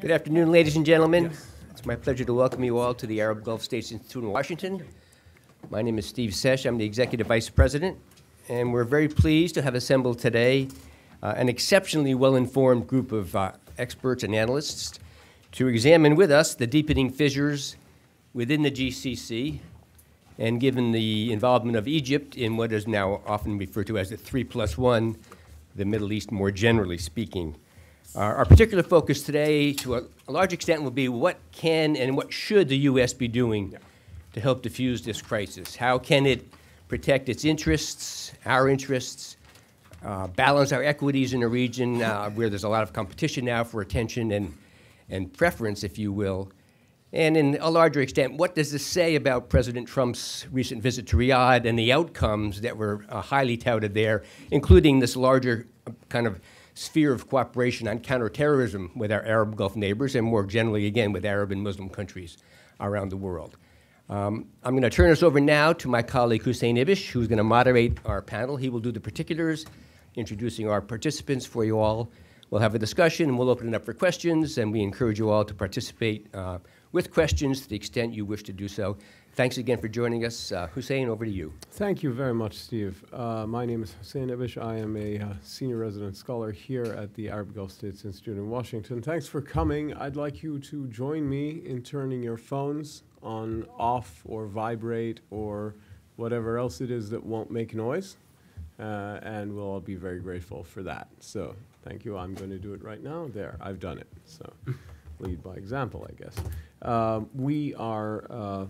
Good afternoon, ladies and gentlemen. It's my pleasure to welcome you all to the Arab Gulf States Institute in Washington. My name is Steve Seche. I'm the Executive Vice President, and we're very pleased to have assembled today uh, an exceptionally well-informed group of uh, experts and analysts to examine with us the deepening fissures within the GCC, and given the involvement of Egypt in what is now often referred to as the three plus one, the Middle East more generally speaking. Our, our particular focus today, to a, a, large extent, will be what can and what should the U.S. be doing yeah. to help diffuse this crisis? How can it protect its interests, our interests, uh, balance our equities in a region uh, where there's a lot of competition now for attention and, and preference, if you will? And in a larger extent, what does this say about President Trump's recent visit to Riyadh and the outcomes that were uh, highly touted there, including this larger uh, kind of sphere of cooperation on counterterrorism with our Arab Gulf neighbors and more generally, again, with Arab and Muslim countries around the world? Um, I'm going to turn this over now to my colleague Hussein Ibish, who's going to moderate our panel. He will do the particulars, introducing our participants for you all. We'll have a discussion and we'll open it up for questions, and we encourage you all to participate uh, with questions to the extent you wish to do so. Thanks again for joining us. Uh, Hussein, over to you. Thank you very much, Steve. Uh, my name is Hussein Ibish. I am a uh, senior resident scholar here at the Arab Gulf States Institute in Washington. Thanks for coming. I'd like you to join me in turning your phones on off or vibrate or whatever else it is that won't make noise. Uh, and we'll all be very grateful for that. So thank you. I'm going to do it right now. There, I've done it. So lead by example, I guess. Um, we are uh,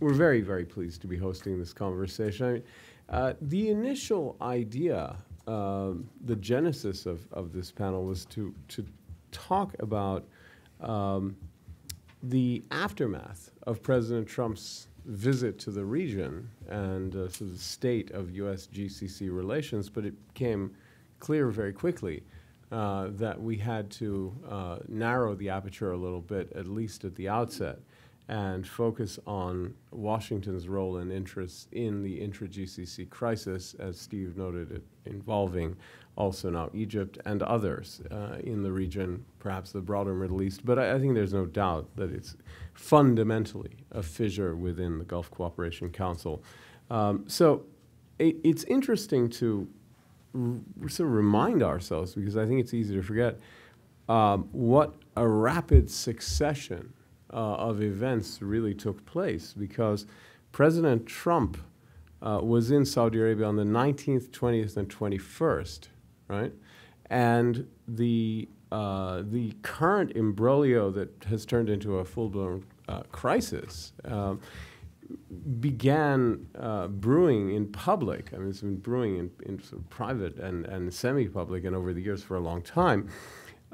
we're very very pleased to be hosting this conversation. I mean, uh, the initial idea, um, the genesis of, of this panel was to to talk about um, the aftermath of President Trump's visit to the region and uh, the state of U.S. GCC relations, but it became clear very quickly uh, that we had to uh, narrow the aperture a little bit, at least at the outset, and focus on Washington's role and interests in the intra GCC crisis, as Steve noted, it involving also now Egypt and others uh, in the region, perhaps the broader Middle East. But I, I, think there's no doubt that it's fundamentally a fissure within the Gulf Cooperation Council. Um, so it, it's interesting to sort of remind ourselves, because I think it's easy to forget, um, what a rapid succession uh, of events really took place. Because President Trump uh, was in Saudi Arabia on the 19th, 20th, and 21st, right? And the uh, the current imbroglio that has turned into a full-blown uh, crisis um, began uh, brewing in public. I mean, it's been brewing in, in sort of private and, and semi-public and over the years for a long time.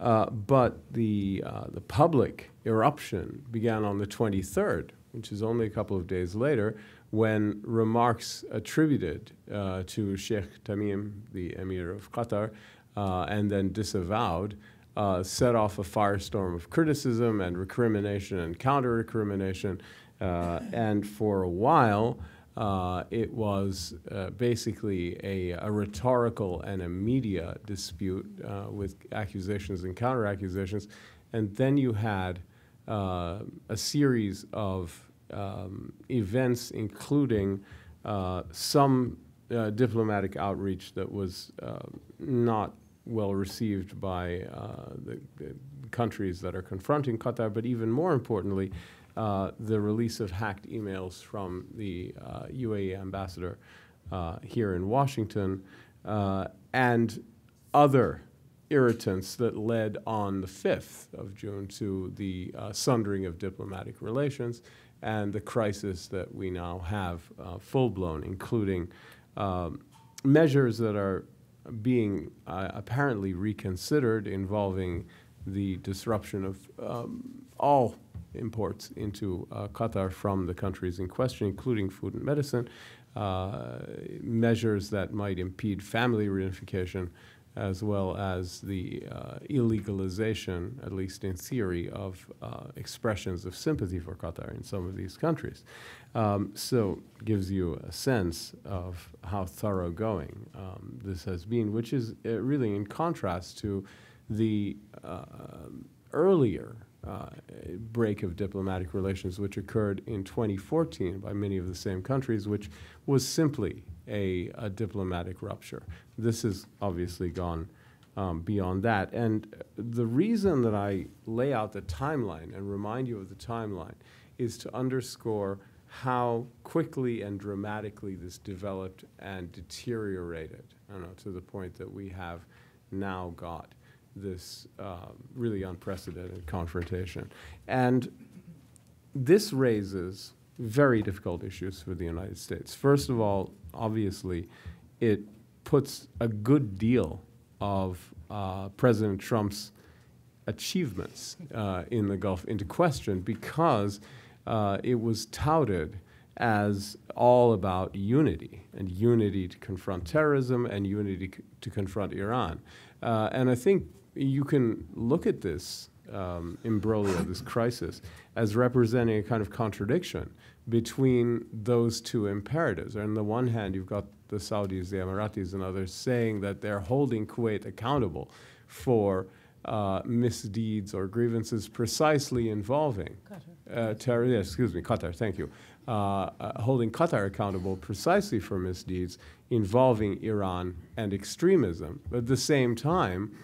Uh, but the, uh, the public eruption began on the 23rd, which is only a couple of days later, when remarks attributed uh, to Sheikh Tamim, the Emir of Qatar, uh, and then disavowed, uh, set off a firestorm of criticism and recrimination and counter recrimination uh, and for a while, uh, it was uh, basically a, a, rhetorical and a media dispute uh, with accusations and counter accusations. And then you had uh, a series of um, events, including uh, some diplomatic outreach that was not well received by the, the countries that are confronting Qatar, but even more importantly, uh, the release of hacked emails from the uh, UAE ambassador uh, here in Washington, uh, and other irritants that led on the 5th of June to the uh, sundering of diplomatic relations and the crisis that we now have full blown, including um, measures that are being apparently reconsidered involving the disruption of um, all imports into uh, Qatar from the countries in question, including food and medicine, uh, measures that might impede family reunification, as well as the uh, illegalization, at least in theory, of uh, expressions of sympathy for Qatar in some of these countries. Um, so gives you a sense of how thoroughgoing um, this has been, which is uh, really in contrast to the uh, earlier uh, break of diplomatic relations, which occurred in 2014 by many of the same countries, which was simply a, a diplomatic rupture. This has obviously gone um, beyond that. And the reason that I lay out the timeline and remind you of the timeline is to underscore how quickly and dramatically this developed and deteriorated, know, to the point that we have now got this uh, really unprecedented confrontation. And this raises very difficult issues for the United States. First of all, obviously, it puts a good deal of uh, President Trump's achievements uh, in the Gulf into question because uh, it was touted as all about unity and unity to confront terrorism and unity to confront Iran. Uh, and I think you can look at this um, imbroglio, this crisis, as representing a kind of contradiction between those two imperatives. On the one hand, you've got the Saudis, the Emiratis, and others saying that they're holding Kuwait accountable for uh, misdeeds or grievances precisely involving uh, terror. Yes, excuse me, Qatar. Thank you. Uh, uh, holding Qatar accountable precisely for misdeeds involving Iran and extremism. But at the same time,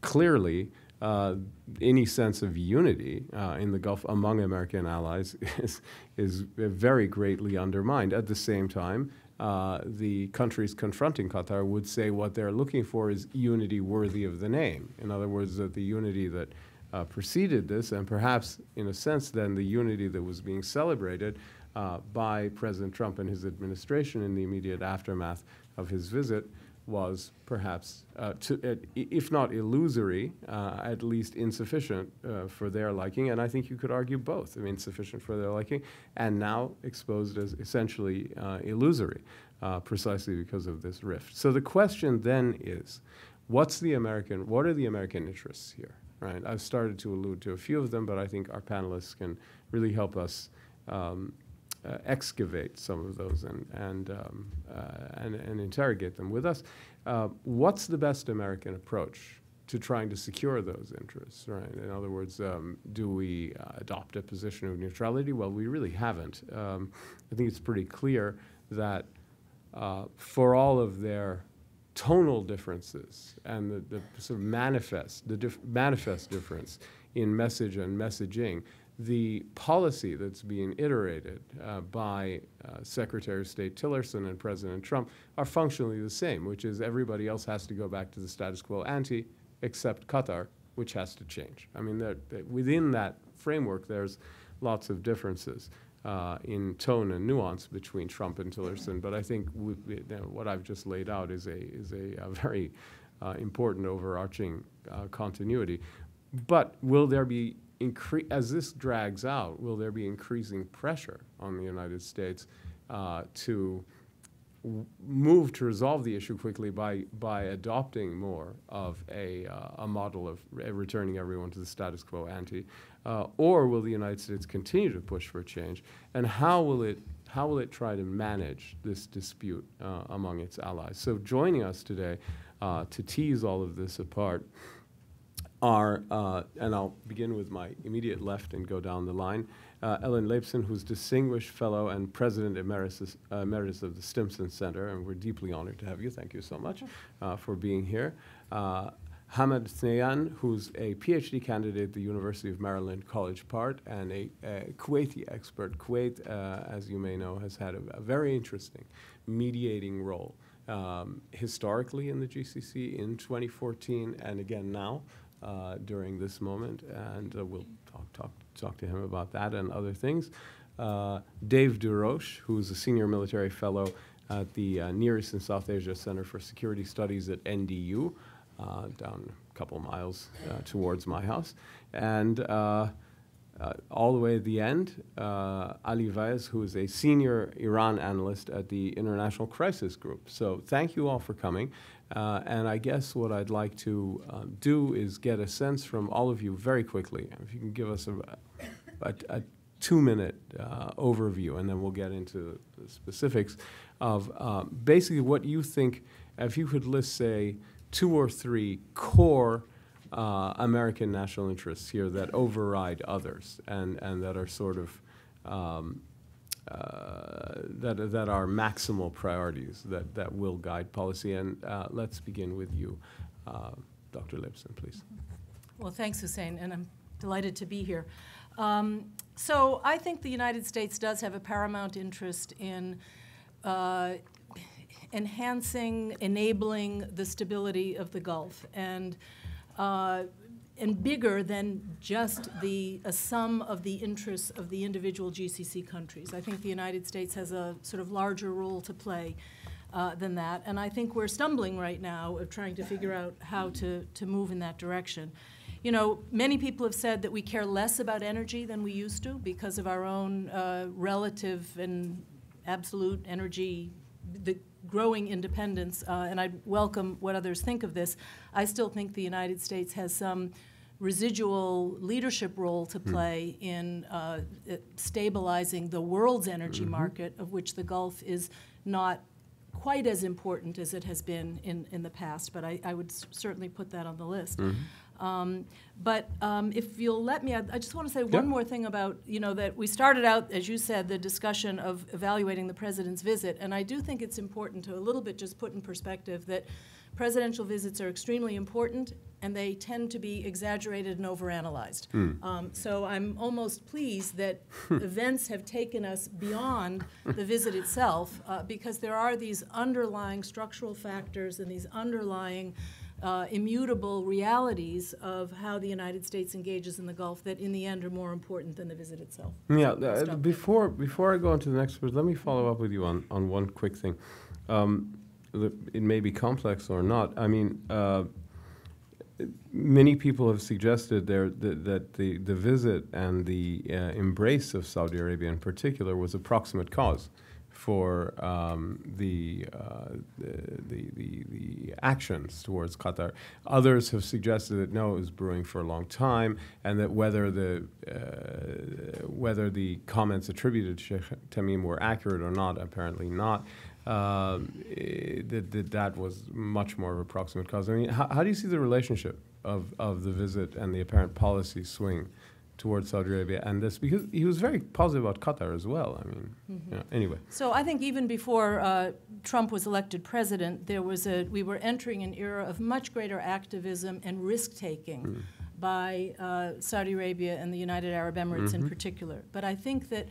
clearly, uh, any sense of unity uh, in the Gulf among American allies is, is very greatly undermined. At the same time, uh, the countries confronting Qatar would say what they're looking for is unity worthy of the name. In other words, that the unity that uh, preceded this, and perhaps in a sense then the unity that was being celebrated uh, by President Trump and his administration in the immediate aftermath of his visit, was perhaps, uh, to, uh, if not illusory, uh, at least insufficient uh, for their liking. And I think you could argue both. I mean, for their liking, and now exposed as essentially illusory, precisely because of this rift. So the question then is, what's the American? What are the American interests here? Right. I've started to allude to a few of them, but I think our panelists can really help us. Um, uh, excavate some of those and, and, um, uh, and, and, interrogate them with us. Uh, what's the best American approach to trying to secure those interests, right? In other words, um, do we uh, adopt a position of neutrality? Well, we really haven't. Um, I think it's pretty clear that uh, for all of their tonal differences and the, the sort of manifest, the dif manifest difference in message and messaging, the policy that's being iterated uh, by uh, Secretary of State Tillerson and President Trump are functionally the same, which is everybody else has to go back to the status quo ante, except Qatar, which has to change. I mean, within that framework, there's lots of differences uh, in tone and nuance between Trump and Tillerson, but I think we, you know, what I've just laid out is a, is a, a very uh, important overarching uh, continuity. But will there be incre- as this drags out, will there be increasing pressure on the United States uh, to move to resolve the issue quickly by, by adopting more of a, uh, a model of re- returning everyone to the status quo ante? Uh, or will the United States continue to push for change? And how will it, how will it try to manage this dispute uh, among its allies? So, joining us today uh, to tease all of this apart are, uh, and I'll begin with my immediate left and go down the line, uh, Ellen Laipson, who's Distinguished Fellow and President Emeritus, uh, Emeritus of the Stimson Center, and we're deeply honored to have you. Thank you so much uh, for being here. Uh, Hamad Althunayyan, who's a PhD candidate at the University of Maryland College Park and a, a Kuwaiti expert. Kuwait, uh, as you may know, has had a, a very interesting mediating role um, historically in the GCC in 2014 and again now uh, during this moment, and uh, we'll talk, talk, talk to him about that and other things. Uh, Dave Des Roches, who's a senior military fellow at the uh, Near East and South Asia Center for Security Studies at NDU, uh, down a couple miles uh, towards my house, and all the way at the end, Ali Vaez, who is a senior Iran analyst at the International Crisis Group. So thank you all for coming. Uh, and I guess what I'd like to uh, do is get a sense from all of you very quickly. If you can give us a, a, a two-minute uh, overview, and then we'll get into the specifics of uh, basically what you think, if you could list, say, two or three core uh, American national interests here that override others and, and that are sort of um, uh, that, that are maximal priorities that, that will guide policy. And uh, let's begin with you, uh, Dr. Laipson, please. Well, thanks, Hussein, and I'm delighted to be here. Um, so I think the United States does have a paramount interest in uh, enhancing, enabling the stability of the Gulf, and uh, and bigger than just the a sum of the interests of the individual GCC countries. I think the United States has a sort of larger role to play uh, than that, and I think we're stumbling right now of trying to figure out how to, to move in that direction. You know, many people have said that we care less about energy than we used to because of our own uh, relative and absolute energy, the growing independence, uh, and I welcome what others think of this. I still think the United States has some residual leadership role to hmm. play mm. in uh, stabilizing the world's energy mm -hmm. market, of which the Gulf is not quite as important as it has been in, in the past, but I, I would certainly put that on the list. Mm -hmm. Um, but um, if you'll let me, I, I just want to say yep. one more thing about, you know, that we started out, as you said, the discussion of evaluating the president's visit. And I do think it's important to a little bit just put in perspective that presidential visits are extremely important and they tend to be exaggerated and overanalyzed. Mm. Um, so I'm almost pleased that events have taken us beyond the visit itself uh, because there are these underlying structural factors and these underlying uh, immutable realities of how the United States engages in the Gulf that, in the end, are more important than the visit itself. Yeah. Uh, before before I go on to the next part, let me follow up with you on on one quick thing. Um, it may be complex or not. I mean. Uh, many people have suggested there that, that, the, the visit and the uh, embrace of Saudi Arabia in particular was a proximate cause for um, the, uh, the, the, the, actions towards Qatar. Others have suggested that no, it was brewing for a long time, and that whether the, uh, whether the comments attributed to Sheikh Tamim were accurate or not, apparently not. Um, that, that that was much more of a proximate cause. I mean, how, how do you see the relationship of, of the visit and the apparent policy swing towards Saudi Arabia and this because he was very positive about Qatar as well. I mean, mm -hmm. anyway. So I think even before uh, Trump was elected president, there was a we were entering an era of much greater activism and risk taking mm. by uh, Saudi Arabia and the United Arab Emirates mm -hmm. in mm-hmm. particular. But I think that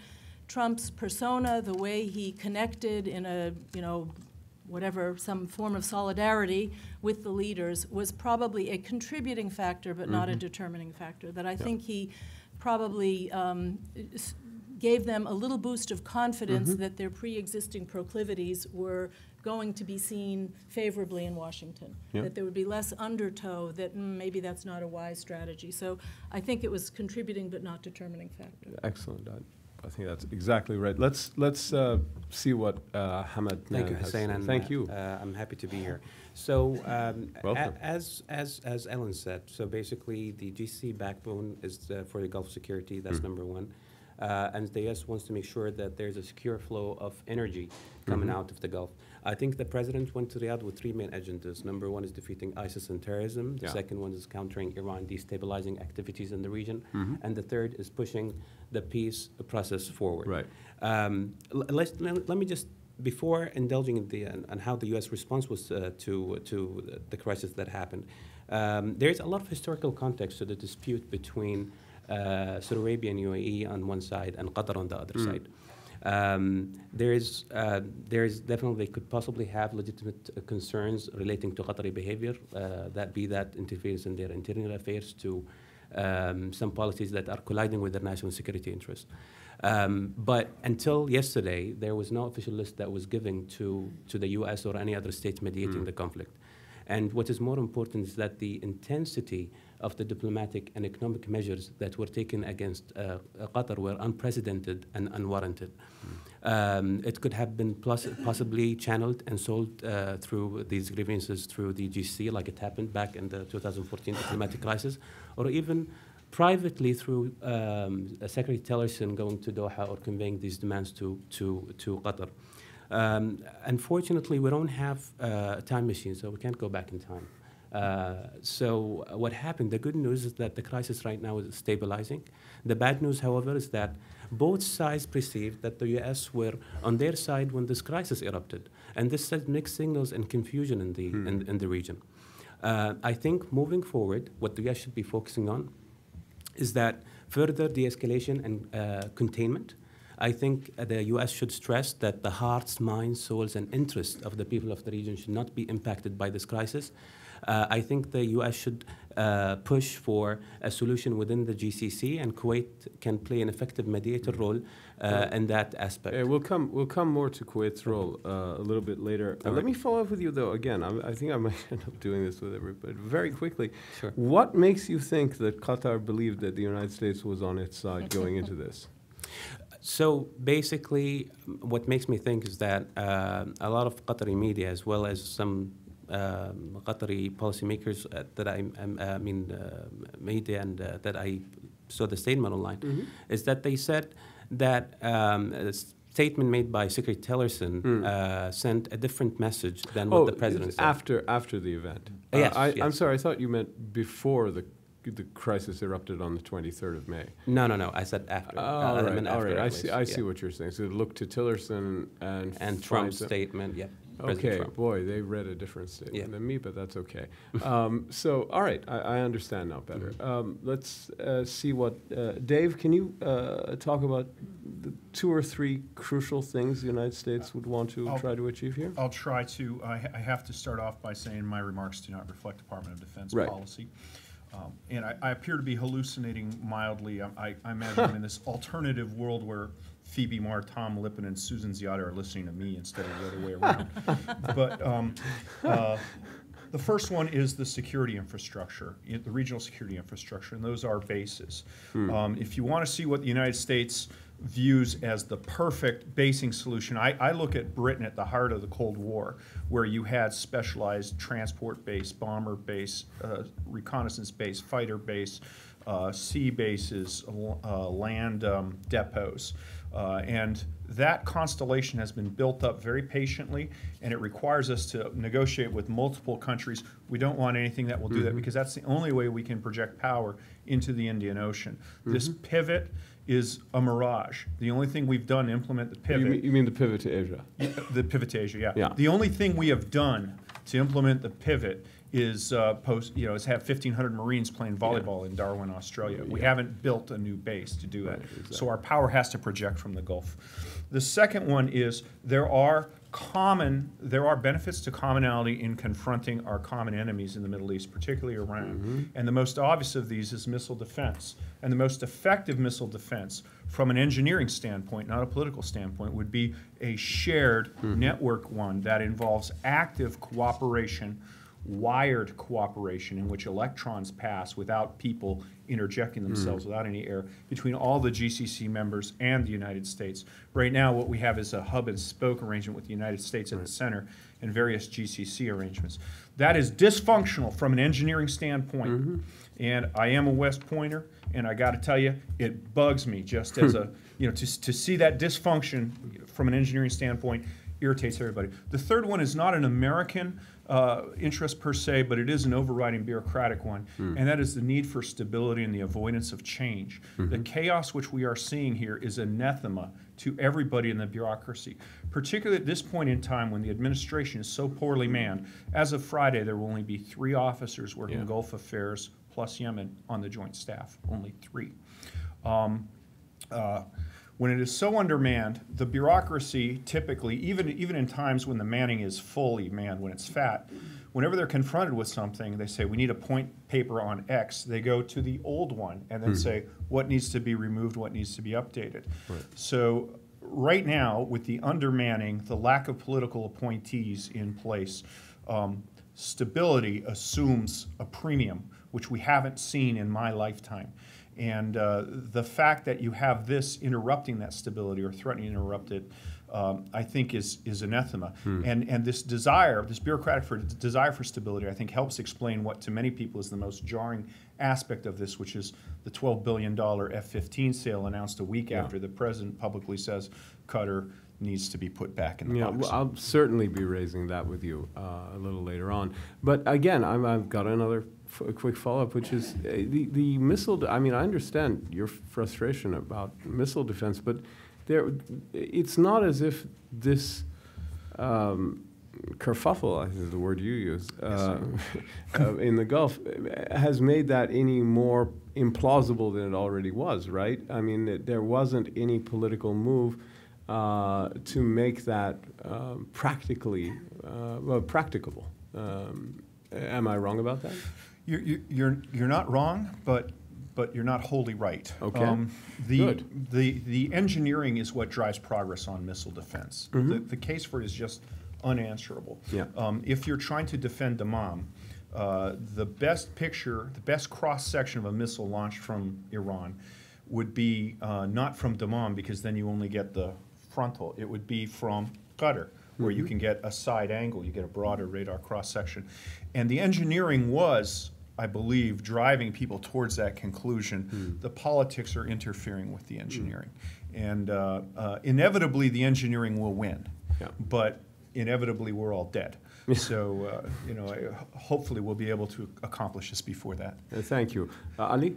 Trump's persona, the way he connected in a you know whatever, some form of solidarity with the leaders was probably a contributing factor, but mm -hmm. not a mm-hmm. determining factor. That I yep. think he probably um, gave them a little boost of confidence mm -hmm. that their pre-existing proclivities were going to be seen favorably in Washington. Yep. That there would be less undertow that mm, maybe that's not a wise strategy. So I think it was contributing but not determining factor. Excellent. I think that's exactly right. Let's let's uh, see what uh, Hamad. Thank you, Hussein, and thank you. Uh, I'm happy to be here. So, um, as as as Ellen said, so basically the GC backbone is uh, for the Gulf security. That's mm. number one. Uh, and the U.S. wants to make sure that there's a secure flow of energy coming mm-hmm. out of the Gulf. I think the president went to Riyadh with three main agendas. Number one is defeating ISIS and terrorism. The yeah. second one is countering Iran destabilizing activities in the region. Mm-hmm. And the third is pushing the peace process forward. Right. Um, let, let me just before indulging in the and how the U.S. response was uh, to to the crisis that happened, um, there is a lot of historical context to the dispute between uh, Saudi Arabia and UAE on one side and Qatar on the other mm. side. Um, there is uh, there is definitely they could possibly have legitimate uh, concerns relating to Qatari behavior, uh, that be that interference in their internal affairs to um, some policies that are colliding with their national security interests. Um, but until yesterday, there was no official list that was given to, to the U.S. or any other state mediating mm. the conflict. And what is more important is that the intensity of the diplomatic and economic measures that were taken against uh, Qatar were unprecedented and unwarranted. Mm. Um, it could have been possibly channeled and sold uh, through these grievances through the GC, like it happened back in the 2014 diplomatic crisis, or even privately through um, Secretary Tillerson going to Doha or conveying these demands to, to, to Qatar. Um, unfortunately, we don't have uh, time machine, so we can't go back in time. Uh, so what happened? The good news is that the crisis right now is stabilizing. The bad news, however, is that both sides perceived that the U.S. were on their side when this crisis erupted, and this sent mixed signals and confusion in the in, in the region. Uh, I think moving forward, what the U.S. should be focusing on is that further de-escalation and uh, containment. I think the U.S. should stress that the hearts, minds, souls, and interests of the people of the region should not be impacted by this crisis. Uh, I think the U.S. should uh, push for a solution within the GCC, and Kuwait can play an effective mediator role uh, in that aspect. Uh, we'll come. We'll come more to Kuwait's role uh, a little bit later. Uh, let me follow up with you, though. Again, I, I think I might end up doing this with everybody very quickly. Sure. What makes you think that Qatar believed that the United States was on its side going into this? So basically, what makes me think is that uh, a lot of Qatari media, as well as some um, Qatari policymakers uh, that I, um, I mean, uh, media and uh, that I saw the statement online, is that they said that um, a statement made by Secretary Tillerson uh, sent a different message than what the president said. after after the event. Uh, Yes, I, I'm yes. sorry. I thought you meant before the the crisis erupted on the 23rd of May. no, no, no. I said after. Oh, Uh, all I right, after right. I see. I yeah. see what you're saying. So look to Tillerson and And Trump's statement, yeah. President Okay, Trump. boy, they read a different statement Yeah. than me, but that's okay. um, so, all right, I, I understand now better. Mm-hmm. Um, let's uh, see what uh, Dave. Can you uh, talk about the two or three crucial things the United States would want to I'll- try to achieve here? I'll try to. I ha- I have to start off by saying my remarks do not reflect Department of Defense Right. policy. Um, And I, I appear to be hallucinating mildly. I, I- I imagine I'm in this alternative world where Phoebe Marr, Tom Lippman, and Susan Ziadeh are listening to me instead of the other way around. But um, uh, the first one is the security infrastructure, the regional security infrastructure, and those are bases. Um, If you want to see what the United States views as the perfect basing solution, I, I look at Britain at the heart of the Cold War, where you had specialized transport base, bomber base, uh, reconnaissance base, fighter base, uh, sea bases, uh, land um, depots. Uh, and that constellation has been built up very patiently, and it requires us to negotiate with multiple countries. We don't want anything that will do that because that's the only way we can project power into the Indian Ocean. This pivot is a mirage. The only thing we've done to implement the You pivot mean, you mean the pivot to Asia? The pivot to Asia, yeah. Yeah. The only thing we have done to implement the pivot is uh, post, you know, is have 1,500 Marines playing volleyball in Darwin, Australia. We haven't built a new base to do that. So our power has to project from the Gulf. The second one is there are common, there are benefits to commonality in confronting our common enemies in the Middle East, particularly Iran. And the most obvious of these is missile defense. And the most effective missile defense, from an engineering standpoint, not a political standpoint, would be a shared network one that involves active cooperation, wired cooperation, in which electrons pass without people interjecting hmm. themselves, without any air, between all the GCC members and the United States. Right now, what we have is a hub and spoke arrangement with the United States at the center and various GCC arrangements. That is dysfunctional from an engineering standpoint. Mm-hmm. And I am a West Pointer, and I got to tell you, it bugs me just as a, you know, to, to see that dysfunction from an engineering standpoint irritates everybody. The third one is not an American uh, interest per se, but it is an overriding bureaucratic one, and that is the need for stability and the avoidance of change. The chaos which we are seeing here is anathema to everybody in the bureaucracy, particularly at this point in time when the administration is so poorly manned. As of Friday, there will only be three officers working Yeah. Gulf Affairs plus Yemen on the joint staff, only three. Um, uh, when it is so undermanned, the bureaucracy typically, even even in times when the manning is fully manned, when it's fat, whenever they're confronted with something, they say we need a point paper on X. They go to the old one and then say what needs to be removed, what needs to be updated. So right now, with the undermanning, the lack of political appointees in place, um, stability assumes a premium, which we haven't seen in my lifetime. And uh, the fact that you have this interrupting that stability or threatening to interrupt it, um, I think is is anathema. And and this desire, this bureaucratic for, desire for stability, I think helps explain what to many people is the most jarring aspect of this, which is the 12 billion dollar F-15 sale announced a week after the president publicly says Qatar needs to be put back in the Yeah, box. well, I'll certainly be raising that with you uh, a little later on. But again, I'm, I've got another a quick follow-up, which is uh, the, the missile, I mean, I understand your frustration about missile defense, but there, it's not as if this um, kerfuffle, I think is the word you use, uh, uh, in the Gulf, uh, has made that any more implausible than it already was, right? I mean, it- there wasn't any political move uh, to make that um, practically, uh, well, practicable. Um, am I wrong about that? You're, you're- you're, not wrong, but, but you're not wholly right. Okay. Um, The, Good. the, the engineering is what drives progress on missile defense. The, the case for it is just unanswerable. Mm-hmm. Yeah. Um, If you're trying to defend Dammam, uh, the best picture, the best cross-section of a missile launched from Iran would be uh, not from Dammam, because then you only get the frontal. It would be from Qatar, where you can get a side angle, you get a broader radar cross-section. And the engineering was, I believe, driving people towards that conclusion. The politics are interfering with the engineering. And uh, uh, inevitably, the engineering will win. Yeah. But inevitably, we're all dead. So, uh, you know, I- hopefully, we'll be able to accomplish this before that. Uh, thank you. Uh, Ali?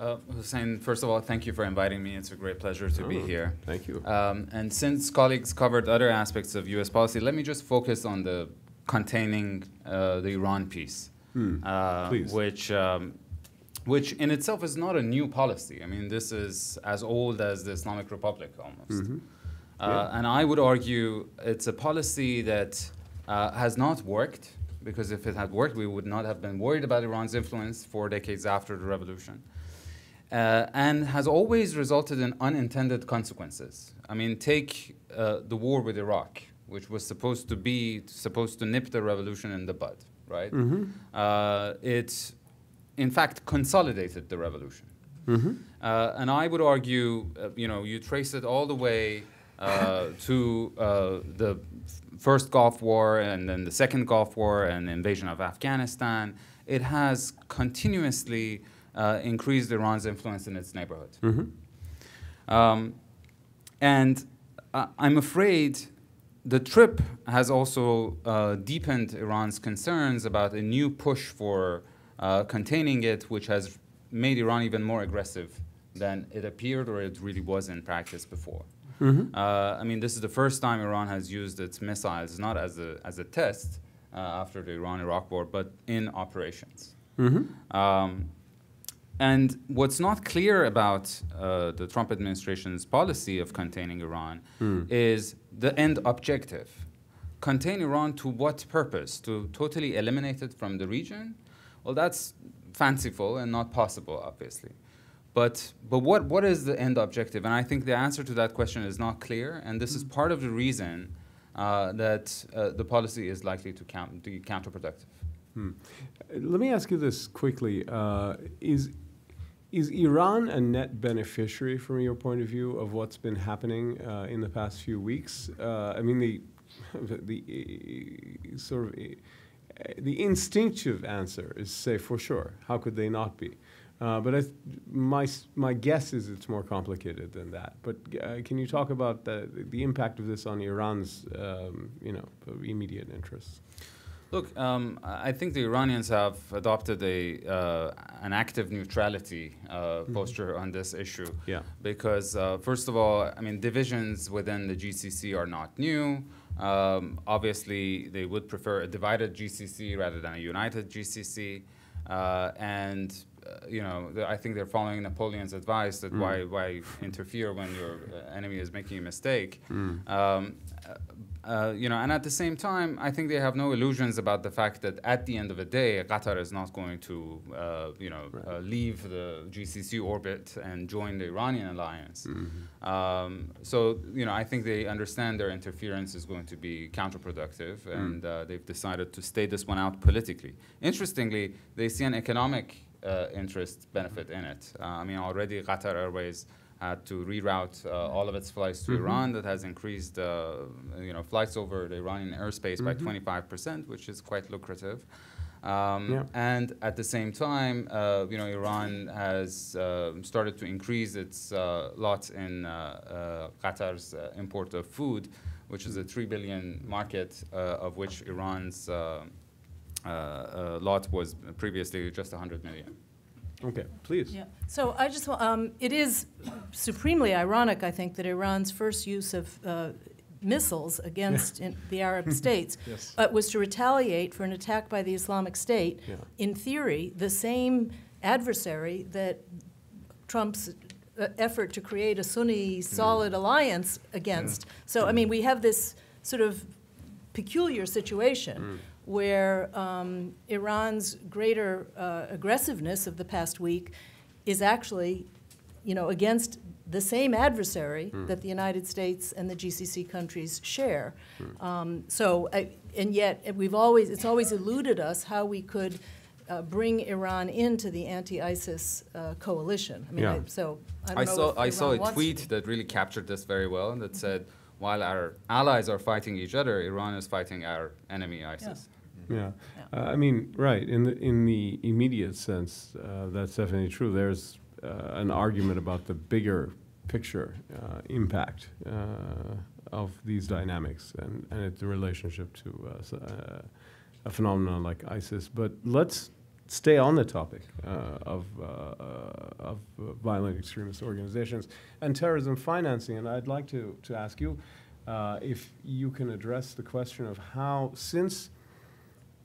Uh, Hussein, first of all, thank you for inviting me. It's a great pleasure to be Oh, here. Thank you. Um, and since colleagues covered other aspects of U.S. policy, let me just focus on the containing uh, the Iran piece, uh, which um, which in itself is not a new policy. I mean, this is as old as the Islamic Republic almost. Uh, And I would argue it's a policy that uh, has not worked because if it had worked, we would not have been worried about Iran's influence four decades after the revolution. Uh, and has always resulted in unintended consequences. I mean, take uh, the war with Iraq, which was supposed to be supposed to nip the revolution in the bud, right? Uh, it, in fact, consolidated the revolution. Uh, and I would argue, uh, you know, you trace it all the way uh, to uh, the first Gulf War and then the second Gulf War and the invasion of Afghanistan. It has continuously uh, increased Iran's influence in its neighborhood. Um, and uh, I'm afraid the trip has also uh, deepened Iran's concerns about a new push for uh, containing it, which has made Iran even more aggressive than it appeared or it really was in practice before. Uh, I mean, this is the first time Iran has used its missiles, not as a, as a test uh, after the Iran Iraq war, but in operations. Um, and what's not clear about uh, the Trump administration's policy of containing Iran is the end objective. Contain Iran to what purpose? To totally eliminate it from the region? Well, that's fanciful and not possible, obviously. But, but what, what is the end objective? And I think the answer to that question is not clear, and this is part of the reason uh, that uh, the policy is likely to count, be counterproductive. Hmm. Let me ask you this quickly. Uh, is, is Iran a net beneficiary, from your point of view, of what's been happening uh, in the past few weeks? Uh, I mean, the, the uh, sort of uh, the instinctive answer is say for sure. How could they not be? Uh, but I my, my guess is it's more complicated than that. But can you talk about the, the impact of this on Iran's um, you know, immediate interests? Look, um, I think the Iranians have adopted a uh, an active neutrality uh, posture on this issue. Yeah. Because uh, first of all, I mean, divisions within the GCC are not new. Um, obviously, they would prefer a divided GCC rather than a united GCC. Uh, and uh, you know, I think they're following Napoleon's advice that why why interfere when your enemy is making a mistake. Um, uh, you know, and at the same time, I think they have no illusions about the fact that at the end of the day, Qatar is not going to, uh, you know, uh, leave the GCC orbit and join the Iranian alliance. Um, so, you know, I think they understand their interference is going to be counterproductive, and uh, they've decided to stay this one out politically. Interestingly, they see an economic uh, interest benefit in it. Uh, I mean, already Qatar Airways had to reroute uh, all of its flights to Iran. That has increased, uh, you know, flights over the Iranian airspace by 25%, which is quite lucrative. Um, Yeah. And at the same time, uh, you know, Iran has uh, started to increase its uh, lot in uh, uh, Qatar's uh, import of food, which is a three billion market, uh, of which Iran's uh, uh, uh, lot was previously just 100 million. Okay, please. Yeah, so I just, um, it is supremely ironic, I think, that Iran's first use of uh, missiles against in the Arab states Yes. uh, was to retaliate for an attack by the Islamic State. Yeah. In theory, the same adversary that Trump's uh, effort to create a Sunni solid alliance against. So, I mean, we have this sort of peculiar situation where um, Iran's greater uh, aggressiveness of the past week is actually, you know, against the same adversary that the United States and the GCC countries share. Um, so, I, and yet we've always it's always eluded us how we could. Uh, bring Iran into the anti-ISIS uh, coalition. I mean, Yeah. I, so I don't I know saw if I saw a tweet that really captured this very well, and that said, while our allies are fighting each other, Iran is fighting our enemy ISIS. Yeah, Yeah. Uh, I mean, right, in the, in the immediate sense, uh, that's definitely true. There's uh, an argument about the bigger picture uh, impact uh, of these dynamics and, and its relationship to uh, uh, a phenomenon like ISIS. But let's stay on the topic uh, of, of violent extremist organizations and terrorism financing. And I'd like to, to ask you uh, if you can address the question of how, since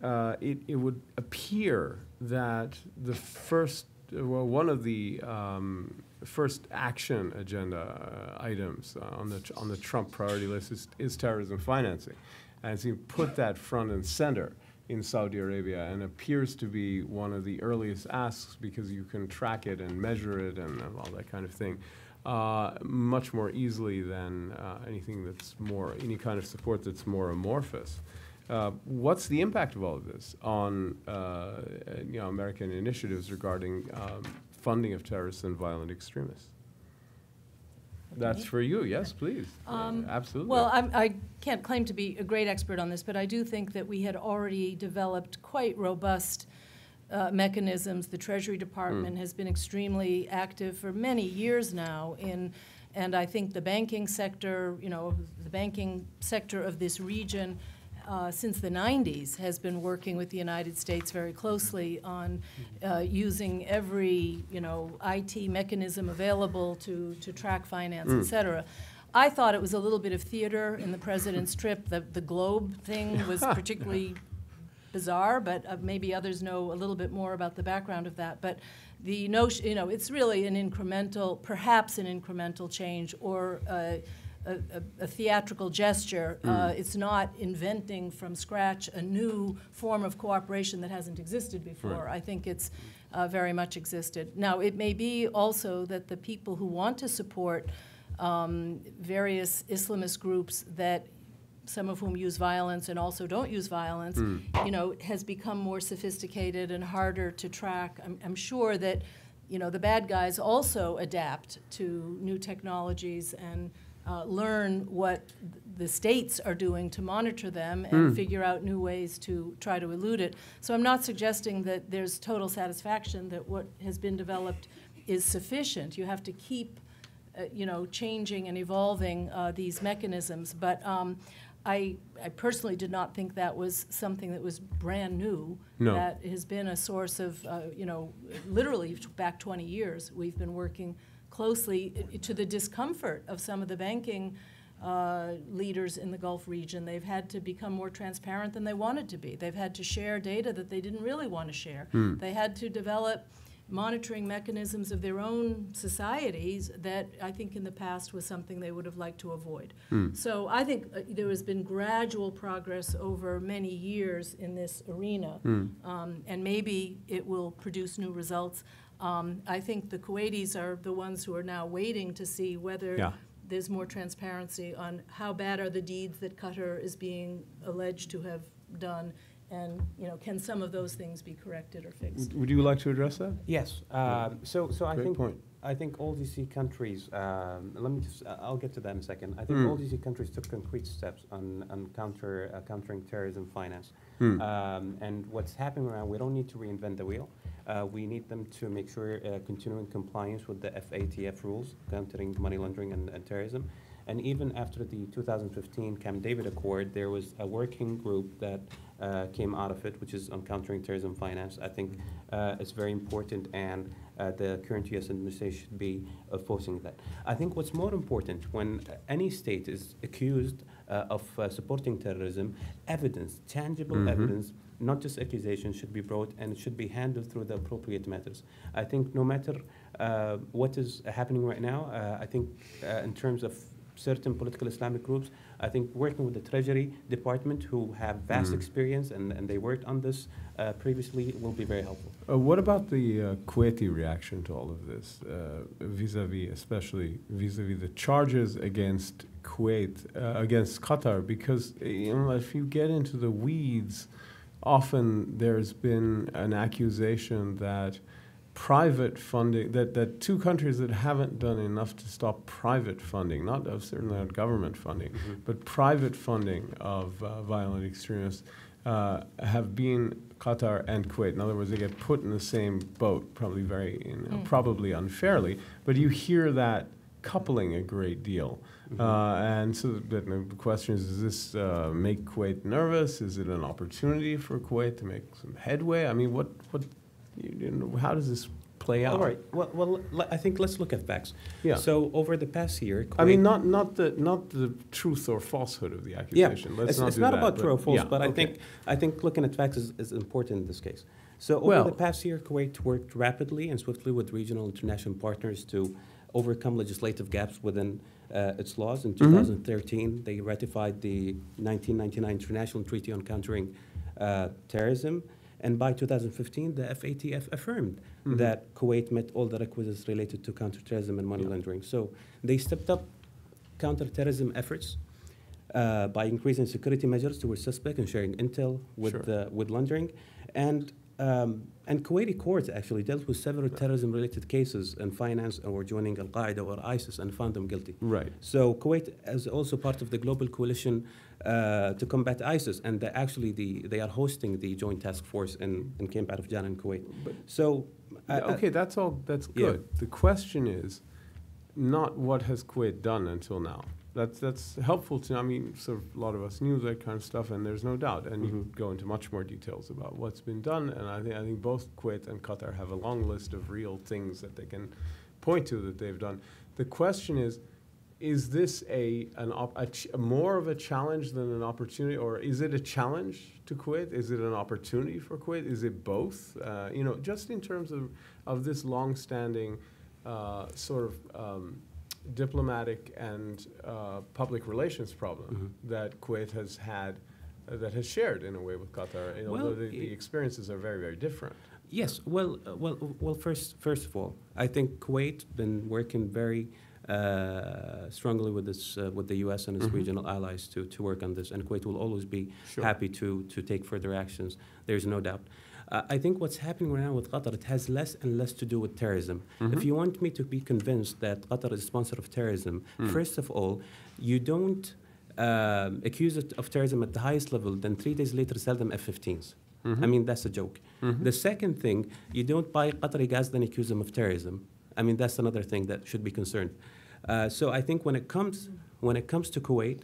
uh, it, it would appear that the first, well, one of the um, first action agenda uh, items uh, on the on the Trump priority list is, is terrorism financing, and he put that front and center in Saudi Arabia, and appears to be one of the earliest asks because you can track it and measure it and all that kind of thing. Uh, much more easily than uh, anything that's more any kind of support that's more amorphous. Uh, what's the impact of all of this on uh, you know, American initiatives regarding um, funding of terrorists and violent extremists? That's for you, yes, please. Uh, Um, Absolutely. Well, I'm, I can't claim to be a great expert on this, but I do think that we had already developed quite robust uh, mechanisms. The Treasury Department has been extremely active for many years now in, and I think the banking sector, you know, the banking sector of this region uh, since the 90s has been working with the United States very closely on uh, using every, you know, IT mechanism available to, to track finance, et cetera. I thought it was a little bit of theater in the president's trip. The, the globe thing was particularly bizarre, but uh, maybe others know a little bit more about the background of that. But the notion, you know, it's really an incremental, perhaps an incremental change or uh, a, a, a theatrical gesture. Uh, it's not inventing from scratch a new form of cooperation that hasn't existed before. I think it's uh, very much existed. Now, it may be also that the people who want to support um, various Islamist groups that some of whom use violence and also don't use violence, you know, has become more sophisticated and harder to track. I'm, I'm sure that, you know, the bad guys also adapt to new technologies and uh, learn what the states are doing to monitor them and figure out new ways to try to elude it. So I'm not suggesting that there's total satisfaction that what has been developed is sufficient. You have to keep uh, you know, changing and evolving uh, these mechanisms. But um, I, I personally did not think that was something that was brand new. No. That has been a source of, uh, you know, literally back 20 years, we've been working closely to the discomfort of some of the banking uh, leaders in the Gulf region. They've had to become more transparent than they wanted to be. They've had to share data that they didn't really want to share. They had to develop monitoring mechanisms of their own societies that I think in the past was something they would have liked to avoid. So I think uh, there has been gradual progress over many years in this arena, um, and maybe it will produce new results. Um, I think the Kuwaitis are the ones who are now waiting to see whether Yeah. there's more transparency on how bad are the deeds that Qatar is being alleged to have done, and, you know, can some of those things be corrected or fixed? Would- Would you like to address that? Yes. Um, so, so I Great think point. I think all GC countries, um, let me just, I- I'll get to that in a second. I think Hmm. all GC countries took concrete steps on, on counter, uh, countering terrorism finance. Hmm. Um, and what's happening around, we don't need to reinvent the wheel. Uh, we need them to make sure uh, continuing compliance with the FATF rules, countering money laundering and, and terrorism. And even after the 2015 Camp David Accord, there was a working group that uh, came out of it, which is on countering terrorism finance. I think uh, it's very important, and uh, the current U.S. administration should be opposing that. I think what's more important when any state is accused uh, of uh, supporting terrorism, evidence, tangible Mhm. evidence, not just accusations, should be brought and it should be handled through the appropriate methods. I think no matter uh, what is happening right now, uh, I think uh, in terms of certain political Islamic groups, I think working with the Treasury Department, who have vast Mm. experience and, and they worked on this uh, previously, will be very helpful. Uh, what about the uh, Kuwaiti reaction to all of this, uh, vis-a-vis, especially vis-a-vis the charges against Kuwait, uh, against Qatar? Because you know, if you get into the weeds, often there's been an accusation that private funding, that, that two countries that haven't done enough to stop private funding, not of certainly not government funding, but private funding of uh, violent extremists uh, have been Qatar and Kuwait. In other words, they get put in the same boat, probably very, you know, Mm. probably unfairly. But you hear that coupling a great deal. Uh, and so the, the question is: Does this uh, make Kuwait nervous? Is it an opportunity for Kuwait to make some headway? I mean, what, what, you, know, how does this play out? All right. Well, well, I think let's look at facts. Yeah. So over the past year, Kuwait I mean, not not the not the truth or falsehood of the accusation. Yeah. Let's it's, not it's not that, about true or false, yeah, but I think I think looking at facts is, is important in this case. So over Well- the past year, Kuwait worked rapidly and swiftly with regional international partners to overcome legislative gaps within uh, its laws. In Mhm. 2013, they ratified the 1999 International Treaty on Countering uh, Terrorism, and by 2015, the FATF affirmed Mhm. that Kuwait met all the requisites related to counterterrorism and money Yeah. laundering. So they stepped up counterterrorism efforts uh, by increasing security measures towards suspect and sharing intel with Sure. uh, with laundering, and um, and Kuwaiti courts actually dealt with several terrorism-related cases and finance or joining Al Qaeda or ISIS and found them guilty. Right. So Kuwait is also part of the global coalition uh, to combat ISIS, and they actually the, they are hosting the joint task force in, in Camp Arifjan in Kuwait. But- So I- I- okay, that's all. That's Yeah. good. The question is not what has Kuwait done until now. That's that's helpful to. I mean, sort of a lot of us knew that kind of stuff, and there's no doubt. And you Mhm. go into much more details about what's been done. And I think I think both Kuwait and Qatar have a long list of real things that they can point to that they've done. The question is. Is this a, an op, a ch- more of a challenge than an opportunity, or is it a challenge to Kuwait? Is it an opportunity for Kuwait? Is it both? Uh, you know, just in terms of, of this long-standing uh, sort of um, diplomatic and uh, public relations problem Mhm. that Kuwait has had, uh, that has shared in a way with Qatar, you Well, although the, the experiences are very, very different. Yes, well, uh, well, well. First, first of all, I think Kuwait been working very uh, strongly with this, uh, with the U.S. and its Mhm. regional allies to, to work on this, and Kuwait will always be Sure. happy to to take further actions. There's no doubt. Uh, I think what's happening right now with Qatar, it has less and less to do with terrorism. Mhm. If you want me to be convinced that Qatar is a sponsor of terrorism, Mm. first of all, you don't um, accuse it of terrorism at the highest level, then three days later sell them F-15s. I mean, that's a joke. Mhm. The second thing, you don't buy Qatari gas, then accuse them of terrorism. I mean, that's another thing that should be concerned. Uh, so I think when it comes when it comes to Kuwait,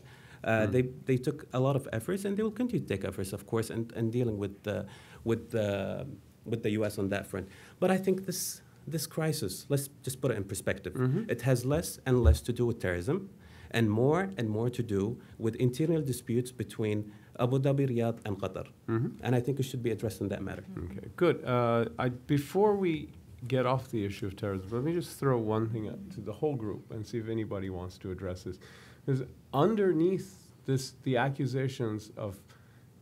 uh, Mm. they they took a lot of efforts, and they will continue to take efforts, of course, and, and dealing with the with the with the U.S. on that front. But I think this this crisis, let's just put it in perspective. Mhm. It has less and less to do with terrorism, and more and more to do with internal disputes between Abu Dhabi, Riyadh, and Qatar. Mhm. And I think it should be addressed in that matter. Okay, good. Uh, I, before we get off the issue of terrorism, let me just throw one thing up to the whole group and see if anybody wants to address this. Because underneath this, the accusations of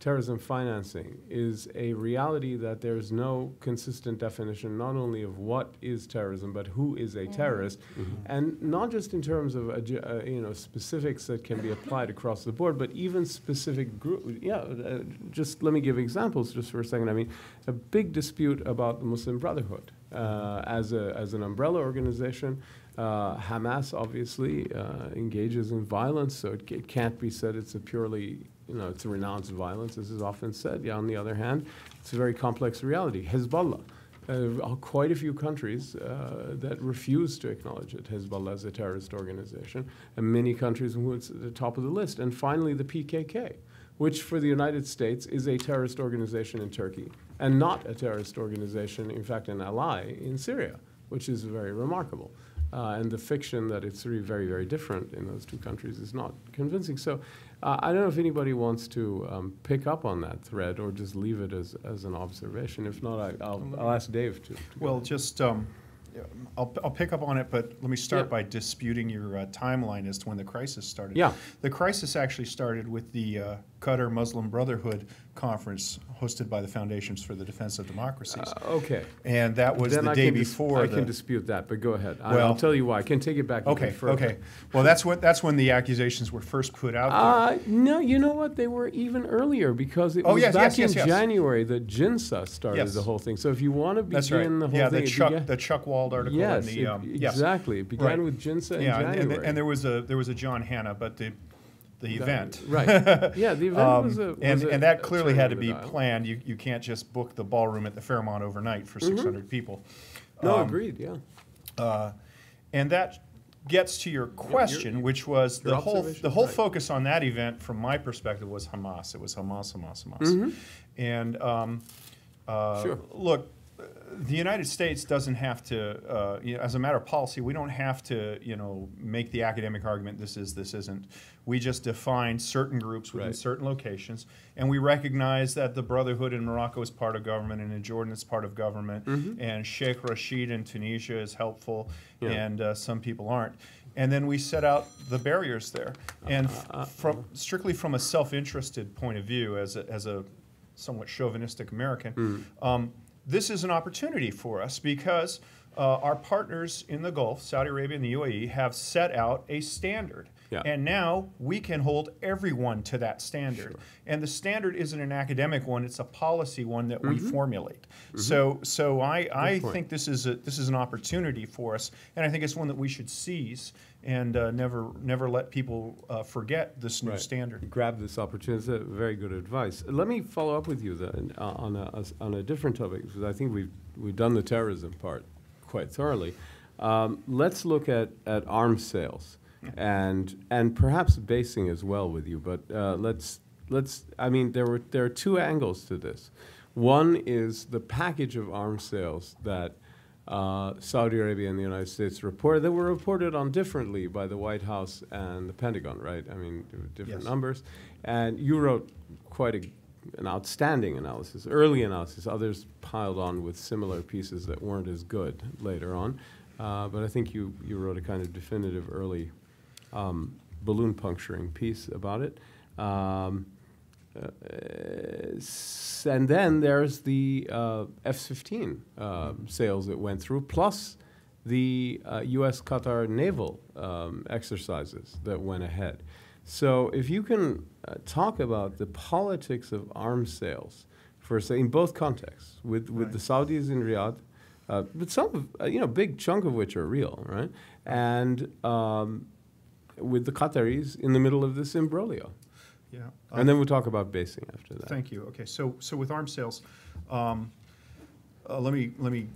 terrorism financing is a reality that there's no consistent definition not only of what is terrorism but who is a terrorist, and not just in terms of uh, uh, you know specifics that can be applied across the board, but even specific group. Yeah, uh, just let me give examples just for a second. I mean, a big dispute about the Muslim Brotherhood uh, as, a, as an umbrella organization. Uh, Hamas obviously uh, engages in violence, so it, it can't be said it's a purely, you know, it's a renounced violence, as is often said. Yeah, on the other hand, it's a very complex reality. Hezbollah, uh, quite a few countries uh, that refuse to acknowledge it, Hezbollah as a terrorist organization, and many countries who it's at the top of the list. And finally, the PKK, which for the United States is a terrorist organization in Turkey and not a terrorist organization, in fact, an ally in Syria, which is very remarkable. Uh, and the fiction that it's really very, very different in those two countries is not convincing. So uh, I don't know if anybody wants to um, pick up on that thread or just leave it as, as an observation. If not, I, I'll, I'll ask Dave to. to go. Well, just, um, I'll, I'll pick up on it, but let me start Yeah. by disputing your uh, timeline as to when the crisis started. Yeah. The crisis actually started with the uh, Qatar Muslim Brotherhood conference hosted by the Foundations for the Defense of Democracies. Uh, okay. And that was then the I day before I the. can dispute that, but go ahead. I, I'll tell you why. I can take it back. Okay, further. okay. Well, that's what, that's when the accusations were first put out there. Uh, no, you know what? They were even earlier because it Oh, was yes, back yes, in yes. January that JINSA started the whole thing. So if you want to That's right. begin the whole Yeah, thing, the it Chuck, began- the Chuck Wald article yes, and the, it- um, yes. exactly. It began Right. with JINSA in Yeah, and, and, and there was a, there was a John Hannah, but the, the event. right? Yeah, the event Um, was a was and, a- and that clearly had to be dial. planned. You, you can't just book the ballroom at the Fairmont overnight for 600 people. Mm-hmm. No, Um, agreed. Yeah. uh, and that gets to your question, which was the whole the whole right. focus on that event, from my perspective, was Hamas. It was Hamas, Hamas, Hamas. Mm-hmm. And um, uh, Sure. look, uh, the United States doesn't have to, uh, you know, as a matter of policy, we don't have to, you know, make the academic argument this is, this isn't. We just define certain groups within Right. certain locations, and we recognize that the Brotherhood in Morocco is part of government, and in Jordan it's part of government, and Sheikh Rashid in Tunisia is helpful, Yeah. and uh, some people aren't. And then we set out the barriers there, and f- from strictly from a self-interested point of view, as a, as a somewhat chauvinistic American, um, this is an opportunity for us because uh, our partners in the Gulf, Saudi Arabia and the UAE, have set out a standard. Yeah. And now we can hold everyone to that standard. And the standard isn't an academic one, it's a policy one that we formulate. So so I, I point. think this is a this is an opportunity for us and I think it's one that we should seize and uh, never never let people uh, forget this new Right. standard. Grab this opportunity. That's very good advice. Let me follow up with you then uh, on a, on a different topic because I think we've we've done the terrorism part quite thoroughly. Um, let's look at, at arms sales and and perhaps basing as well with you. But uh, let's let's. I mean, there were there are two angles to this. One is the package of arms sales that uh, Saudi Arabia and the United States reported that were reported on differently by the White House and the Pentagon, right? I mean, different Yes. numbers. And you wrote quite a, an outstanding analysis, early analysis. Others piled on with similar pieces that weren't as good later on. Uh, but I think you, you wrote a kind of definitive early um, balloon puncturing piece about it. Um, and then there's the uh, F-15 uh, sales that went through, plus the uh, U.S. Qatar naval um, exercises that went ahead. So if you can uh, talk about the politics of arms sales, for say in both contexts, with, with the Saudis in Riyadh, uh, but some, of, uh, you know, big chunk of which are real, right? And um, with the Qataris in the middle of this imbroglio. Yeah. And then we'll talk about basing after that. Thank you. Okay, so, so with arms sales, um, uh, let me, let me,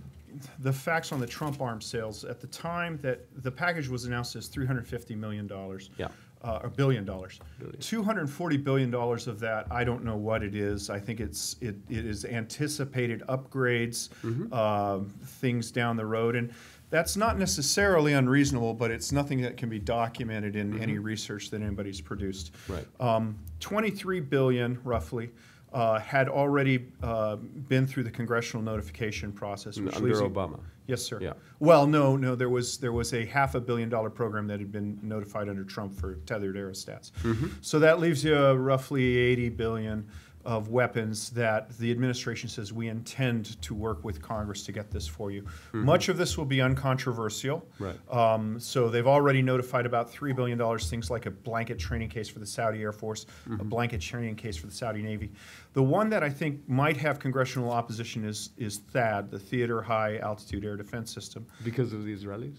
the facts on the Trump arms sales, at the time that the package was announced as $350 million. Yeah. Uh, or billion dollars. $240 billion of that, I don't know what it is. I think it's, it, it is anticipated upgrades, Mm-hmm. um, things down the road. And that's not necessarily unreasonable, but it's nothing that can be documented in any research that anybody's produced. Mm-hmm. Right. Um, 23 billion, roughly, uh, had already uh, been through the congressional notification process. which Under you- Obama. Yes, sir. Yeah. Well, no, no. There was there was a half a billion dollar program that had been notified under Trump for tethered aerostats. Mm-hmm. So that leaves you uh, roughly 80 billion of weapons that the administration says we intend to work with Congress to get this for you. Much of this will be uncontroversial. Right. Um, so they've already notified about $3 billion, things like a blanket training case for the Saudi Air Force, a blanket training case for the Saudi Navy. The one that I think might have congressional opposition is, is THAAD, the Theater High Altitude Air Defense System Because of the Israelis?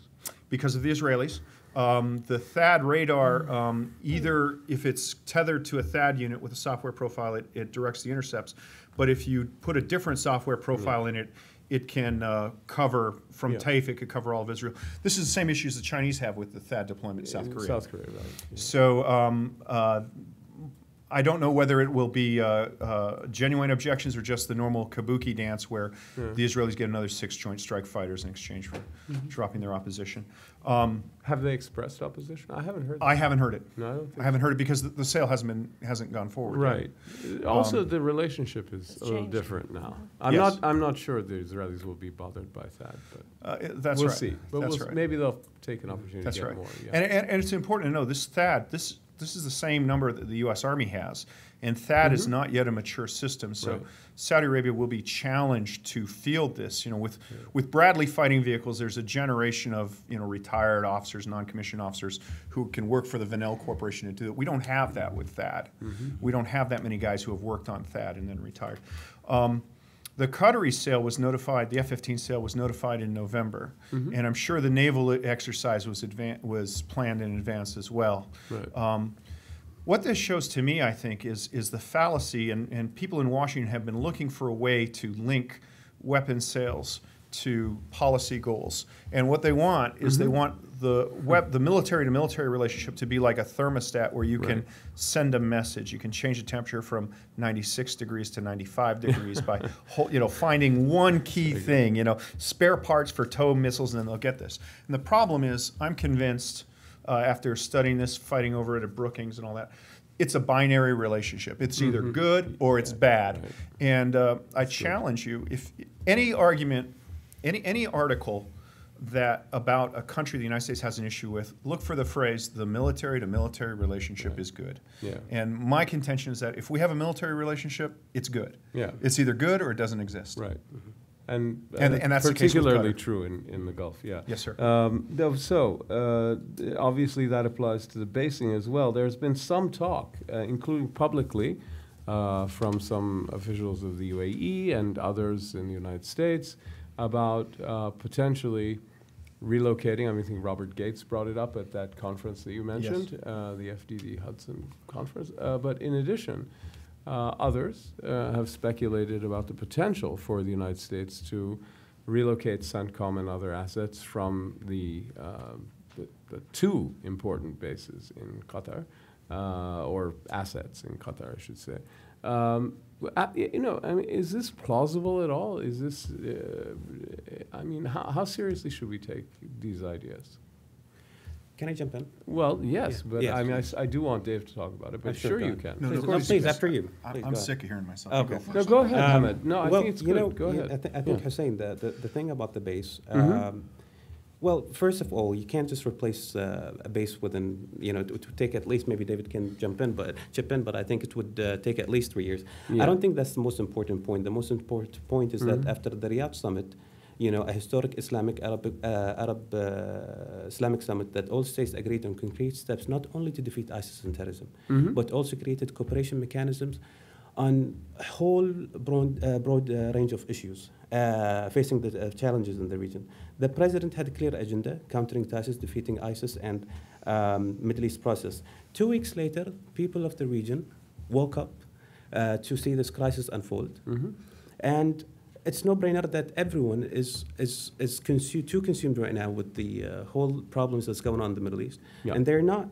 because of the Israelis. Um, the THAAD radar, um, either if it's tethered to a THAAD unit with a software profile, it, it directs the intercepts. But if you put a different software profile in it, it can uh, cover from Yeah. Taif, it could cover all of Israel. This is the same issues the Chinese have with the THAAD deployment in South Korea. South Korea, right. yeah. So um, uh, I don't know whether it will be uh, uh, genuine objections or just the normal kabuki dance where the Israelis get another six Joint Strike Fighters in exchange for dropping their opposition. Um, Have they expressed opposition? I haven't heard that. I haven't heard it. No, I don't think I haven't heard it because the, the sale hasn't been hasn't gone forward. Right. Uh, Also, the relationship is a little changed. different now. I'm Yes. not. I'm not sure the Israelis will be bothered by that, but Uh, it- that's we'll right. see. But that's we'll, right. maybe they'll take an opportunity That's to get right. more. Yeah. And, and, and it's important to know this THAAD, this, this is the same number that the U.S. Army has. And THAAD is not yet a mature system. So Mm-hmm. Right. Saudi Arabia will be challenged to field this. You know, with, with Bradley fighting vehicles, there's a generation of, you know, retired officers, non-commissioned officers who can work for the Vinnell Corporation to do it. We don't have that with THAAD. Mm-hmm. We don't have that many guys who have worked on THAAD and then retired. Um, the Qatari sale was notified, the F-15 sale was notified in November, Mm-hmm. and I'm sure the naval exercise was advan- was planned in advance as well. Right. Um, what this shows to me, I think, is is the fallacy, and, and people in Washington have been looking for a way to link weapons sales to policy goals. And what they want is Mm-hmm. they want the web, the military to military relationship to be like a thermostat where you can send a message. You can change the temperature from 96 degrees to 95 degrees by hol- you know finding one key thing, you know, spare parts for TOW missiles, and then they'll get this. And the problem is, I'm convinced uh, after studying this, fighting over it at Brookings and all that, it's a binary relationship. It's either good or it's bad. And uh, I challenge you, if any argument, any any article that about a country the United States has an issue with, look for the phrase "the military to military relationship is good." Yeah. And my contention is that if we have a military relationship, it's good. Yeah. It's either good or it doesn't exist. Right. And, And- uh, and that's the case with particularly true in, in the Gulf, yeah. Yes, sir. Um, so, uh, obviously that applies to the basing as well. There's been some talk, uh, including publicly, uh, from some officials of the UAE and others in the United States, about uh, potentially relocating. I mean, I think Robert Gates brought it up at that conference that you mentioned, uh, the FDD Hudson conference. Uh, but in addition, uh, others uh, have speculated about the potential for the United States to relocate CENTCOM and other assets from the, um, the, the two important bases in Qatar, uh, or assets in Qatar, I should say. Um, w- uh, you know, I mean, is this plausible at all? Is this, uh, I mean, how, how seriously should we take these ideas? Can I jump in? Well, yes, Yeah. but Yes, I mean, I, please. s- I do want Dave to talk about it, but sure, sure you can. No, Please, no, no, please, please, please. after you. I- Please, I'm go ahead. sick of hearing myself. Okay. Go first. No, go ahead, Um, Hamad. No, I well, think it's you good. know, Go yeah, ahead. I, thi- I think Yeah. Hussein, the, the, the thing about the base, Mhm. um, well, first of all, you can't just replace uh, a base within, you know, it would take at least, maybe David can jump in, but chip in, but I think it would uh, take at least three years. Yeah. I don't think that's the most important point. The most important point is Mhm. that after the Riyadh summit, you know, a historic Islamic Arab, uh, Arab uh, Islamic summit that all states agreed on concrete steps not only to defeat ISIS and terrorism, Mhm. but also created cooperation mechanisms on a whole broad, uh, broad uh, range of issues uh, facing the uh, challenges in the region. The president had a clear agenda, countering ISIS, defeating ISIS, and um, Middle East process. Two weeks later, people of the region woke up uh, to see this crisis unfold. Mhm. And it's no brainer that everyone is, is, is too consumed right now with the uh, whole problems that's going on in the Middle East. Yeah. And they're not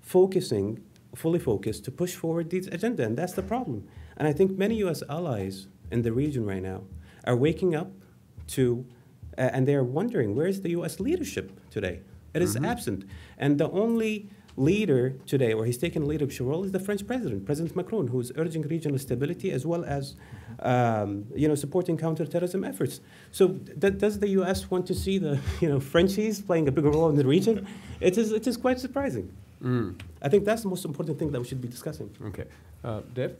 focusing, fully focused to push forward this agenda. And that's the problem. And I think many U.S. allies in the region right now are waking up to, uh, and they're wondering where's the U.S. leadership today? It is absent. And the only leader today, or he's taken a leadership role, is the French president, President Macron, who's urging regional stability as well as, um, you know, supporting counterterrorism efforts. So, th- does the U.S. want to see the, you know, Frenchies playing a bigger role in the region? It is, it is quite surprising. Mm. I think that's the most important thing that we should be discussing. Okay. Uh, Dave?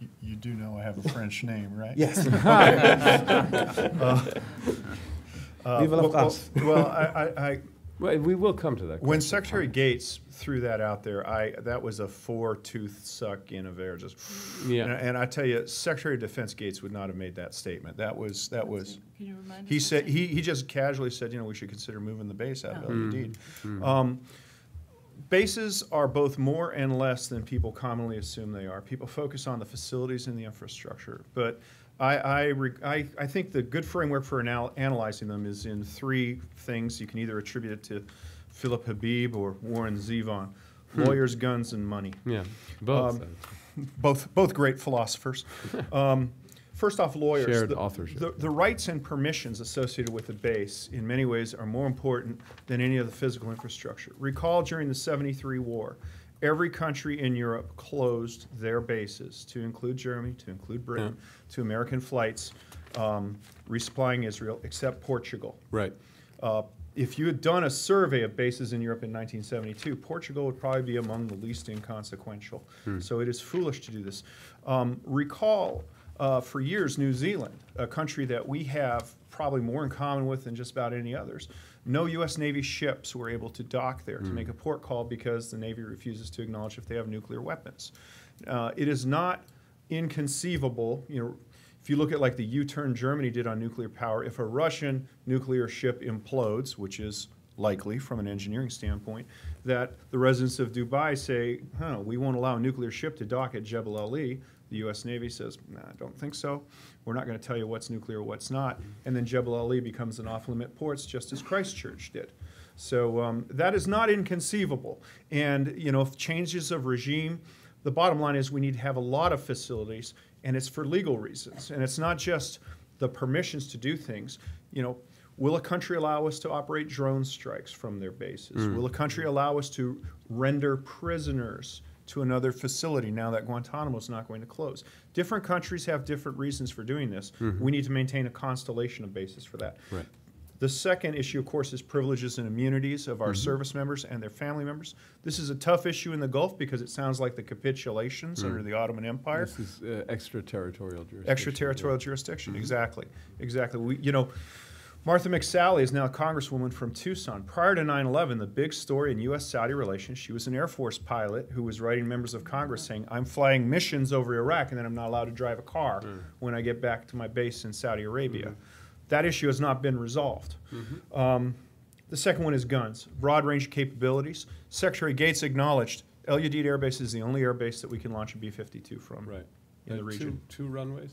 You- You do know I have a French name, right? Yes. Uh, Vive la well- well- France. Well, I, I, I, Well, we will come to that. when. Secretary Gates threw that out there, I, that was a four-tooth suck in of air, just. Yeah. And, and I tell you, Secretary of Defense Gates would not have made that statement. That was, that was, Can you remind he said, he, he just casually said, you know, we should consider moving the base out of Oh. LUD. Um, Bases are both more and less than people commonly assume they are. People focus on the facilities and the infrastructure. But I, I, I, I think the good framework for anal- analyzing them is in three things. You can either attribute it to Philip Habib or Warren Zevon. Lawyers, guns, and money Yeah, both. Um, both both great philosophers. Um, first off, lawyers. Shared the, authorship. The, the rights and permissions associated with the base, in many ways, are more important than any of the physical infrastructure. Recall during the '73 war, every country in Europe closed their bases, to include Germany, to include Britain, to American flights, um, resupplying Israel, except Portugal. right. Uh, if you had done a survey of bases in Europe in 1972, Portugal would probably be among the least inconsequential. So it is foolish to do this. Um, recall, uh, for years, New Zealand, a country that we have probably more in common with than just about any others. No U.S. Navy ships were able to dock there to make a port call because the Navy refuses to acknowledge if they have nuclear weapons. Uh, it is not inconceivable, you know, if you look at like the U-turn Germany did on nuclear power, if a Russian nuclear ship implodes, which is likely from an engineering standpoint, that the residents of Dubai say, huh, we won't allow a nuclear ship to dock at Jebel Ali. The U.S. Navy says, nah, I don't think so. We're not going to tell you what's nuclear, what's not. And then Jebel Ali becomes an off-limit port, just as Christchurch did. So um, that is not inconceivable. And, you know, if changes of regime, the bottom line is we need to have a lot of facilities, and it's for legal reasons. And it's not just the permissions to do things. You know, will a country allow us to operate drone strikes from their bases? Will a country allow us to render prisoners to another facility now that Guantanamo is not going to close? Different countries have different reasons for doing this. We need to maintain a constellation of bases for that. Right. The second issue, of course, is privileges and immunities of Mm-hmm. our service members and their family members. This is a tough issue in the Gulf because it sounds like the capitulations under the Ottoman Empire. Mm. This is uh, extraterritorial jurisdiction. Extraterritorial jurisdiction, exactly, exactly. We, you know, Martha McSally is now a congresswoman from Tucson. Prior to 9/11, the big story in U.S.-Saudi relations, she was an Air Force pilot who was writing members of Congress saying, "I'm flying missions over Iraq, and then I'm not allowed to drive a car mm. when I get back to my base in Saudi Arabia." Mm-hmm. That issue has not been resolved. Mm-hmm. Um, the second one is guns, broad range of capabilities. Secretary Gates acknowledged Al Udeid Air Base is the only air base that we can launch a B-52 from Right. In the region. Two, two runways?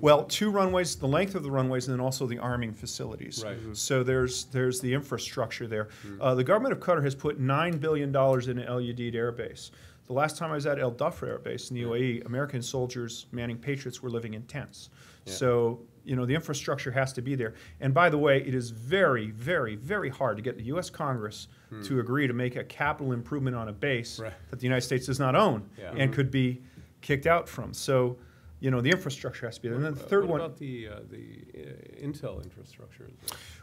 Well, two runways, the length of the runways, and then also the arming facilities. Right. Mhm. So there's there's the infrastructure there. Uh, the government of Qatar has put nine billion dollars in Al Udeid Air Base. The last time I was at Al Dhafra Air Base in the UAE, American soldiers manning Patriots were living in tents. Yeah. So you know the infrastructure has to be there. And by the way, it is very, very, very hard to get the U.S. Congress to agree to make a capital improvement on a base Right. that the United States does not own Yeah. and could be kicked out from. So, you know, the infrastructure has to be there. And then the third what one, about the, uh, the uh, Intel infrastructure?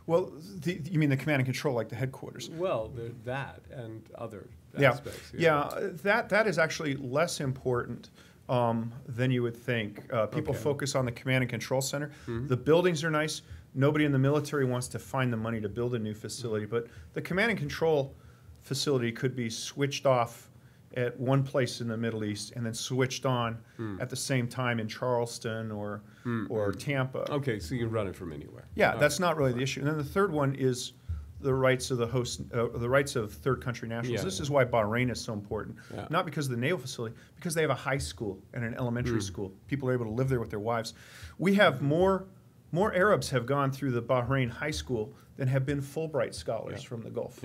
well, the, you mean the command and control, like the headquarters? Well, that and other Yeah, aspects. yeah, uh, that, that is actually less important um, than you would think. Uh, People Okay. focus on the command and control center. The buildings are nice. Nobody in the military wants to find the money to build a new facility, but the command and control facility could be switched off at one place in the Middle East and then switched on at the same time in Charleston or, or Tampa. Okay, so you can run it from anywhere. Yeah, All that's right. not really the issue. And then the third one is the rights of the host, uh, the rights of third country nationals. Yeah, this yeah. is why Bahrain is so important. Yeah. Not because of the naval facility, because they have a high school and an elementary Hmm. school. People are able to live there with their wives. We have more more Arabs have gone through the Bahrain high school than have been Fulbright scholars from the Gulf.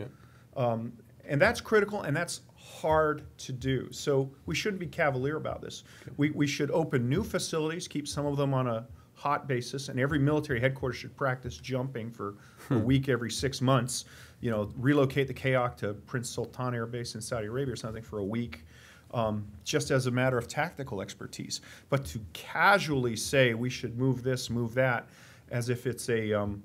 Um, and that's critical and that's hard to do. So we shouldn't be cavalier about this. We, we should open new facilities, keep some of them on a hot basis, and every military headquarters should practice jumping for a week every six months. You know, relocate the CAOC to Prince Sultan Air Base in Saudi Arabia or something for a week. Um, just as a matter of tactical expertise, but to casually say we should move this, move that, as if it's a, um,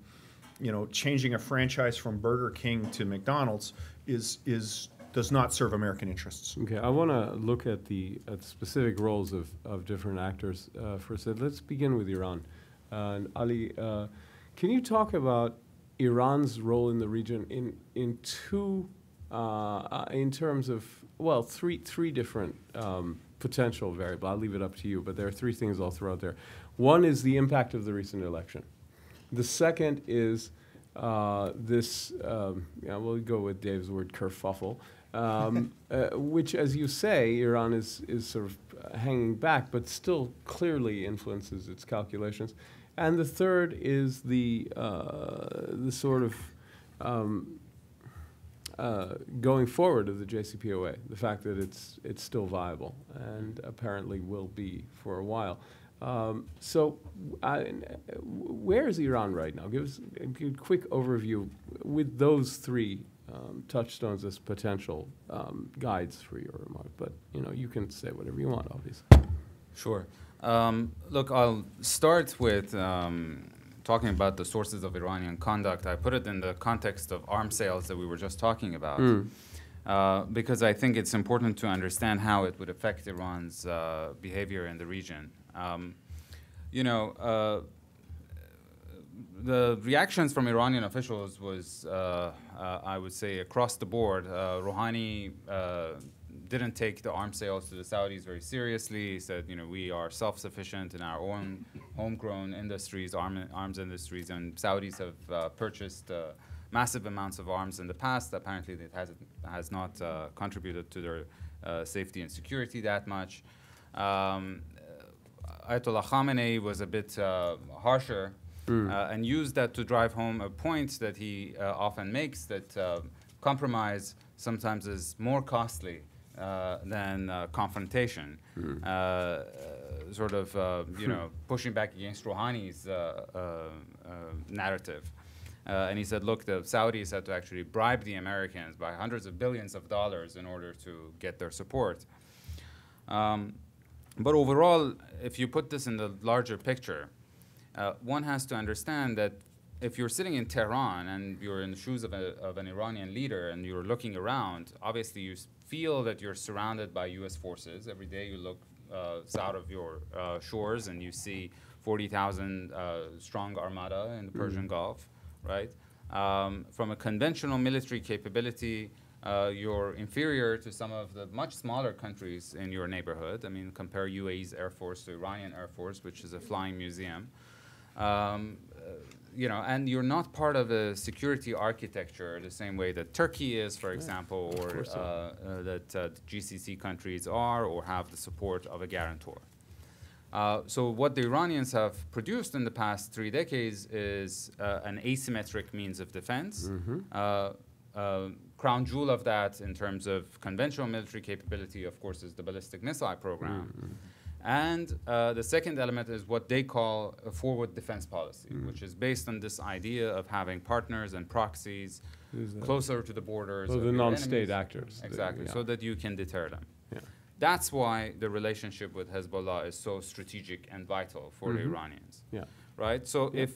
you know, changing a franchise from Burger King to McDonald's is is does not serve American interests. Okay, I want to look at the at specific roles of, of different actors uh, second. Let's begin with Iran. Uh, and Ali, uh, can you talk about Iran's role in the region in in two uh, uh, in terms of well three three different um, potential variables. I'll leave it up to you, but there are three things I'll throw out there. One is the impact of the recent election. The second is uh, this, um, yeah, we'll go with Dave's word, kerfuffle, um, uh, which, as you say, Iran is, is sort of uh, hanging back, but still clearly influences its calculations. And the third is the, uh, the sort of um, uh, going forward of the JCPOA, the fact that it's, it's still viable and apparently will be for a while. Um, so, where is Iran right now? Give us a quick overview with those three um, touchstones as potential um, guides for your remark. But you know, you can say whatever you want, obviously. Sure. Um, look, I'll start with um, talking about the sources of Iranian conduct. I put it in the context of arms sales that we were just talking about. Mm. Uh, because I think it's important to understand how it would affect Iran's uh, behavior in the region. Um, you know, uh, the reactions from Iranian officials was, uh, uh, I would say, across the board. Uh, Rouhani didn't take the arms sales to the Saudis very seriously. He said, you know, we are self-sufficient in our own homegrown industries, arm, arms industries, and Saudis have purchased massive amounts of arms in the past. Apparently, it has, has not uh, contributed to their uh, safety and security that much. Um, Ayatollah Khamenei was a bit uh, harsher mm. and use that to drive home a point that he uh, often makes that uh, compromise sometimes is more costly than confrontation. Mm. sort of, you know, pushing back against Rouhani's narrative. Uh, and he said, look, the Saudis had to actually bribe the Americans by hundreds of billions of dollars in order to get their support. Um, but overall, if you put this in the larger picture, uh, one has to understand that if you're sitting in Tehran and you're in the shoes of, a, of an Iranian leader and you're looking around, obviously you feel that you're surrounded by U.S. forces. Every day you look uh, south of your uh, shores and you see 40,000 uh, strong armada in the Persian mm. Gulf, right? Um, from a conventional military capability, uh, you're inferior to some of the much smaller countries in your neighborhood. I mean, compare UAE's Air Force to Iranian Air Force, which is a flying museum. Um, uh, you know, and you're not part of a security architecture the same way that Turkey is, for example, or so. uh, uh that uh, GCC countries are, or have the support of a guarantor. Uh, so what the Iranians have produced in the past three decades is an asymmetric means of defense. Mm -hmm crown jewel of that in terms of conventional military capability, of course, is the ballistic missile program. Mm -hmm. And uh, the second element is what they call a forward defense policy, mm. which is based on this idea of having partners and proxies closer to the borders. So the non-state actors. Exactly, yeah. so that you can deter them. Yeah. That's why the relationship with Hezbollah is so strategic and vital for mm -hmm. the. Iranians. Yeah. Right? So yeah. if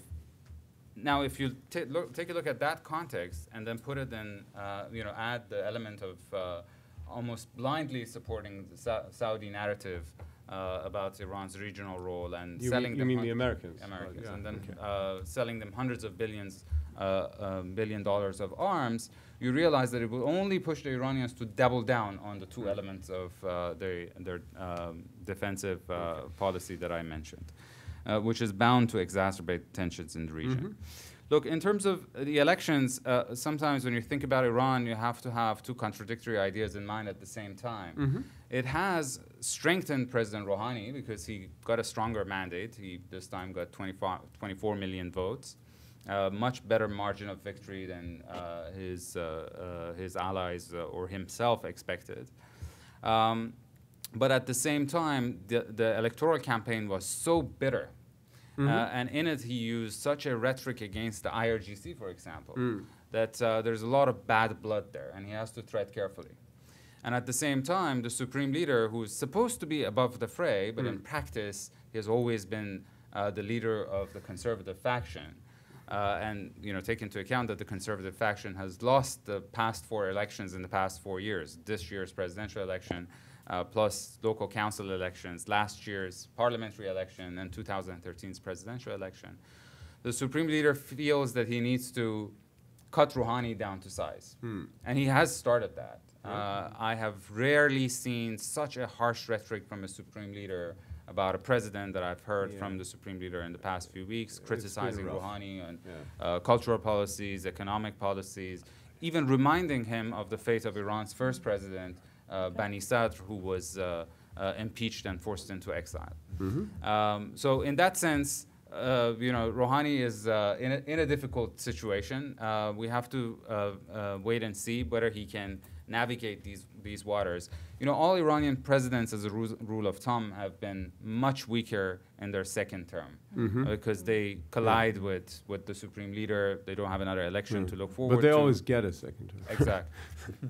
now, if you look, take a look at that context and then put it in, uh, you know, add the element of uh, almost blindly supporting the Sa Saudi narrative uh, about Iran's regional role and you selling mean, them you mean the Americans, Americans, oh, yeah, and then okay. Uh, selling them hundreds of billions, uh, um, billion dollars of arms, you realize that it will only push the Iranians to double down on the two elements of uh, their, their um, defensive okay. policy that I mentioned uh, which is bound to exacerbate tensions in the region. Mm -hmm. Look, in terms of the elections, uh, sometimes when you think about Iran, you have to have two contradictory ideas in mind at the same time. Mm -hmm. It has strengthened President Rouhani because he got a stronger mandate. He this time got 24, 24 million votes, uh, much better margin of victory than uh, his, uh, uh, his allies uh, or himself expected. Um, but at the same time, the, the electoral campaign was so bitter. Mm -hmm. uh, and in it, he used such a rhetoric against the IRGC, for example, mm. that uh, there's a lot of bad blood there, and he has to tread carefully. And at the same time, the supreme leader, who's supposed to be above the fray, but mm. in practice, he has always been uh, the leader of the conservative faction, uh, and you know take into account that the conservative faction has lost the past four elections in the past four years, this year's presidential election, uh, plus local council elections, last year's parliamentary election, and 2013's presidential election, the supreme leader feels that he needs to cut Rouhani down to size, and he has started that. Uh, I have rarely seen such a harsh rhetoric from a supreme leader about a president that I've heard Yeah. from the supreme leader in the past few weeks, criticizing. Rouhani and Yeah. uh, cultural policies, economic policies, even reminding him of the fate of Iran's first president, Bani Sadr, who was uh, uh, impeached and forced into exile. Um, so, in that sense, uh, you know, Rouhani is uh, in, a, in a difficult situation. Uh, we have to uh, uh, wait and see whether he can navigate these these waters. You know, all Iranian presidents, as a ru- rule of thumb, have been much weaker in their second term Mm-hmm. uh, because they collide with with the supreme leader. They don't have another election to look forward But they to. always get a second term. exactly.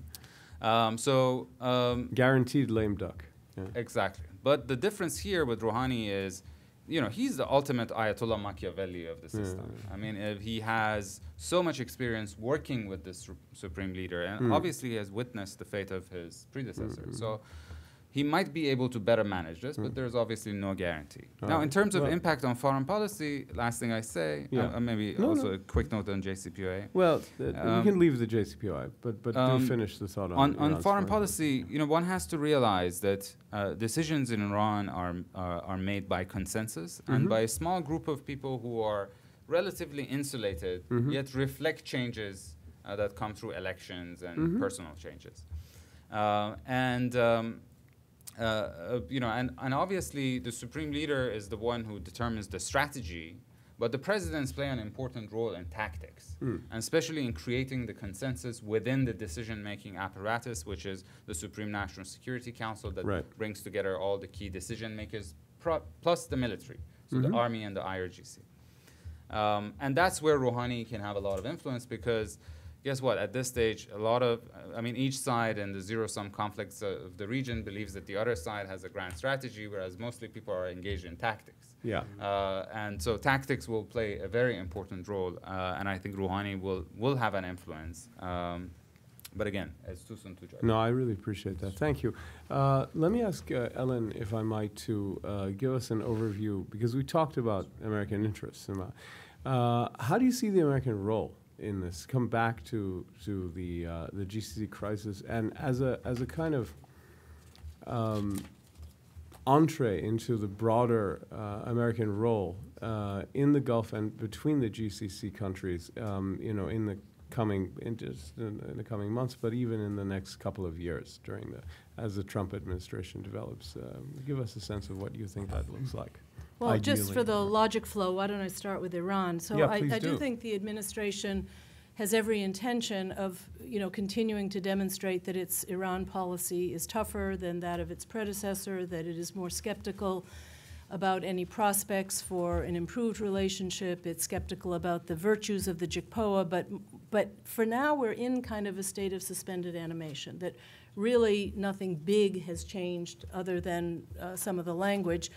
um, so um, Guaranteed lame duck. Yeah. Exactly. But the difference here with Rouhani is, you know, he's the ultimate Ayatollah Machiavelli of the system. I mean, if he has so much experience working with this su- supreme leader, and obviously he has witnessed the fate of his predecessor. So he might be able to better manage this, but there's obviously no guarantee. now, in terms of Well- impact on foreign policy, last thing I say, Yeah. uh, uh, maybe No, also no. a quick note on JCPOA. Well, uh, we Um, can leave the JCPOA, but but um, do finish the thought on on, on foreign policy, you know, one has to realize that uh, decisions in Iran are, are, are made by consensus and by a small group of people who are relatively insulated, yet reflect changes uh, that come through elections and personal changes. Uh, and um, uh, you know, and, and obviously the supreme leader is the one who determines the strategy, but the presidents play an important role in tactics, and especially in creating the consensus within the decision-making apparatus, which is the Supreme National Security Council that Right. brings together all the key decision makers, pro- plus the military, so the army and the IRGC. Um, and that's where Rouhani can have a lot of influence because guess what? At this stage, a lot of, I mean, each side in the zero sum conflicts of the region believes that the other side has a grand strategy, whereas mostly people are engaged in tactics. Yeah. Uh, and so tactics will play a very important role, uh, and I think Rouhani will, will have an influence. Um, but again, it's too soon to judge. No, I really appreciate that. Thank you. Uh, let me ask uh, Ellen, if I might, to uh, give us an overview because we talked about American interests. and, Uh, how do you see the American role in this? Come back to to the uh, the GCC crisis and as a as a kind of um, entree into the broader uh, American role uh, in the Gulf and between the GCC countries, um, you know, in the coming in, just in, in the coming months, but even in the next couple of years during the as the Trump administration develops. Um, give us a sense of what you think that looks like. Well, just for the logic flow, why don't I start with Iran? So Yeah, I, I do do. think the administration has every intention of, you know, continuing to demonstrate that its Iran policy is tougher than that of its predecessor, that it is more skeptical about any prospects for an improved relationship. It's skeptical about the virtues of the JCPOA, but, but for now, we're in kind of a state of suspended animation, that really nothing big has changed other than uh, some of the language.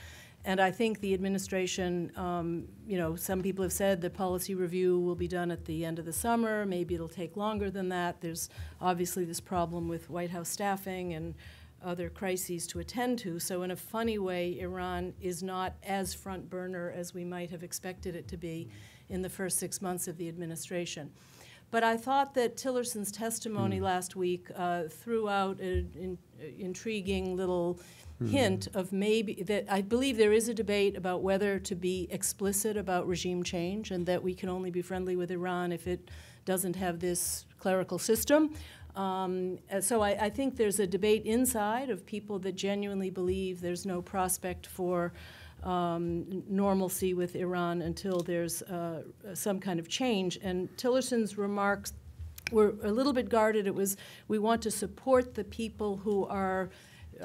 And I think the administration, um, you know, some people have said the policy review will be done at the end of the summer. Maybe it'll take longer than that. There's obviously this problem with White House staffing and other crises to attend to. So, in a funny way, Iran is not as front burner as we might have expected it to be in the first six months of the administration. But I thought that Tillerson's testimony last week uh, threw out an in, intriguing little hint of maybe that I believe there is a debate about whether to be explicit about regime change and that we can only be friendly with Iran if it doesn't have this clerical system. Um, so I, I think there's a debate inside of people that genuinely believe there's no prospect for um, normalcy with Iran until there's uh, some kind of change. And Tillerson's remarks were a little bit guarded. It was, we want to support the people who are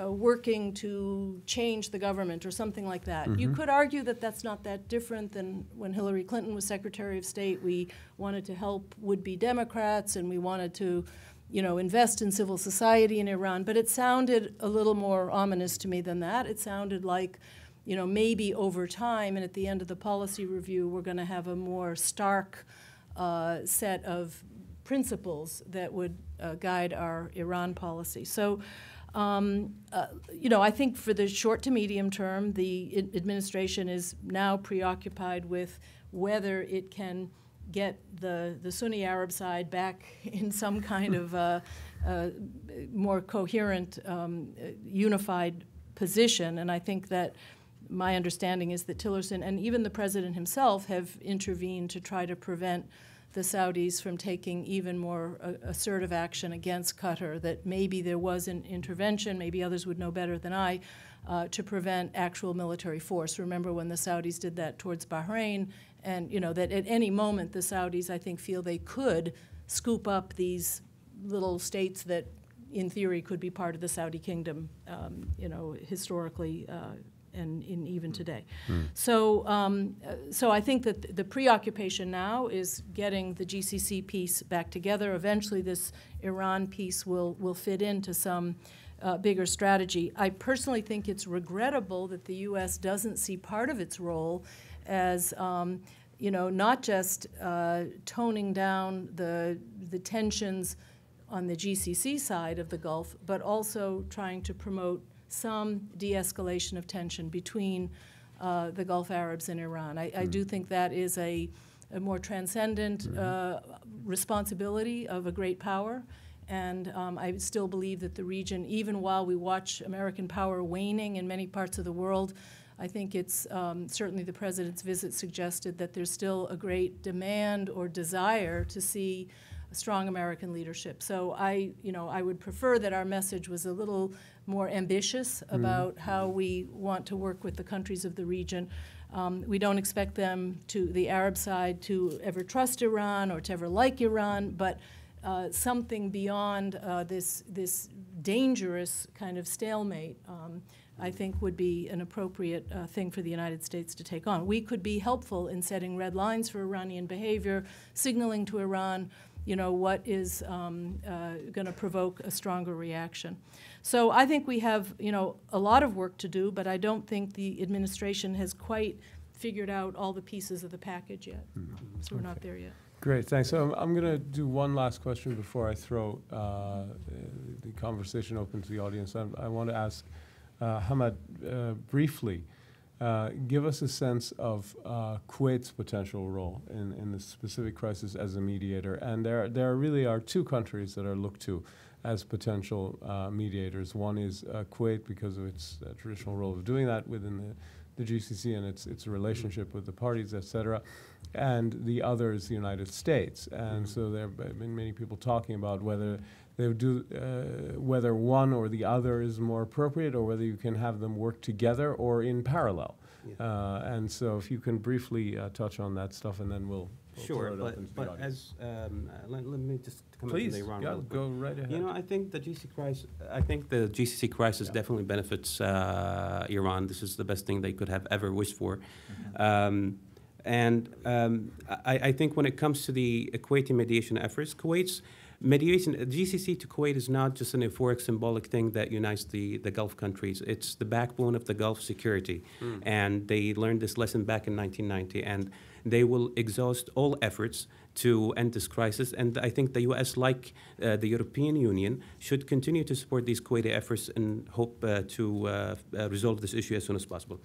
uh, working to change the government or something like that. You could argue that that's not that different than when Hillary Clinton was Secretary of State. We wanted to help would-be Democrats and we wanted to, you know, invest in civil society in Iran. But it sounded a little more ominous to me than that. It sounded like you know, maybe over time and at the end of the policy review, we're going to have a more stark uh, set of principles that would uh, guide our Iran policy. So, um, uh, you know, I think for the short to medium term, the administration is now preoccupied with whether it can get the, the Sunni Arab side back in some kind of uh, uh, more coherent, um, unified position. And I think that my understanding is that Tillerson and even the president himself have intervened to try to prevent the Saudis from taking even more uh, assertive action against Qatar, that maybe there was an intervention, maybe others would know better than I, uh, to prevent actual military force. Remember when the Saudis did that towards Bahrain, and you know that at any moment the Saudis, I think, feel they could scoop up these little states that, in theory, could be part of the Saudi kingdom, um, you know, historically uh, and in even today. So, um, uh, so I think that the preoccupation now is getting the GCC piece back together. Eventually, this Iran piece will will fit into some. Uh, bigger strategy. I personally think it's regrettable that the U.S. doesn't see part of its role as, um, you know, not just uh, toning down the the tensions on the GCC side of the Gulf, but also trying to promote some de-escalation of tension between uh, the Gulf Arabs and Iran. I, I do think that is a, a more transcendent uh, responsibility of a great power. And um, I still believe that the region, even while we watch American power waning in many parts of the world, I think it's um, certainly the president's visit suggested that there's still a great demand or desire to see strong American leadership. So I, you know, I would prefer that our message was a little more ambitious about how we want to work with the countries of the region. Um, we don't expect them to, the Arab side, to ever trust Iran or to ever like Iran, but uh, something beyond uh, this this dangerous kind of stalemate. Um, I think would be an appropriate uh, thing for the United States to take on. We could be helpful in setting red lines for Iranian behavior, signaling to Iran, you know, what is um, uh, going to provoke a stronger reaction. So I think we have, you know, a lot of work to do, but I don't think the administration has quite figured out all the pieces of the package yet. So we're not there yet. Great, thanks. So I'm, I'm going to do one last question before I throw uh, the conversation open to the audience. I, I want to ask uh, Hamad uh, briefly, uh, give us a sense of uh, Kuwait's potential role in, in this specific crisis as a mediator. And there, there really are two countries that are looked to as potential uh, mediators. One is uh, Kuwait because of its uh, traditional role of doing that within the, the GCC and its, its relationship with the parties, et cetera and the other is the United States. And so there have been many people talking about whether they would do uh, whether one or the other is more appropriate, or whether you can have them work together or in parallel. Yeah. Uh, and so, if you can briefly uh, touch on that stuff, and then we'll, we'll Sure, throw it but, open to the but as, um, uh, let, let me just come Please, yeah, go right ahead. You know, I think the GCC crisis. I think the GCC crisis Yeah. definitely benefits uh, Iran. This is the best thing they could have ever wished for. Mm-hmm. Um, and um, I, I think when it comes to the Kuwaiti mediation efforts, Kuwait's mediation, GCC to Kuwait is not just an euphoric symbolic thing that unites the, the Gulf countries. It's the backbone of the Gulf security. And they learned this lesson back in 1990. And they will exhaust all efforts to end this crisis. And I think the U.S., like uh, the European Union, should continue to support these Kuwaiti efforts and hope uh, to uh, uh, resolve this issue as soon as possible.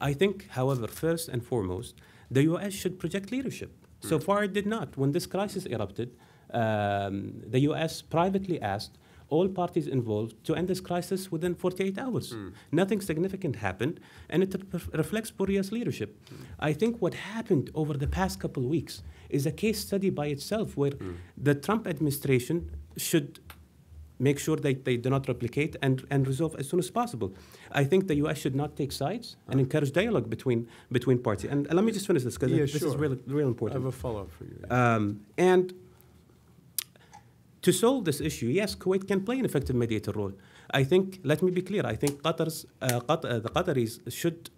I think, however, first and foremost, the U.S. should project leadership. So far, it did not. When this crisis erupted, um, the U.S. privately asked all parties involved to end this crisis within 48 hours. Nothing significant happened, and it ref- reflects Borea's leadership. I think what happened over the past couple of weeks is a case study by itself where the Trump administration should make sure that they do not replicate and, and resolve as soon as possible. I think the U.S. should not take sides and encourage dialogue between between parties. And let me just finish this because Yeah, this is sure. really, real I important. have a follow up for you. Um, and to solve this issue, yes, Kuwait can play an effective mediator role. I think, let me be clear, I think Qatar's, uh, Qat- uh, the Qataris should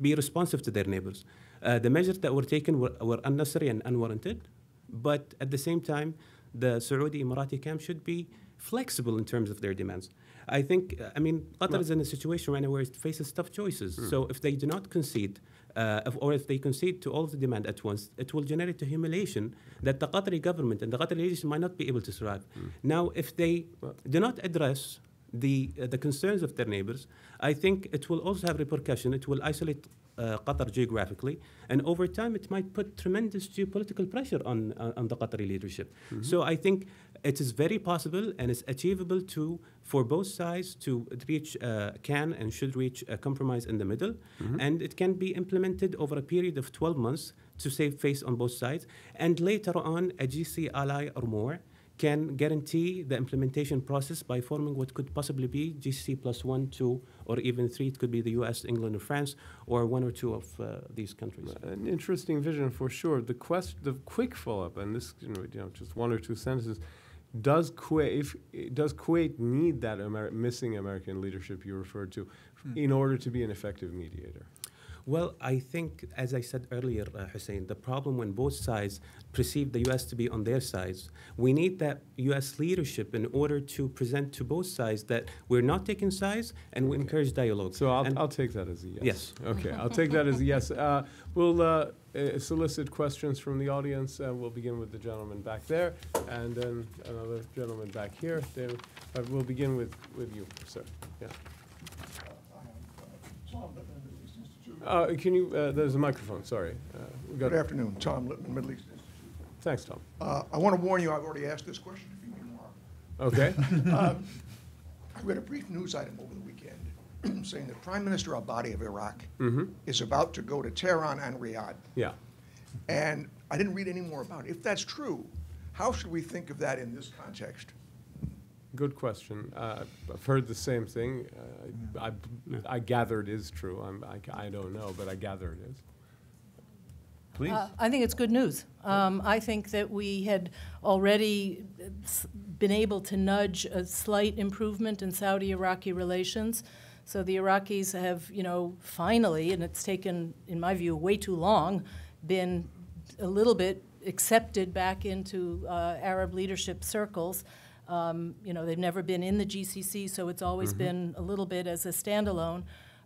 be responsive to their neighbors. Uh, the measures that were taken were, were unnecessary and unwarranted, but at the same time, the Saudi Emirati camp should be flexible in terms of their demands. I think, uh, I mean, Qatar is in a situation right now where it faces tough choices. So if they do not concede, uh, if, or if they concede to all of the demand at once, it will generate a humiliation that the Qatari government and the Qatari leadership might not be able to survive. Now, if they do not address the, uh, the concerns of their neighbors, I think it will also have repercussion. It will isolate uh, Qatar geographically, and over time, it might put tremendous geopolitical pressure on, uh, on the Qatari leadership. So I think it is very possible and it's achievable to for both sides to reach uh, can and should reach a compromise in the middle, and it can be implemented over a period of 12 months to save face on both sides, and later on, a GC ally or more can guarantee the implementation process by forming what could possibly be GCC plus one, two, or even three. It could be the U.S., England, or France, or one or two of uh, these countries. An interesting vision for sure. The quest, the quick follow-up, and this, you know, you know, just one or two sentences. Does Kuwait, if, does Kuwait need that Amer- missing American leadership you referred to hmm. in order to be an effective mediator? Well, I think, as I said earlier, uh, Hussein, the problem when both sides perceive the U.S. to be on their sides, we need that U.S. leadership in order to present to both sides that we're not taking sides and we encourage dialogue. So I'll, And- I'll take that as a yes. Yes. Okay, I'll take that as a yes. Uh, we'll uh, uh, solicit questions from the audience. Uh, we'll begin with the gentleman back there, and then another gentleman back here. David, uh, we'll begin with, with you, sir. Yeah. Uh, can you? Uh, there's a microphone. Sorry. Uh, we got. Good afternoon, Tom Lippman, Middle East. Thanks, Tom. Uh, I want to warn you, I've already asked this question a few more. Okay. I read a brief news item over the weekend saying that Prime Minister Abadi of Iraq Mm-hmm. is about to go to Tehran and Riyadh. yeah. And I didn't read any more about it. If that's true, how should we think of that in this context? Good question. Uh, I've heard the same thing. Uh, I, I, I gather it is true. I'm, I, I don't know, but I gather it is. Please. Uh, I think it's good news. Um, I think that we had already uh, been able to nudge a slight improvement in Saudi-Iraqi relations. So the Iraqis have, you know, finally, and it's taken, in my view, way too long, been a little bit accepted back into uh, Arab leadership circles. Um, you know, they've never been in the GCC, so it's always been a little bit as a standalone.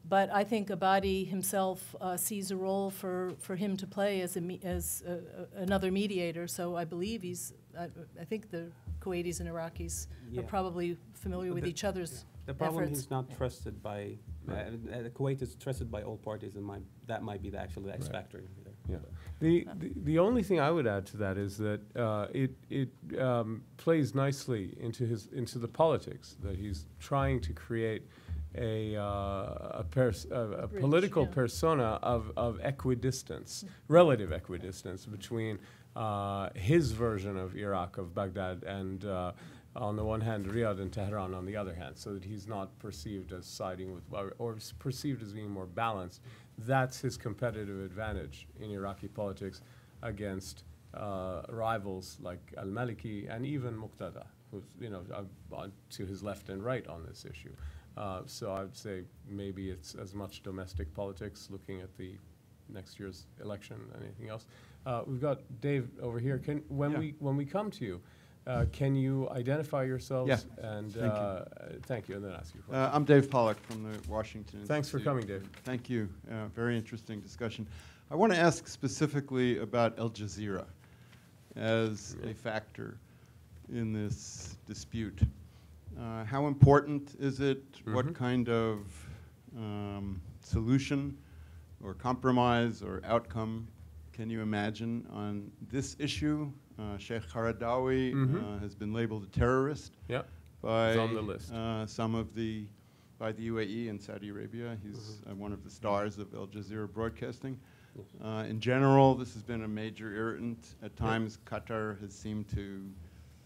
But I think Abadi himself uh, sees a role for, for him to play as, a, me- as a, a- another mediator. So I believe he's, I, I think the Kuwaitis and Iraqis Yeah. are probably familiar with The- each other's The problem efforts. is not trusted by, uh, uh, Kuwait is trusted by all parties, and might, that might be the actual X factor there. Yeah. The, the, the only thing I would add to that is that uh, it, it um, plays nicely into, his, into the politics, that he's trying to create a, uh, a, pers- a, a Bridge, political yeah. persona of, of equidistance, relative equidistance between uh, his version of Iraq, of Baghdad, and uh, on the one hand, Riyadh and Tehran on the other hand, so that he's not perceived as siding with, or, or perceived as being more balanced. That's his competitive advantage in Iraqi politics against uh, rivals like Al Maliki and even Muqtada, who's you know uh, on to his left and right on this issue. Uh, so I'd say maybe it's as much domestic politics, looking at the next year's election and anything else. Uh, we've got Dave over here. Can when Yeah. we when we come to you, uh, can you identify yourselves Yeah. and Thank you. uh, uh, thank you, and then ask your question. Uh, I'm Dave Pollock from the Washington Thanks for coming, Dave. Thank you. Uh, very interesting discussion. I want to ask specifically about Al Jazeera as a factor in this dispute. Uh, how important is it? What Mhm. kind of um, solution or compromise or outcome can you imagine on this issue? Uh, Sheikh Qaradawi Mhm. uh, has been labeled a terrorist Yeah. by on the list. Uh, some of the by the UAE and Saudi Arabia. He's Mm-hmm. uh, one of the stars of Al Jazeera broadcasting. Uh, in general, this has been a major irritant. At times, Qatar has seemed to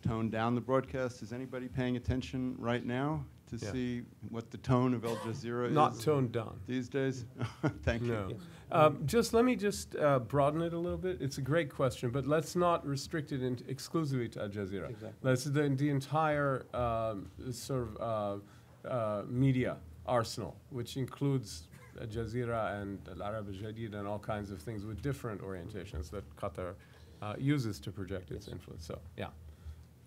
tone down the broadcast. Is anybody paying attention right now to Yeah. see what the tone of Al Jazeera Not is Not toned down. these days? Thank you. No. Um, just let me just uh, broaden it a little bit. It's a great question, but let's not restrict it in exclusively to Al Jazeera. Exactly. Let's the, the entire um, sort of uh, uh, media arsenal, which includes Al Jazeera and Al Arab Jadid and all kinds of things with different orientations that Qatar uh, uses to project its influence. So, yeah.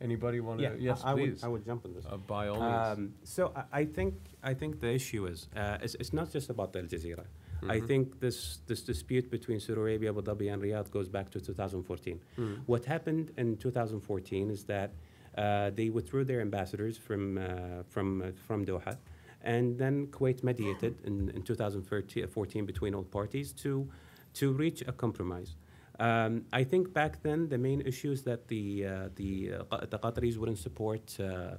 Anybody want to? Yeah, Yes, I I would, please. I would jump on this. Uh, by all means. Um, so I, I think I think the issue is uh, it's, it's not just about Al Jazeera. I Mhm. think this this dispute between Saudi Arabia, Abu Dhabi, and Riyadh goes back to 2014. Mm. What happened in 2014 is that uh, they withdrew their ambassadors from uh, from uh, from Doha, and then Kuwait mediated in, in 2014 between all parties to to reach a compromise. Um, I think back then the main issue is that the uh, the uh, the Qataris wouldn't support. Uh,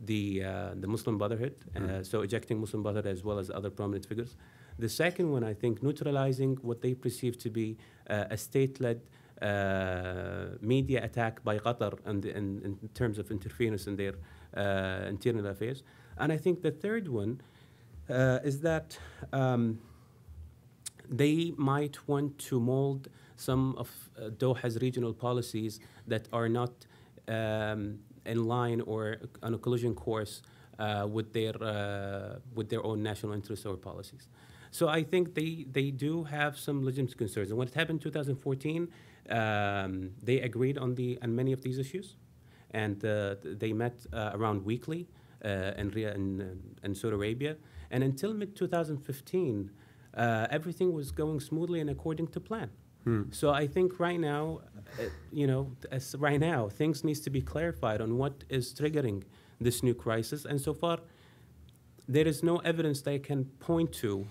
the uh, the Muslim Brotherhood, uh, so ejecting Muslim Brotherhood as well as other prominent figures. The second one, I think, neutralizing what they perceive to be uh, a state-led uh, media attack by Qatar and in, in terms of interference in their uh, internal affairs. And I think the third one uh, is that um, they might want to mold some of uh, Doha's regional policies that are not um, in line or on a collision course uh, with their uh, with their own national interests or policies. So I think they, they do have some legitimate concerns. And what happened in 2014, um, they agreed on the on many of these issues, and uh, they met uh, around weekly uh, in, in, in Saudi Arabia. And until mid 2015, uh, everything was going smoothly and according to plan. So I think right now, uh, you know, as right now, things needs to be clarified on what is triggering this new crisis. And so far, there is no evidence they can point to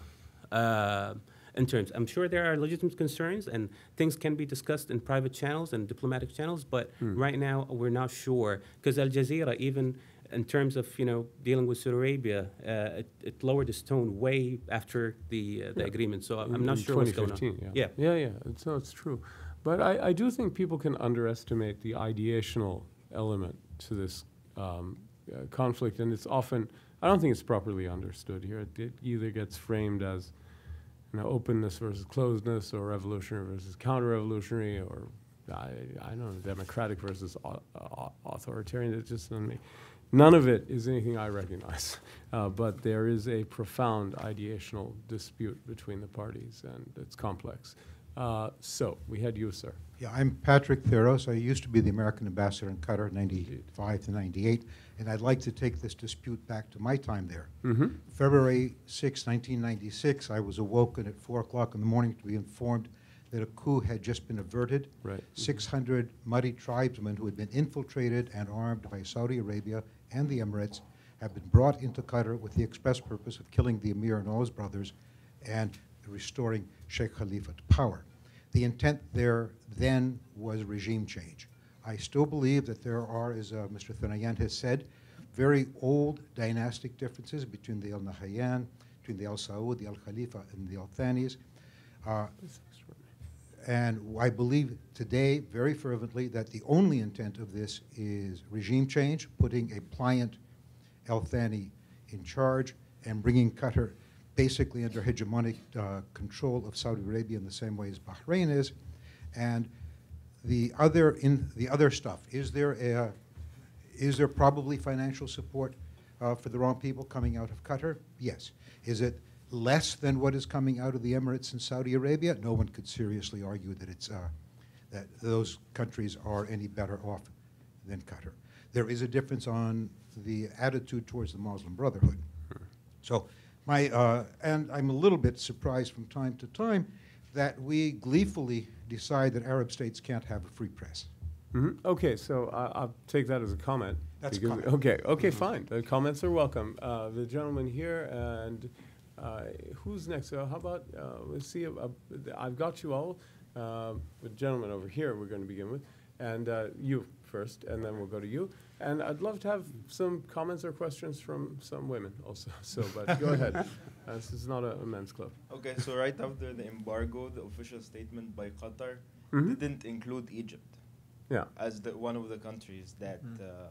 uh, in terms. I'm sure there are legitimate concerns and things can be discussed in private channels and diplomatic channels, but right now we're not sure because Al Jazeera, even in terms of you know dealing with Saudi Arabia, uh, it, it lowered its tone way after the uh, the Yeah. agreement. So I'm In- not in sure what's going on. 2015, Yeah. Yeah, yeah, it's, no, it's true. But I, I do think people can underestimate the ideational element to this um, uh, conflict, and it's often, I don't think it's properly understood here. It, it either gets framed as, you know, openness versus closedness, or revolutionary versus counter-revolutionary, or I, I don't know, democratic versus au- au- authoritarian. It's just. None of it is anything I recognize, uh, but there is a profound ideational dispute between the parties, and it's complex. Uh, so we had you, sir. Yeah, I'm Patrick Theros. I used to be the American ambassador in Qatar, 95 to 98, and I'd like to take this dispute back to my time there. Mm-hmm. February 6, 1996, I was awoken at 4 o'clock in the morning to be informed that a coup had just been averted. Right. 600 muddy tribesmen who had been infiltrated and armed by Saudi Arabia and the Emirates have been brought into Qatar with the express purpose of killing the emir and all his brothers and restoring Sheikh Khalifa to power. The intent there then was regime change. I still believe that there are, as uh, Mr. Thanayan has said, very old dynastic differences between the Al Nahyan, between the Al Saud, the Al Khalifa, and the Al Thanis. Uh, and I believe today very fervently that the only intent of this is regime change, putting a pliant Al Thani in charge and bringing Qatar basically under hegemonic uh, control of Saudi Arabia in the same way as Bahrain is. And the other in the other stuff is there a is there probably financial support uh, for the wrong people coming out of Qatar? Yes. Is it less than what is coming out of the Emirates and Saudi Arabia? No one could seriously argue that it's uh, that those countries are any better off than Qatar. There is a difference on the attitude towards the Muslim Brotherhood. So, my uh, and I'm a little bit surprised from time to time that we gleefully decide that Arab states can't have a free press. Mhm. Okay, so I- I'll take that as a comment. That's because- comment. Okay, okay, fine. The comments are welcome. Uh, The gentleman here, and uh, who's next? Uh, How about, uh, let's see, uh, I've got you all. Uh, The gentleman over here we're going to begin with, and uh, you first, and then we'll go to you. And I'd love to have some comments or questions from some women also, so, but go ahead. Uh, This is not a a men's club. Okay, so right after the embargo, the official statement by Qatar Mhm. didn't include Egypt Yeah. as the one of the countries that uh,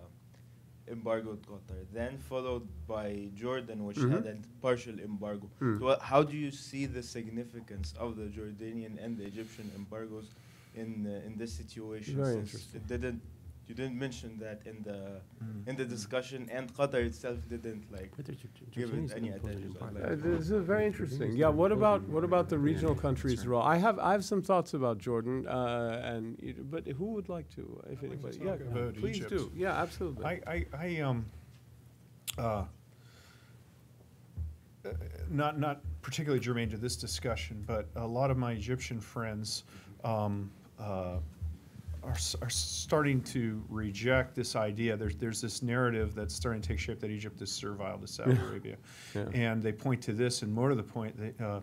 embargoed Qatar. Then followed by Jordan, which Mhm. had a partial embargo. Mm. So uh, how do you see the significance of the Jordanian and the Egyptian embargoes in uh, in this situation? Very since interesting. It didn't, you didn't mention that in the in the discussion, and Qatar itself didn't like give it any attention. Uh, This is very interesting. Yeah, what about, what about the regional countries' role? I have, I have some thoughts about Jordan, uh, and, but who would like to, if anybody? Yeah, talk about please Egypt. do. Yeah, absolutely. I, I, I, um, uh, uh, not, not particularly germane to this discussion, but a lot of my Egyptian friends, um, uh, are, are starting to reject this idea. There's, there's this narrative that's starting to take shape that Egypt is servile to Saudi Arabia. Yeah. And they point to this, and more to the point, they, uh,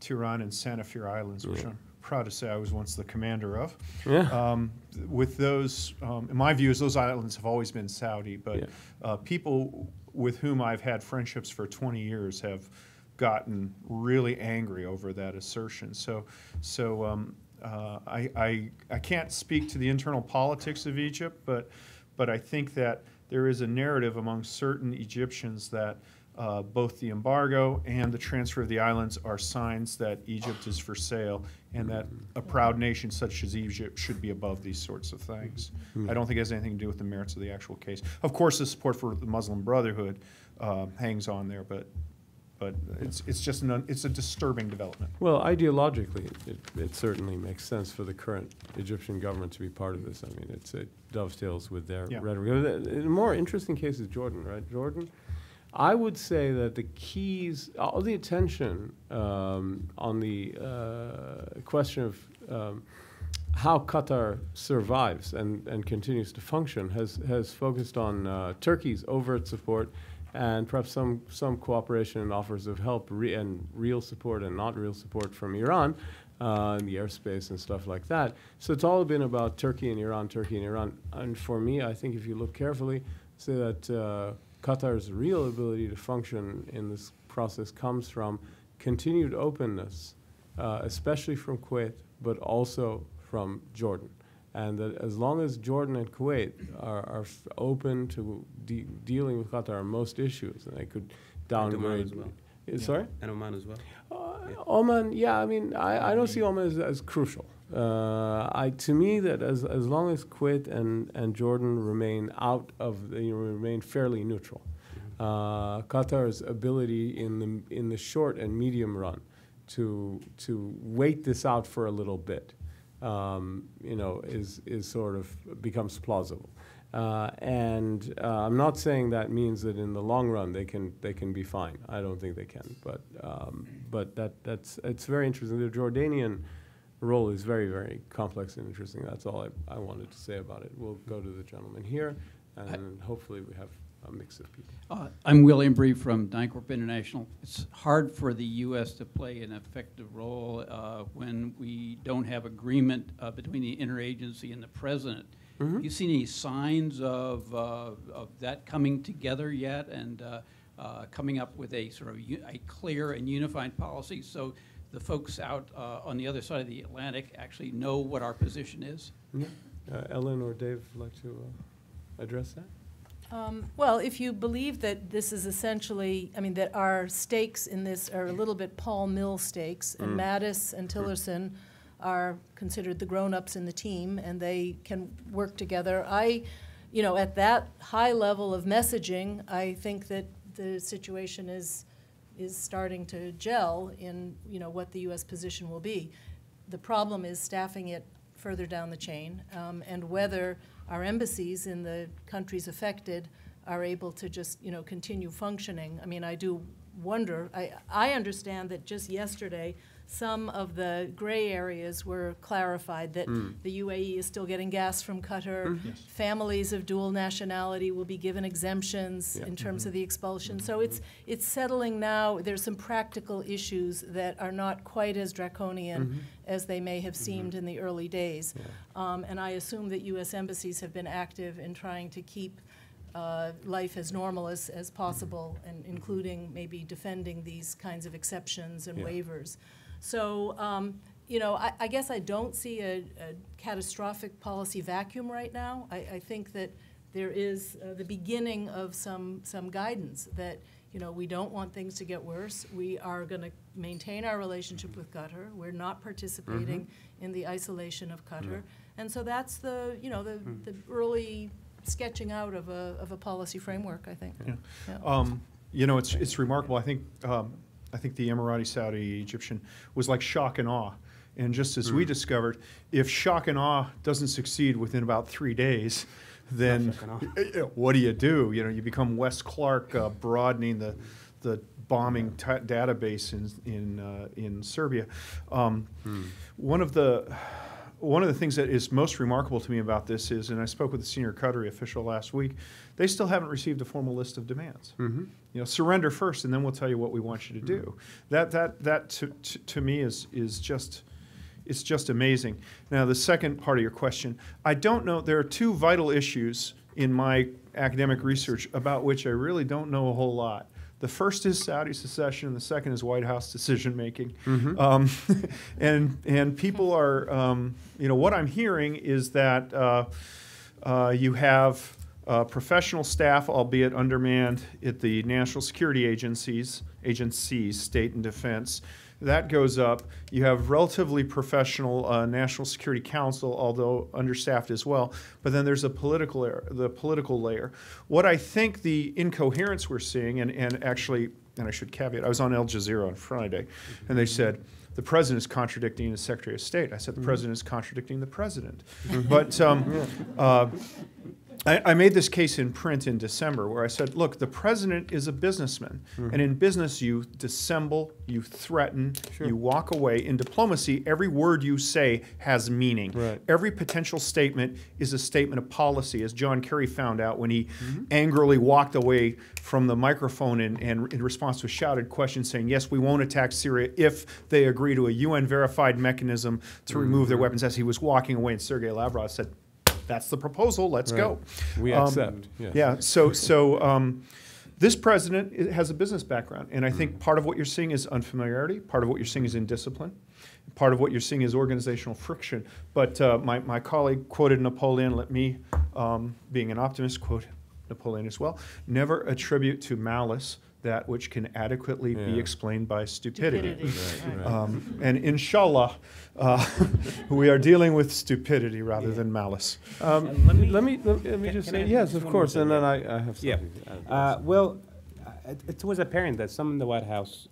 Tiran and Sanafir Islands, which I'm proud to say I was once the commander of. Yeah. Um, with those, um, in my views, those islands have always been Saudi, Yeah. but uh, people with whom I've had friendships for 20 years have gotten really angry over that assertion. So, so um, uh, I, I, I can't speak to the internal politics of Egypt, but, but I think that there is a narrative among certain Egyptians that uh, both the embargo and the transfer of the islands are signs that Egypt is for sale and that a proud nation such as Egypt should be above these sorts of things. I don't think it has anything to do with the merits of the actual case. Of course, the support for the Muslim Brotherhood uh, hangs on there, but, but it's, it's just an, it's a disturbing development. Well, ideologically, it, it certainly makes sense for the current Egyptian government to be part of this. I mean, it's, it dovetails with their Yeah. rhetoric. The- The more interesting case is Jordan, right? Jordan, I would say that the keys, all the attention um, on the uh, question of um, how Qatar survives and, and continues to function has, has focused on uh, Turkey's overt support and perhaps some, some cooperation and offers of help re- and real support and not real support from Iran uh, in the airspace and stuff like that. So it's all been about Turkey and Iran, Turkey and Iran. And for me, I think if you look carefully, say that uh, Qatar's real ability to function in this process comes from continued openness, uh, especially from Kuwait, but also from Jordan. And that as long as Jordan and Kuwait are, are f- open to de- dealing with Qatar on most issues, and they could downgrade. as well. Uh, Sorry? And Oman as well. Uh, Oman, yeah, I mean, I, I don't see Oman as, as crucial. Uh, I, to me, that as, as long as Kuwait and, and Jordan remain out of, the- you know, remain fairly neutral, uh, Qatar's ability in the, in the short and medium run to, to wait this out for a little bit, um, you know, is, is sort of becomes plausible. Uh, and uh, I'm not saying that means that in the long run they can they can be fine. I don't think they can, but um, but that that's it's very interesting. The Jordanian role is very very complex and interesting. That's all I, I wanted to say about it. We'll go to the gentleman here, and hopefully we have a mix of people. Uh, I'm William Bree from DynCorp International. It's hard for the U.S. to play an effective role uh, when we don't have agreement uh, between the interagency and the president. Have you seen any signs of, uh, of that coming together yet and uh, uh, coming up with a sort of a clear and unified policy so the folks out uh, on the other side of the Atlantic actually know what our position is? Uh, Ellen or Dave would like to uh, address that? Um, Well, if you believe that this is essentially, I mean, that our stakes in this are a little bit Paul Mill stakes, and Mattis and Tillerson are considered the grown-ups in the team, and they can work together. I, you know, at that high level of messaging, I think that the situation is, is starting to gel in, you know, what the U.S. position will be. The problem is staffing it further down the chain, um, and whether our embassies in the countries affected are able to just, you know, continue functioning. I mean, I do wonder, I, I understand that just yesterday, some of the gray areas were clarified, that hmm. the UAE is still getting gas from Qatar. Hmm. Families of dual nationality will be given exemptions in terms mm-hmm. of the expulsion. Mm-hmm. So it's, it's settling now. There's some practical issues that are not quite as draconian mm-hmm. as they may have seemed in the early days. Um, and I assume that U.S. embassies have been active in trying to keep uh, life as normal as, as possible, and including maybe defending these kinds of exceptions and Yeah. waivers. So, um, you know, I, I guess I don't see a, a catastrophic policy vacuum right now. I, I think that there is uh, the beginning of some, some guidance that, you know, we don't want things to get worse. We are going to maintain our relationship with Qatar. We're not participating in the isolation of Qatar. And so that's the, you know, the, the early sketching out of a, of a policy framework, I think. Yeah. Yeah. Um, You know, it's, it's remarkable. I think, um, I think the Emirati, Saudi, Egyptian was like shock and awe. And just as we discovered, if shock and awe doesn't succeed within about three days, then what do you do? You know, you become Wes Clark uh, broadening the, the bombing ta database in, in, uh, in Serbia. Um, One of the, one of the things that is most remarkable to me about this is, and I spoke with a senior Qatari official last week, they still haven't received a formal list of demands. Mm-hmm. You know, surrender first, and then we'll tell you what we want you to do. Mm-hmm. That that that to, to, to me is is just it's just amazing. Now, the second part of your question, I don't know. There are two vital issues in my academic research about which I really don't know a whole lot. The first is Saudi secession, and the second is White House decision making. Um, and and people are, um, you know, what I'm hearing is that uh, uh, you have uh, professional staff, albeit undermanned, at the national security agencies, agencies, state and defense. That goes up. You have relatively professional uh, National Security Council, although understaffed as well. But then there's a political layer, the political layer. What I think the incoherence we're seeing, and, and actually, and I should caveat, I was on Al Jazeera on Friday, and they said, the president is contradicting the Secretary of State. I said, the president is contradicting the president. But um, uh, I, I made this case in print in December where I said, look, the president is a businessman. Mm-hmm. And in business, you dissemble, you threaten, you walk away. In diplomacy, every word you say has meaning. Right. Every potential statement is a statement of policy, as John Kerry found out when he mm-hmm. angrily walked away from the microphone and, and in response to a shouted question saying, yes, we won't attack Syria if they agree to a UN verified mechanism to mm-hmm. remove their weapons. As he was walking away, and Sergei Lavrov said, that's the proposal, let's go. We Um, accept, yes. Yeah, so, so um, this president has a business background, and I think part of what you're seeing is unfamiliarity, part of what you're seeing is indiscipline, part of what you're seeing is organizational friction. But uh, my, my colleague quoted Napoleon, let me, um, being an optimist, quote Napoleon as well, never attribute to malice that which can adequately be explained by stupidity. Stupidity, right. Um, and inshallah, uh, we are dealing with stupidity rather than malice. Um, let me- let me, let let me Can- just can say, yes, of course, and then I, I have Yeah. something to add. Uh, well, uh, it, it was apparent that some in the White House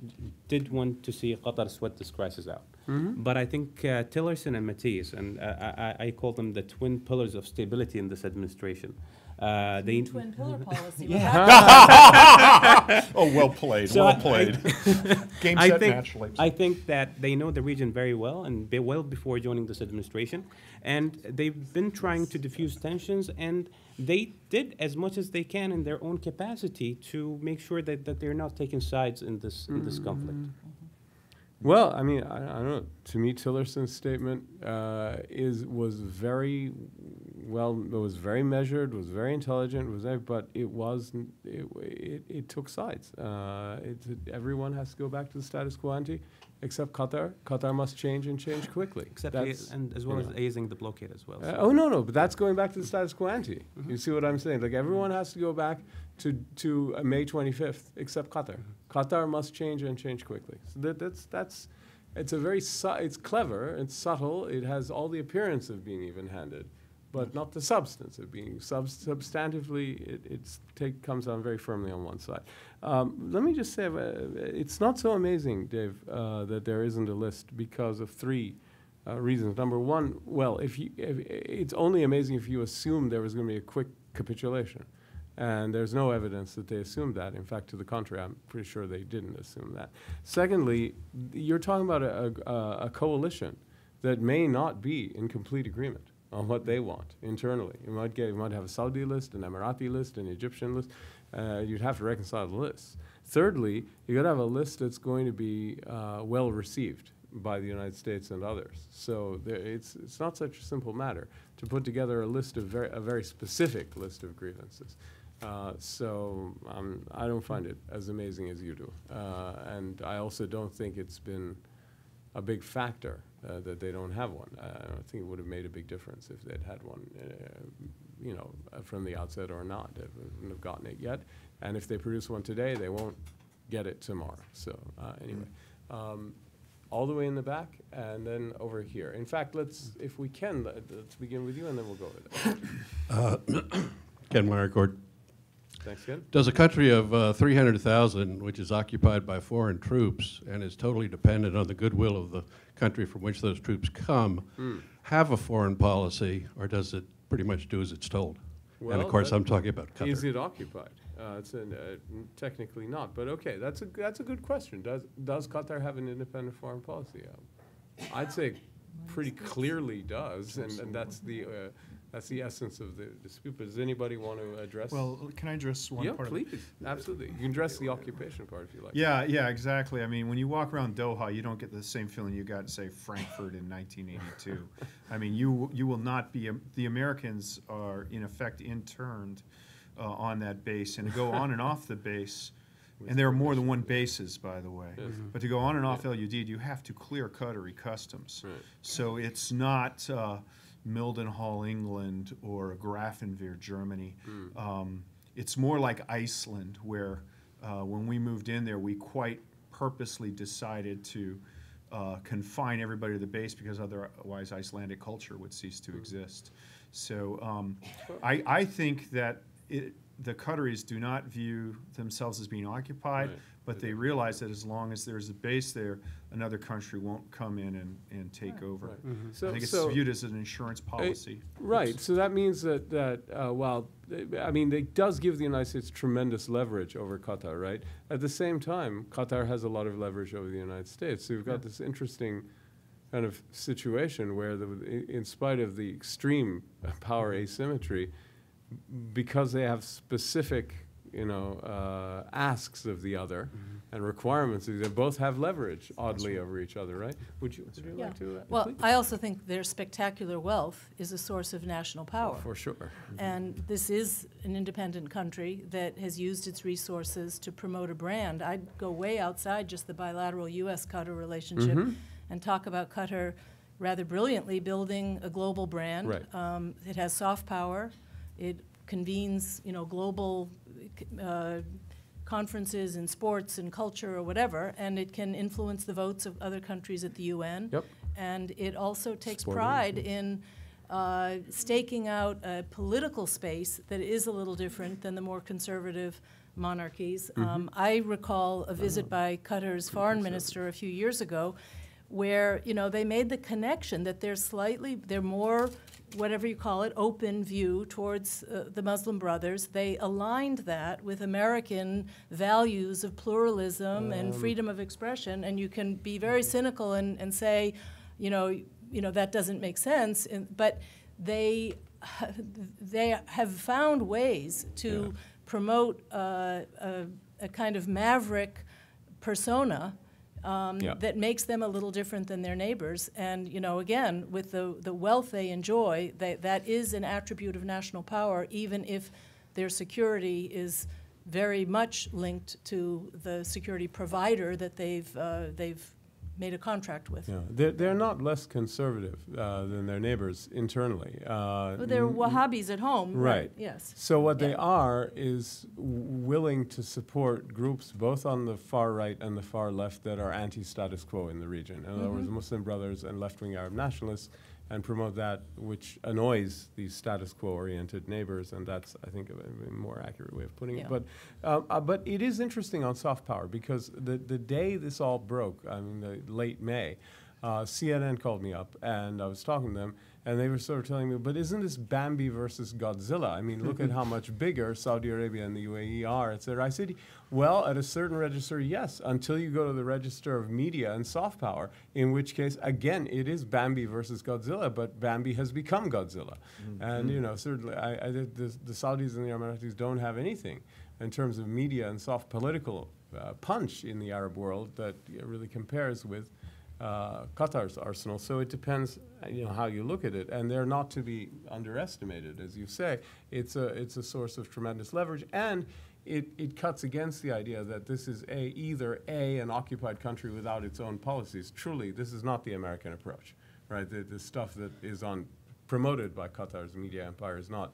did want to see Qatar sweat this crisis out. Mm-hmm. But I think uh, Tillerson and Mattis, and uh, I, I I call them the twin pillars of stability in this administration. Uh, they Twin pillar policy. Yeah. Oh, well played, So well I- I- played. Game I think, match. Leaps. I think that they know the region very well and be well before joining this administration. And they've been trying to diffuse tensions and they did as much as they can in their own capacity to make sure that, that they're not taking sides in this, in this conflict. Well, I mean, I, I don't know. To me, Tillerson's statement uh, is was very well. It was very measured. Was very intelligent. Was very, but it was it, it, it took sides. Uh, it, everyone has to go back to the status quo ante, except Qatar. Qatar must change and change quickly. Except That's- and as well you as easing the blockade as well. Uh, oh no, no, but that's going back to the status quo ante. You see what I'm saying? Like everyone has to go back to to uh, May 25th, except Qatar. Qatar must change and change quickly. So that, that's that's it's a very su- it's clever, it's subtle, it has all the appearance of being even-handed, but not the substance of being sub- substantively. It it's take comes down very firmly on one side. Um, let me just say, uh, it's not so amazing, Dave, uh, that there isn't a list because of three uh, reasons. Number one, well, if you, if, it's only amazing if you assume there was going to be a quick capitulation, and there's no evidence that they assumed that. In fact, to the contrary, I'm pretty sure they didn't assume that. Secondly, you're talking about a, a, a coalition that may not be in complete agreement on what they want internally. You might get, you might have a Saudi list, an Emirati list, an Egyptian list. Uh, you'd have to reconcile the lists. Thirdly, you got to have a list that's going to be uh, well received by the United States and others. So there, it's it's not such a simple matter to put together a list of very a very specific list of grievances. Uh, so um, I don't find it as amazing as you do, uh, and I also don't think it's been a big factor uh, that they don't have one. Uh, I think it would have made a big difference if they'd had one. Uh, you know, uh, from the outset or not. They wouldn't have gotten it yet. And if they produce one today, they won't get it tomorrow. So uh, anyway, um, all the way in the back and then over here. In fact, let's, if we can, let- let's begin with you and then we'll go with it. Ken Marcourt. Thanks again. Does a country of uh, 300,000, which is occupied by foreign troops and is totally dependent on the goodwill of the country from which those troops come, Hmm. have a foreign policy, or does it pretty much do as it's told? and Well, of course, I'm talking about Qatar. Is it occupied? Uh, it's an, uh, technically not, but okay, that's a, that's a good question. Does, does Qatar have an independent foreign policy? Um, I'd say pretty clearly does, and, and that's the, uh, that's the essence of the dispute. But does anybody want to address? Well, can I address one Yeah, part it? please, absolutely. You can address the occupation part if you like. Yeah, yeah, exactly. I mean, when you walk around Doha, you don't get the same feeling you got, say, Frankfurt in 1982. I mean, you you will not be. The Americans are in effect interned uh, on that base, and to go on and off the base. And there are more than one bases, by the way. But to go on and off Al Udeid, you have to clear Qatari customs. Right. So it's not uh, Mildenhall, England, or Grafenwehr, Germany. Um, it's more like Iceland, where uh, when we moved in there, we quite purposely decided to uh, confine everybody to the base because otherwise Icelandic culture would cease to exist. So um, I, I think that it, the Qataris do not view themselves as being occupied, Right. but they realize that as long as there's a base there, another country won't come in and, and take over. So- I think it's so- viewed as an insurance Uh, policy. Right, so that means that, that, uh, well, I mean, it does give the United States tremendous leverage over Qatar, right? At the same time, Qatar has a lot of leverage over the United States. So we've got this interesting kind of situation where, the, in- in spite of the extreme power asymmetry, because they have specific, you know, uh, asks of the other and requirements, of the- they both have leverage oddly over each other, right? Would you, would you Yeah. like to? uh, Well, please? I also think their spectacular wealth is a source of national power. For sure. And this is an independent country that has used its resources to promote a brand. I'd go way outside just the bilateral U.S.-Qatar relationship Mhm. and talk about Qatar rather brilliantly building a global brand. Right. Um, it has soft power. It convenes, you know, global uh, conferences in sports and culture or whatever, and it can influence the votes of other countries at the UN. Yep. And it also takes Sporting, pride in uh, staking out a political space that is a little different than the more conservative monarchies. Mm-hmm. Um, I recall a visit by Qatar's foreign minister a few years ago, where you know they made the connection that they're slightly they're more whatever you call it open view towards uh, the Muslim Brothers. They aligned that with American values of pluralism and Um. freedom of expression, and you can be very cynical and, and say, you know, you know that doesn't make sense, and, but they they have found ways to promote uh, a, a kind of maverick persona um, Yeah. that makes them a little different than their neighbors. And you know, again, with the the wealth they enjoy, they, that is an attribute of national power, even if their security is very much linked to the security provider that they've uh, they've made a contract with. Yeah, they're, they're not less conservative uh, than their neighbors internally. Uh, Well, they're Wahhabis at home, Right. Yes. So what they are is willing to support groups both on the far right and the far left that are anti-status quo in the region. In other words, Muslim Brothers and left-wing Arab nationalists, and promote that which annoys these status quo-oriented neighbors, and that's, I think, a, a more accurate way of putting Yeah. it. But, um, uh, but it is interesting on soft power because the the day this all broke, I mean, the late May. Uh, CNN called me up and I was talking to them, and they were sort of telling me, but isn't this Bambi versus Godzilla? I mean, look at how much bigger Saudi Arabia and the UAE are, et cetera. I said, well, at a certain register, yes, until you go to the register of media and soft power, in which case, again, it is Bambi versus Godzilla, but Bambi has become Godzilla. And, you know, certainly, I, I, the, the Saudis and the Emiratis don't have anything in terms of media and soft political uh, punch in the Arab world that really compares with uh, Qatar's arsenal. So it depends, uh, you know, how you look at it, and they're not to be underestimated, as you say. It's a it's a source of tremendous leverage, and it, it cuts against the idea that this is a either a an occupied country without its own policies. Truly, this is not the American approach, right? The, the stuff that is on promoted by Qatar's media empire is not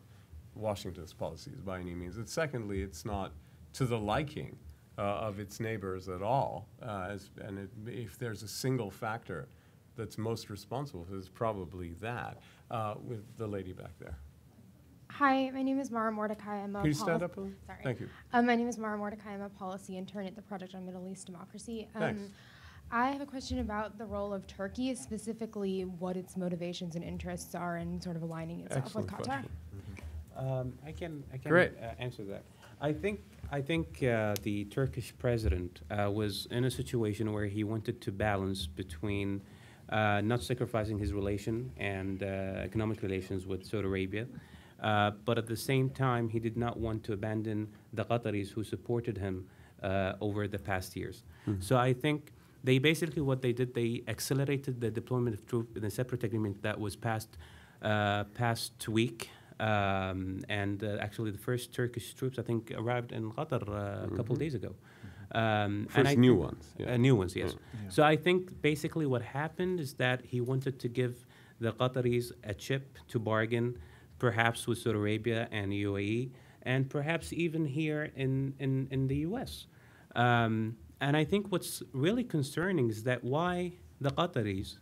Washington's policies by any means. And secondly, it's not to the liking of its neighbors at all. Uh, as, and it, if there's a single factor that's most responsible, it's probably that. Uh, with the lady back there. Hi, my name is Mara Mordecai. I'm a Can you stand up a little? Sorry. Thank you. Um, my name is Mara Mordecai. I'm a policy intern at the Project on Middle East Democracy. Um, Thanks. I have a question about the role of Turkey, specifically what its motivations and interests are in sort of aligning itself Excellent with Qatar. question. Um, I can, I can uh, answer that. I think, I think uh, the Turkish president uh, was in a situation where he wanted to balance between uh, not sacrificing his relation and uh, economic relations with Saudi Arabia, uh, but at the same time, he did not want to abandon the Qataris who supported him uh, over the past years. So I think they basically what they did, they accelerated the deployment of troops in a separate agreement that was passed uh, past week. Um, and uh, actually, the first Turkish troops, I think, arrived in Qatar uh, a couple of days ago. Um, and First I new ones, yeah. Uh, new ones, yes. Yeah. So I think basically what happened is that he wanted to give the Qataris a chip to bargain, perhaps with Saudi Arabia and UAE, and perhaps even here in, in, in the US. Um, and I think what's really concerning is that why the Qataris,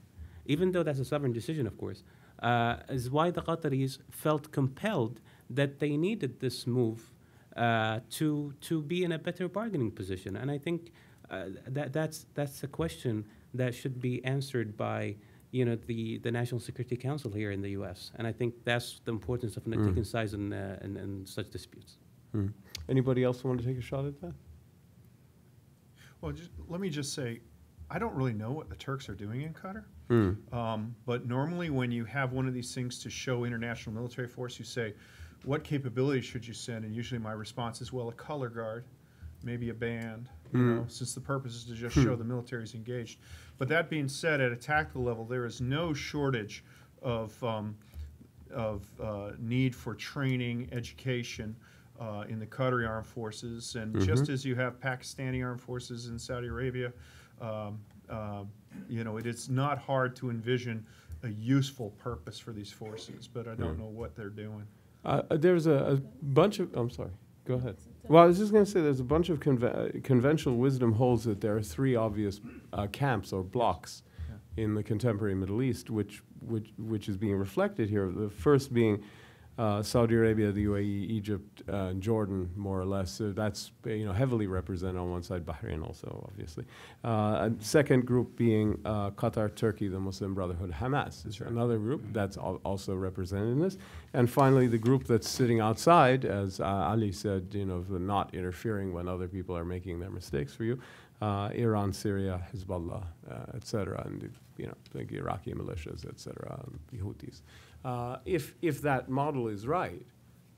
even though that's a sovereign decision, of course, uh, is why the Qataris felt compelled that they needed this move uh, to to be in a better bargaining position. And I think uh, that that's that's a question that should be answered by you know the, the National Security Council here in the U.S. And I think that's the importance of not Mm. taking sides in, uh, in in such disputes. Hmm. Anybody else want to take a shot at that? Well, just, let me just say, I don't really know what the Turks are doing in Qatar. Hmm. Um, but normally, when you have one of these things to show international military force, you say, "What capabilities should you send?" And usually, my response is, "Well, a color guard, maybe a band." You Hmm. know, since the purpose is to just show the military is engaged. But that being said, at a tactical level, there is no shortage of um, of uh, need for training, education uh, in the Qatari armed forces, and just as you have Pakistani armed forces in Saudi Arabia, um, uh, you know, it is not hard to envision a useful purpose for these forces. But I don't know what they're doing. Uh, uh, there's a, a bunch of, I'm sorry, go ahead. Well, I was just going to say there's a bunch of conve- conventional wisdom holds that there are three obvious uh, camps or blocks in the contemporary Middle East, which, which, which is being reflected here. The first being uh, Saudi Arabia, the UAE, Egypt, uh, and Jordan, more or less. So that's you know heavily represented on one side, Bahrain also, obviously. Uh, second group being uh, Qatar, Turkey, the Muslim Brotherhood, Hamas is another group that's al- also represented in this. And finally, the group that's sitting outside, as uh, Ali said, you know, the not interfering when other people are making their mistakes for you. Uh, Iran, Syria, Hezbollah, uh, the, you know, the Iraqi militias, et cetera, um, the Houthis. Uh, if, if that model is right,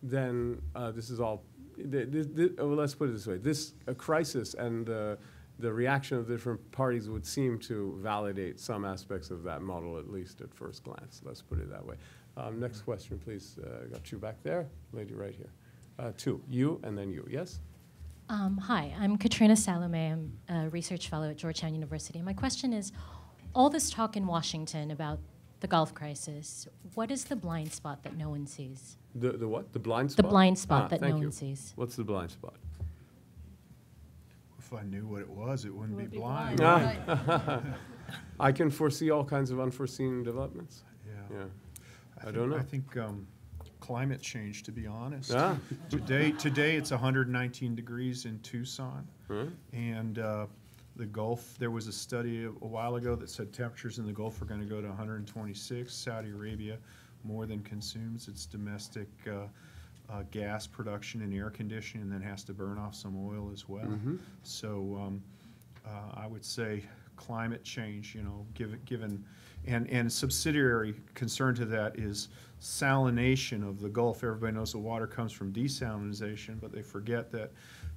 then uh, this is all, th- th- th- well, let's put it this way. This uh, crisis and uh, the reaction of different parties would seem to validate some aspects of that model, at least at first glance. Let's put it that way. Um, next question, please. Uh, got you back there. Lady right here. Uh, two. You and then you. Yes? Um, hi, I'm Katrina Salome. I'm a research fellow at Georgetown University. My question is all this talk in Washington about the Gulf crisis, what is the blind spot that no one sees? The, the what? The blind spot? The blind spot Ah, that no you. one sees. What's the blind spot? If I knew what it was, it wouldn't Would be be blind. blind. Ah. I can foresee all kinds of unforeseen developments. Yeah. Yeah. I think- don't know. I think um, climate change, to be honest. Ah. Today, today it's 119 degrees in Tucson, Huh? and uh, the Gulf. There was a study a, a while ago that said temperatures in the Gulf are going to go to 126. Saudi Arabia more than consumes its domestic uh, uh, gas production and air conditioning, and then has to burn off some oil as well. Mm-hmm. So um, uh, I would say climate change, you know, given, given, and, and subsidiary concern to that is salination of the Gulf. Everybody knows the water comes from desalinization, but they forget that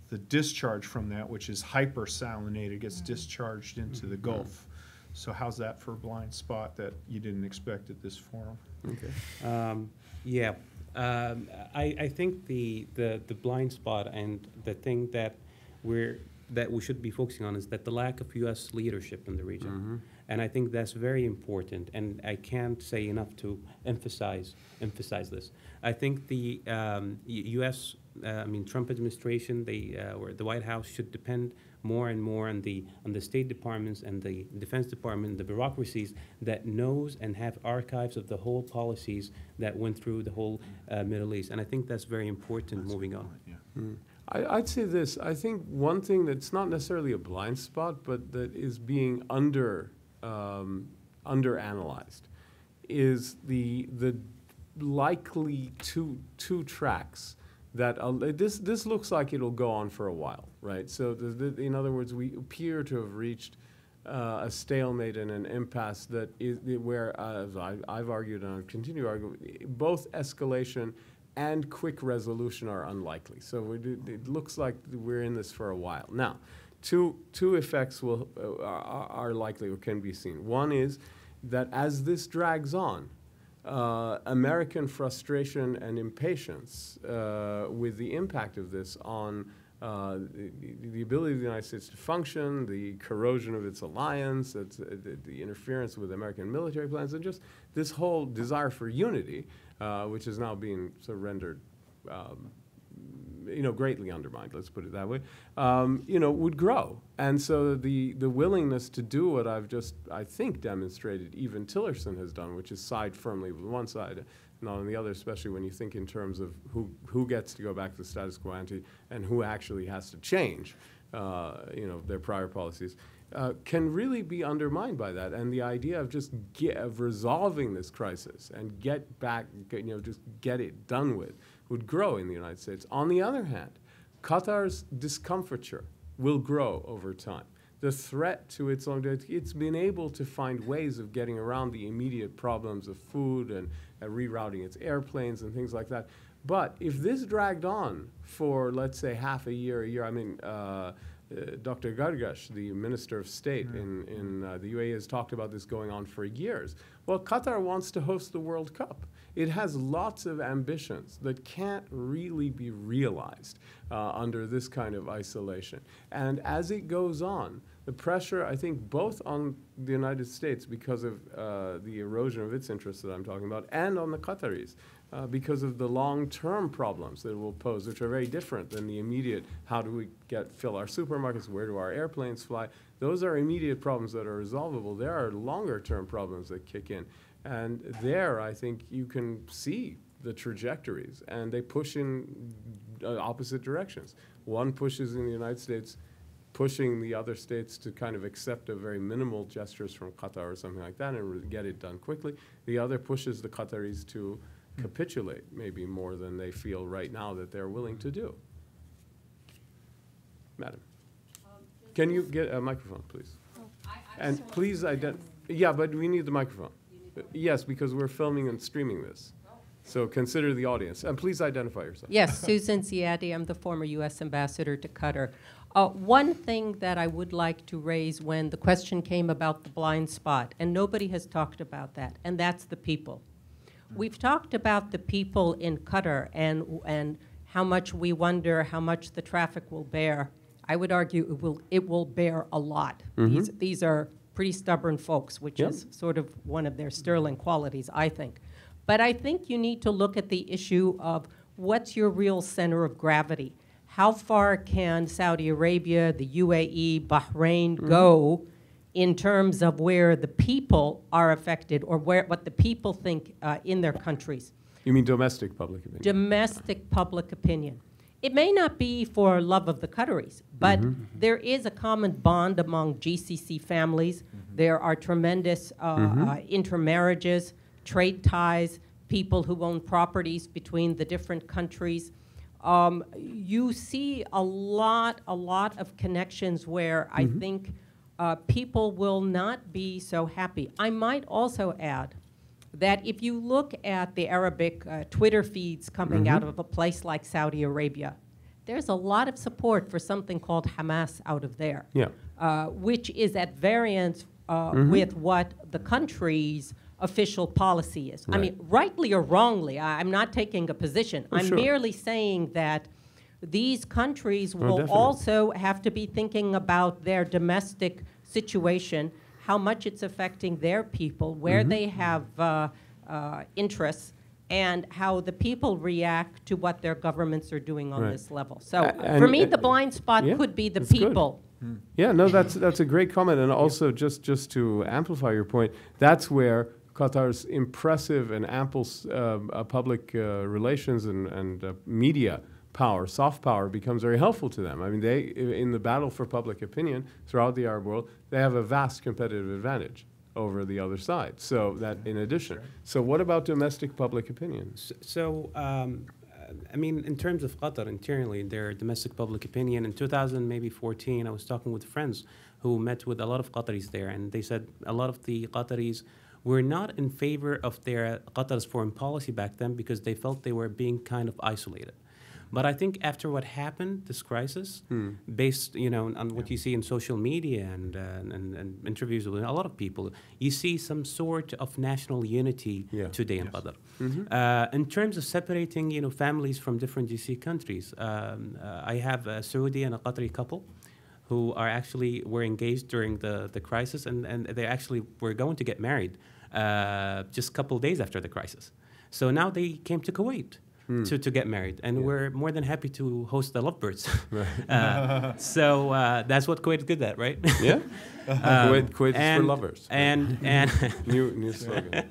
the discharge from that, which is hypersalinated, gets discharged into the Gulf. So how's that for a blind spot that you didn't expect at this forum? Okay. Um, yeah, um, I, I think the, the, the blind spot and the thing that we're that we should be focusing on is that the lack of U.S. leadership in the region, And I think that's very important, and I can't say enough to emphasize emphasize this. I think the um, U.S. Uh, I mean Trump administration, they uh, or the White House should depend more and more on the on the State Departments and the Defense Department, the bureaucracies that knows and have archives of the whole policies that went through the whole uh, Middle East. And I think that's very important. moving on. Mm. I, I'd say this. I think one thing that's not necessarily a blind spot, but that is being under um, under analyzed, is the the likely two two tracks that uh, this this looks like it'll go on for a while, right? So the, the, in other words, we appear to have reached uh, a stalemate and an impasse that is where, as I, I've argued and I continue to argue, both escalation and quick resolution are unlikely. So it, looks like we're in this for a while. Now, two, two effects will, uh, are likely or can be seen. One is that as this drags on, uh, American frustration and impatience uh, with the impact of this on uh, the, the, ability of the United States to function, the corrosion of its alliance, its, the, the, interference with American military plans, and just this whole desire for unity, uh, which is now being sort of rendered um, you know, greatly undermined, let's put it that way, um, you know, would grow. And so the, the willingness to do what I've just, I think, demonstrated, even Tillerson has done, which is side firmly with one side, not on the other, especially when you think in terms of who, who gets to go back to the status quo ante and who actually has to change, uh, you know, their prior policies. Uh, can really be undermined by that. And the idea of just get, of resolving this crisis and get back, get, you know, just get it done with would grow in the United States. On the other hand, Qatar's discomfiture will grow over time. The threat to its own, it's been able to find ways of getting around the immediate problems of food and uh, rerouting its airplanes and things like that. But if this dragged on for, let's say, half a year, a year, I mean, uh, uh, Dr. Gargash, the Minister of State in, in uh, the UAE, has talked about this going on for years. Well, Qatar wants to host the World Cup. It has lots of ambitions that can't really be realized uh, under this kind of isolation. And as it goes on, the pressure, I think, both on the United States because of uh, the erosion of its interests that I'm talking about, and on the Qataris uh, because of the long-term problems that it will pose, which are very different than the immediate, how do we get fill our supermarkets, where do our airplanes fly? Those are immediate problems that are resolvable. There are longer-term problems that kick in. And there, I think you can see the trajectories, and they push in uh, opposite directions. One pushes in the United States, pushing the other states to kind of accept a very minimal gestures from Qatar or something like that and get it done quickly. The other pushes the Qataris to capitulate maybe more than they feel right now that they're willing to do. Madam, can you get a microphone, please? And please ident, yeah, but we need the microphone. Yes, because we're filming and streaming this. So consider the audience. And please identify yourself. Yes, Susan Ziadeh. I'm the former U.S. ambassador to Qatar. Uh, one thing that I would like to raise when the question came about the blind spot, and nobody has talked about that, and that's the people. We've talked about the people in Qatar and, and how much we wonder how much the traffic will bear. I would argue it will, it will bear a lot. Mm-hmm. These, these are pretty stubborn folks, which Yep. is sort of one of their sterling qualities, I think. But I think you need to look at the issue of what's your real center of gravity? How far can Saudi Arabia, the UAE, Bahrain go in terms of where the people are affected or where, what the people think uh, in their countries? You mean domestic public opinion? domestic public opinion. It may not be for love of the Qataris, but Mhm. there is a common bond among GCC families. There are tremendous uh, uh, intermarriages, trade ties, people who own properties between the different countries. Um, you see a lot, a lot of connections where I Mhm. think uh, people will not be so happy. I might also add that if you look at the Arabic uh, Twitter feeds coming Mhm. out of a place like Saudi Arabia, there's a lot of support for something called Hamas out of there, Yeah. uh, which is at variance uh, Mhm. with what the country's official policy is. I mean, rightly or wrongly, I, I'm not taking a position. Oh, I'm sure. merely saying that these countries Oh, will definitely. also have to be thinking about their domestic situation, how much it's affecting their people, where Mhm. they have uh, uh, interests, and how the people react to what their governments are doing on Right. this level. So, uh, for me, uh, the blind spot yeah, could be the people. Yeah, no, that's that's a great comment, and also just just to amplify your point, that's where Qatar's impressive and ample um, uh, public uh, relations and and uh, media power, soft power, becomes very helpful to them. I mean, they in the battle for public opinion throughout the Arab world, they have a vast competitive advantage over the other side. So that in addition, so what about domestic public opinion? S- So, um, I mean, in terms of Qatar internally, their domestic public opinion, in 2000, maybe 14, I was talking with friends who met with a lot of Qataris there, and they said a lot of the Qataris were not in favor of their Qatar's foreign policy back then because they felt they were being kind of isolated. But I think after what happened, this crisis, Hmm. based you know on what you see in social media and, uh, and and interviews with a lot of people, you see some sort of national unity Yeah. today in Qatar. Mhm. Uh, in terms of separating, you know, families from different GC countries, um, uh, I have a Saudi and a Qatari couple who are actually were engaged during the, the crisis, and, and they actually were going to get married uh, just a couple days after the crisis. So now they came to Kuwait. Hmm. To, to get married, and Yeah. we're more than happy to host the lovebirds. Right. uh, so uh, that's what Kuwait is good at, right? Yeah. Kuwait- Kuwait is for lovers. And and New- new slogan.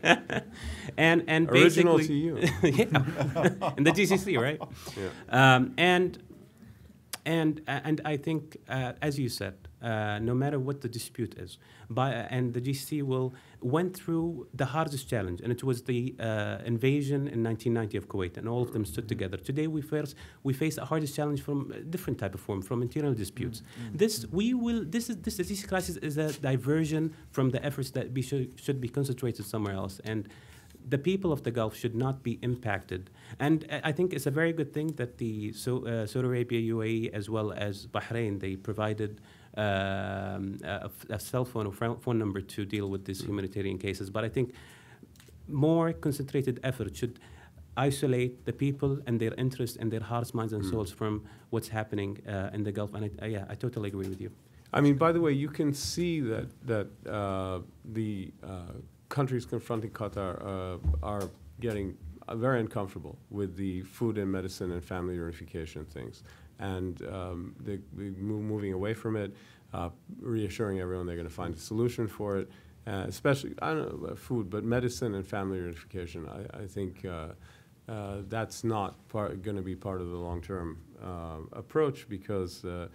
and and Original basically, to you. yeah, in the GCC, right? Yeah. Um, and and and I think, uh, as you said, uh, no matter what the dispute is, by, and the GCC will went through the hardest challenge, and it was the uh, invasion in 1990 of Kuwait, and all of them stood together. Today we face we face a hardest challenge from a different type of form, from internal disputes. This we will. This is this crisis is a diversion from the efforts that we should should be concentrated somewhere else, and the people of the Gulf should not be impacted. And uh, I think it's a very good thing that the so, uh, Saudi Arabia, UAE, as well as Bahrain, they provided um, a, a cell phone or phone phone number to deal with these humanitarian cases. But I think more concentrated effort should isolate the people and their interests and their hearts, minds, and Mm. souls from what's happening uh, in the Gulf. And I, uh, yeah, I totally agree with you. I mean, by the way, you can see that that uh, the uh, countries confronting Qatar uh, are getting uh, very uncomfortable with the food and medicine and family reunification things, and um, they, they move, moving away from it, uh, reassuring everyone they're going to find a solution for it. Uh, especially, I don't know about food, but medicine and family reunification. I, I think. Uh, uh, that's not going to be part of the long-term uh, approach because uh,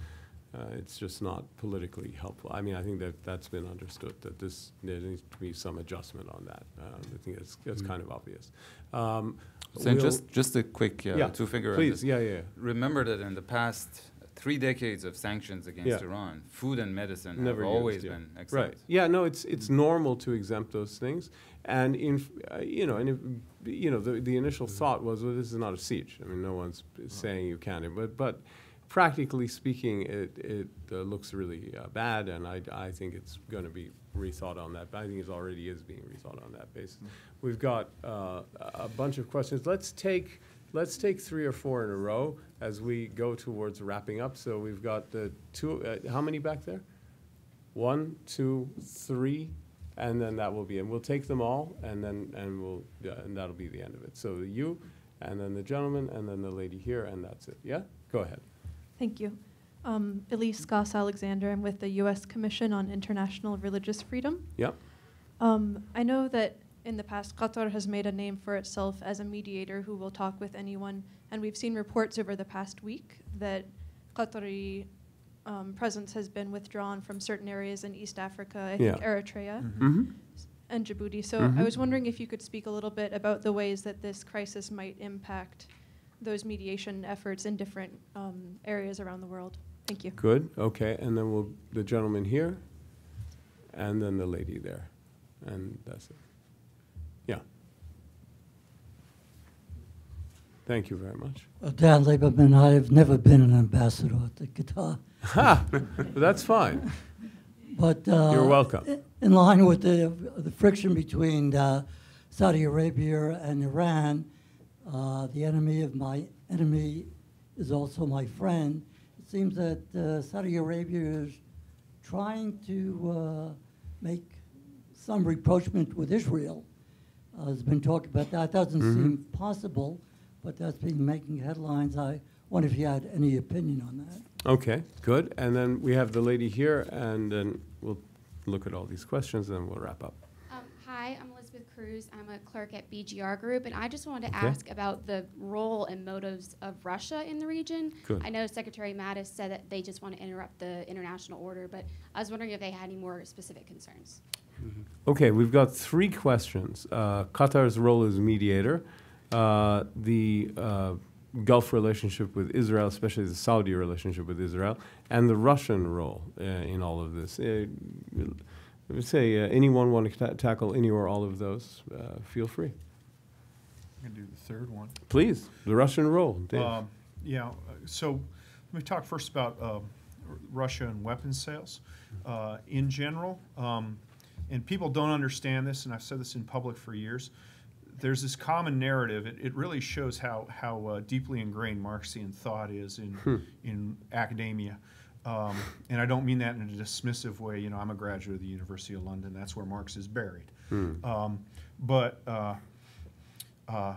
uh, it's just not politically helpful. I mean, I think that that's been understood that this there needs to be some adjustment on that. Um, I think it's, it's kind of obvious. Um, So we'll- just just a quick uh, Yeah, two finger. on please. this. Yeah, yeah. Remember that in the past three decades of sanctions against Yeah. Iran, food and medicine Never have always yeah. been exempt. Right. Yeah. No, it's it's normal to exempt those things, and in uh, you know, and if, you know, the the initial thought was, well, this is not a siege. I mean, no one's saying you can't, but but practically speaking, it it uh, looks really uh, bad, and I I think it's going to be rethought on that. But I think it already is being rethought on that basis. We've got uh, a bunch of questions. Let's take. Let's take three or four in a row as we go towards wrapping up. So we've got the two, uh, how many back there? One, two, three, and then that will be, and we'll take them all, and then, and we'll, and that'll be the end of it. So you, and then the gentleman, and then the lady here, and that's it. Yeah? Go ahead. Thank you. Um, Elise Goss Alexander. I'm with the U.S. Commission on International Religious Freedom. Yep. Um, I know that in the past, Qatar has made a name for itself as a mediator who will talk with anyone, and we've seen reports over the past week that Qatari um, presence has been withdrawn from certain areas in East Africa, I think Yeah. Eritrea Mhm. and Djibouti. So Mhm. I was wondering if you could speak a little bit about the ways that this crisis might impact those mediation efforts in different um, areas around the world. Thank you. Good, okay, and then we'll, the gentleman here, and then the lady there, and that's it. Yeah. Thank you very much. Uh, Dan Lieberman, I have never been an ambassador to Qatar. Ha! That's fine. But uh, You're welcome. In line with the, the friction between uh, Saudi Arabia and Iran, uh, the enemy of my enemy is also my friend. It seems that uh, Saudi Arabia is trying to uh, make some rapprochement with Israel. Uh, there's been talk about that. Doesn't Mhm. seem possible, but that's been making headlines. I wonder if you had any opinion on that. Okay, good. And then we have the lady here, and then we'll look at all these questions, and then we'll wrap up. Um, hi, I'm Elizabeth Cruz. I'm a clerk at BGR Group, and I just wanted to Okay. ask about the role and motives of Russia in the region. Good. I know Secretary Mattis said that they just want to interrupt the international order, but I was wondering if they had any more specific concerns. Okay, we've got three questions. Uh, Qatar's role as mediator, uh, the uh, Gulf relationship with Israel, especially the Saudi relationship with Israel, and the Russian role uh, in all of this. I would say uh, anyone want to ta- tackle any or all of those, uh, feel free. I'm going to do the third one. Please, the Russian role, Dave. Um, Yeah, uh, so let me talk first about um, Russia and weapons sales. Uh, In general, um, and people don't understand this, and I've said this in public for years, there's this common narrative. It, it really shows how, how uh, deeply ingrained Marxian thought is in, Hmm. in academia. Um, and I don't mean that in a dismissive way. You know, I'm a graduate of the University of London. That's where Marx is buried. Hmm. Um, but uh, uh,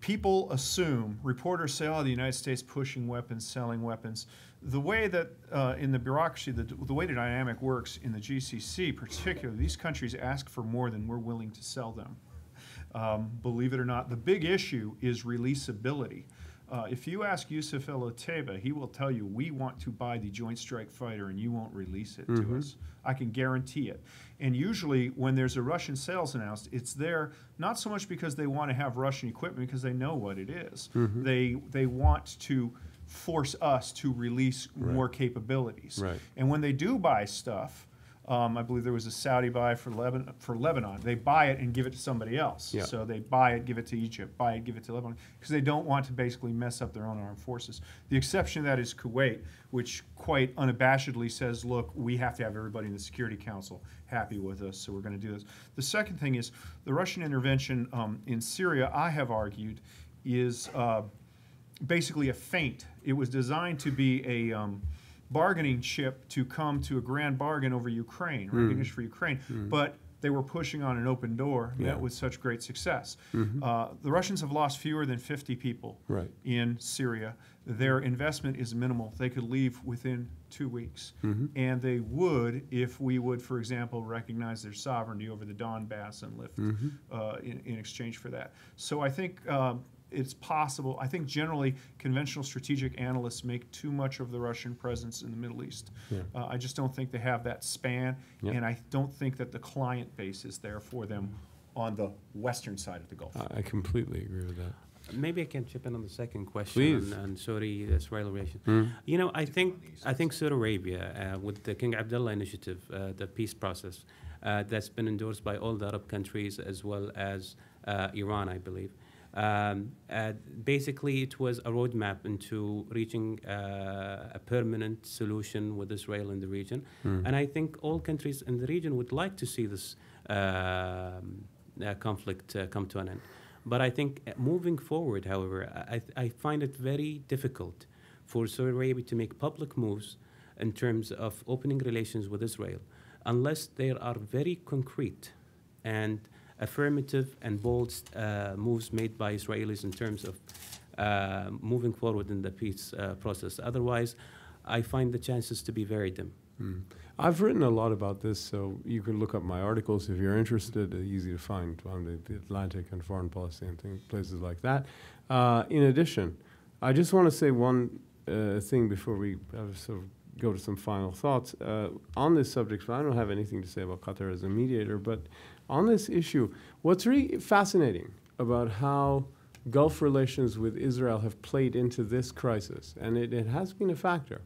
people assume, reporters say, oh, the United States pushing weapons, selling weapons. The way that uh, in the bureaucracy, the, the way the dynamic works in the GCC, particularly, these countries ask for more than we're willing to sell them. Um, believe it or not, the big issue is releasability. Uh, if you ask Yusuf El Otaiba, he will tell you, we want to buy the Joint Strike Fighter and you won't release it to Mhm. us. I can guarantee it. And usually, when there's a Russian sales announced, it's there not so much because they want to have Russian equipment, because they know what it is. Mhm. They they want to force us to release more capabilities. Right. And when they do buy stuff, um, I believe there was a Saudi buy for Lebanon. For Lebanon, they buy it and give it to somebody else. Yeah. So they buy it, give it to Egypt, buy it, give it to Lebanon, because they don't want to basically mess up their own armed forces. The exception to that is Kuwait, which quite unabashedly says, "Look, we have to have everybody in the Security Council happy with us, so we're going to do this." The second thing is the Russian intervention um, in Syria. I have argued is. Uh, basically a feint. It was designed to be a um, bargaining chip to come to a grand bargain over Ukraine, Hmm. recognition for Ukraine. Hmm. But they were pushing on an open door, Yeah. met with such great success. Mhm. Uh, the Russians have lost fewer than 50 people Right. in Syria. Their investment is minimal. They could leave within two weeks. Mhm. And they would if we would, for example, recognize their sovereignty over the Donbass and lift Mhm. uh, in, in exchange for that. So I think um, it's possible. I think generally conventional strategic analysts make too much of the Russian presence in the Middle East. Yeah. Uh, I just don't think they have that span, Yeah. and I don't think that the client base is there for them on the western side of the Gulf. I I completely agree with that. Maybe I can chip in on the second question Please. on, on Saudi-Israel relations. Mm. You know, I think I think Saudi Arabia, uh, with the King Abdullah initiative, uh, the peace process, uh, that's been endorsed by all the Arab countries as well as uh, Iran, I believe. Um, uh, basically, it was a roadmap into reaching uh, a permanent solution with Israel in the region, Mm. and I think all countries in the region would like to see this um, uh, conflict uh, come to an end. But I think uh, moving forward, however, I, I find it very difficult for Saudi Arabia to make public moves in terms of opening relations with Israel unless there are very concrete and affirmative and bold uh, moves made by Israelis in terms of uh, moving forward in the peace uh, process. Otherwise, I find the chances to be very dim. Mm. I've written a lot about this, so you can look up my articles if you're interested. Easy to find on the, the Atlantic and foreign policy and things, places like that. Uh, in addition, I just want to say one uh, thing before we uh, sort of go to some final thoughts on this subject. But I don't have anything to say about Qatar as a mediator, but on this issue, what's really fascinating about how Gulf relations with Israel have played into this crisis, and it, it has been a factor,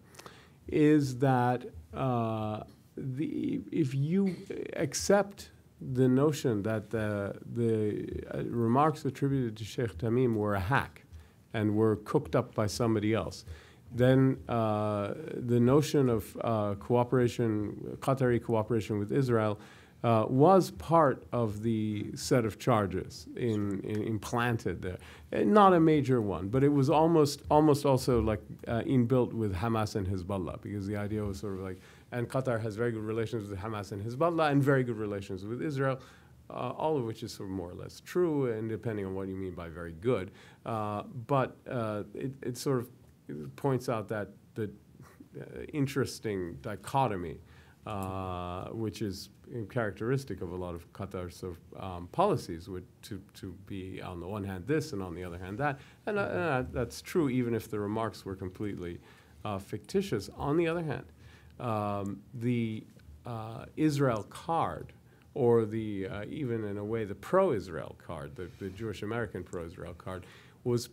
is that uh, the, if you accept the notion that the, the uh, remarks attributed to Sheikh Tamim were a hack and were cooked up by somebody else, then uh, the notion of uh, cooperation, Qatari cooperation with Israel, uh, was part of the set of charges in, in implanted there. Uh, not a major one, but it was almost almost also like uh, inbuilt with Hamas and Hezbollah because the idea was sort of like, and Qatar has very good relations with Hamas and Hezbollah and very good relations with Israel. Uh, all of which is sort of more or less true, and depending on what you mean by very good. Uh, but uh, it, it sort of points out that the interesting dichotomy which is characteristic of a lot of Qatar's sort of, um, policies, would to, to be on the one hand this and on the other hand that. And, uh, uh, that's true even if the remarks were completely uh, fictitious. On the other hand, um, the uh, Israel card, or the uh, even in a way the pro-Israel card, the, the Jewish American pro-Israel card, was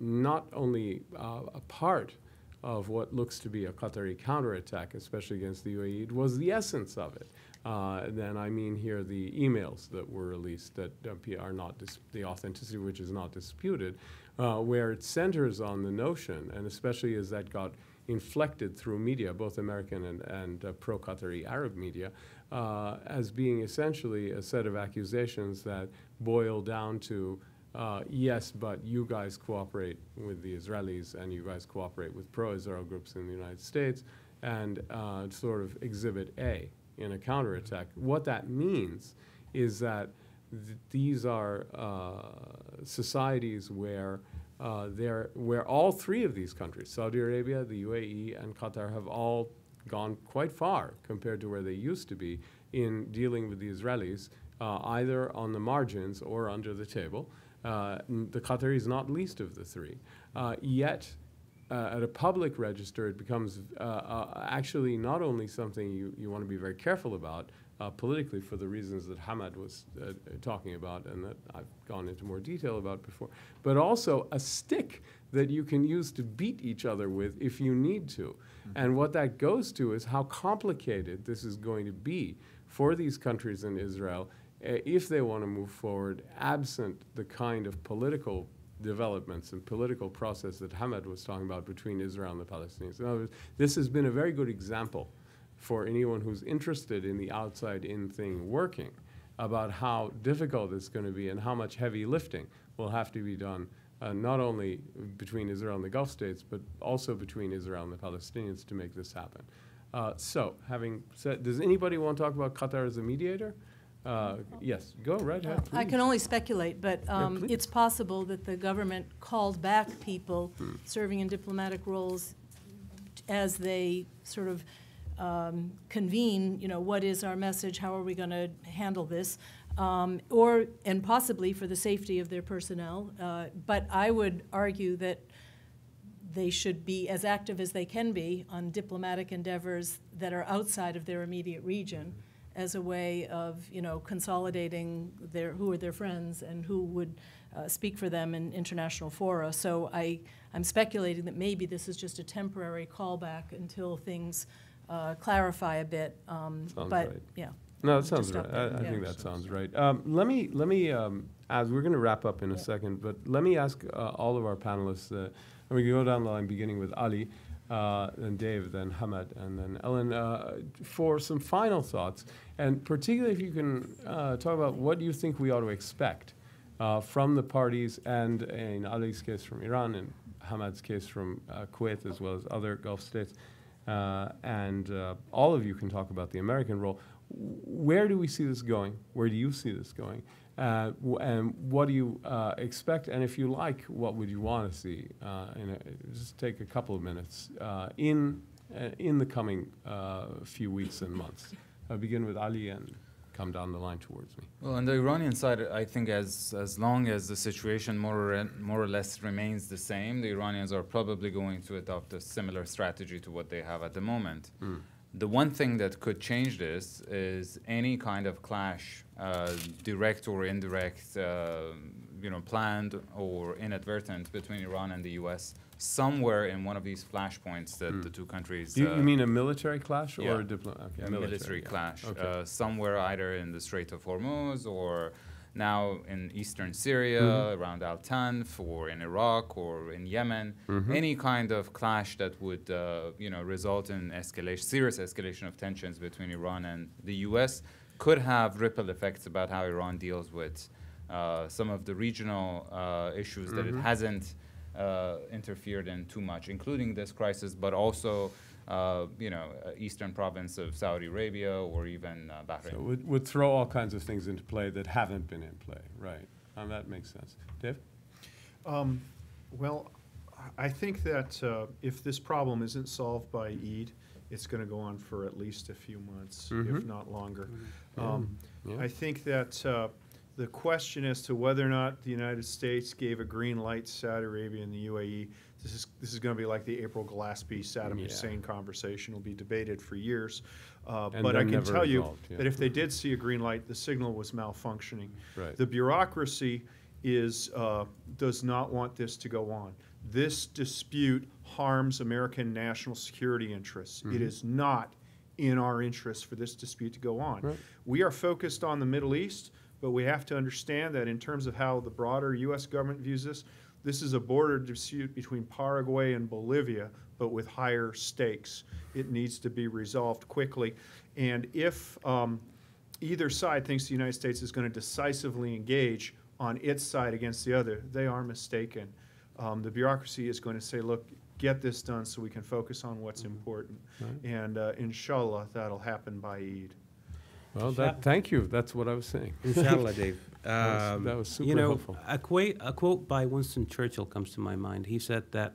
not only a part of what looks to be a Qatari counterattack, especially against the UAE, it was the essence of it. Uh, then I mean here the emails that were released that uh, are not the authenticity, which is not disputed, uh, where it centers on the notion, and especially as that got inflected through media, both American and, and uh, pro-Qatari Arab media, uh, as being essentially a set of accusations that boil down to uh, yes, but you guys cooperate with the Israelis and you guys cooperate with pro-Israel groups in the United States and uh, sort of exhibit A in a counterattack. What that means is that th these are uh, societies where uh, where all three of these countries, Saudi Arabia, the UAE, and Qatar, have all gone quite far compared to where they used to be in dealing with the Israelis, uh, either on the margins or under the table. Uh, the Qataris not least of the three. Uh, yet, uh, at a public register, it becomes uh, uh, actually not only something you, you want to be very careful about uh, politically for the reasons that Hamad was talking about and that I've gone into more detail about before, but also a stick that you can use to beat each other with if you need to. Mm -hmm. And what that goes to is how complicated this is going to be for these countries in Israel uh, if they want to move forward, absent the kind of political developments and political process that Hamad was talking about between Israel and the Palestinians. In other words, this has been a very good example for anyone who's interested in the outside-in thing working about how difficult it's going to be and how much heavy lifting will have to be done uh, not only between Israel and the Gulf states, but also between Israel and the Palestinians to make this happen. Uh, so, having said, does anybody want to talk about Qatar as a mediator? Uh, yes, go right ahead. I can only speculate, but um, yeah, it's possible that the government called back people serving in diplomatic roles as they sort of um, convene, you know, what is our message, how are we going to handle this, um, or, and possibly for the safety of their personnel. Uh, but I would argue that they should be as active as they can be on diplomatic endeavors that are outside of their immediate region as a way of you know consolidating their who are their friends and who would uh, speak for them in international fora. So I I'm speculating that maybe this is just a temporary callback until things uh, clarify a bit. Um, sounds but right. yeah. No, that sounds right. I, I yeah. think that sounds right. Um, let me let me um, as we're going to wrap up in a second, but let me ask uh, all of our panelists. Uh, and we can go down the line, beginning with Ali uh, then Dave, then Hamad, and then Ellen, uh, for some final thoughts, and particularly if you can uh, talk about what you think we ought to expect uh, from the parties, and in Ali's case from Iran, and Hamad's case from uh, Kuwait, as well as other Gulf states, and all of you can talk about the American role. Where do we see this going? Where do you see this going? Uh, and what do you uh, expect? And if you like, what would you want to see? Uh, in a, just take a couple of minutes uh, in uh, in the coming uh, few weeks and months. I'll begin with Ali and come down the line towards me. Well, on the Iranian side, I think as as long as the situation more or, more or less remains the same, the Iranians are probably going to adopt a similar strategy to what they have at the moment. Mm. The one thing that could change this is any kind of clash, uh, direct or indirect, uh, you know, planned or inadvertent between Iran and the U.S. somewhere in one of these flashpoints that mm. the two countries. You, you, mean a military clash yeah, or a diplomatic? Okay, military, military yeah. clash. Okay. Uh, somewhere either in the Strait of Hormuz or now in eastern Syria, mm-hmm. around Al Tanf, or in Iraq, or in Yemen, mm-hmm. any kind of clash that would, uh, you know, result in escalation, serious escalation of tensions between Iran and the U.S. could have ripple effects about how Iran deals with uh, some of the regional uh, issues that it Mhm. hasn't uh, interfered in too much, including this crisis, but also, uh, you know, uh, eastern province of Saudi Arabia or even uh, Bahrain. So would, would throw all kinds of things into play that haven't been in play, right? And that makes sense. Dave? Um, Well, I think that uh, if this problem isn't solved by Eid, it's going to go on for at least a few months, if Mhm. not longer. Yeah. Um, Yeah. I think that uh, the question as to whether or not the United States gave a green light to Saudi Arabia and the UAE, this is, this is going to be like the April Glaspie Saddam Yeah. Hussein conversation, will be debated for years. Uh, But I can tell you yeah. that if they did see a green light, the signal was malfunctioning. Right. The bureaucracy is, uh, does not want this to go on. This dispute harms American national security interests. It Mhm. is not in our interest for this dispute to go on. Right. We are focused on the Middle East, but we have to understand that in terms of how the broader U.S. government views this, this is a border dispute between Paraguay and Bolivia, but with higher stakes. It needs to be resolved quickly. And if um, either side thinks the United States is going to decisively engage on its side against the other, they are mistaken. Um, the bureaucracy is going to say, look, get this done so we can focus on what's important. Right. And uh, inshallah, that'll happen by Eid. Well, that, thank you. That's what I was saying. Inshallah, Dave. That was- Um, that was super you know, helpful. A quote, a quote by Winston Churchill comes to my mind. He said that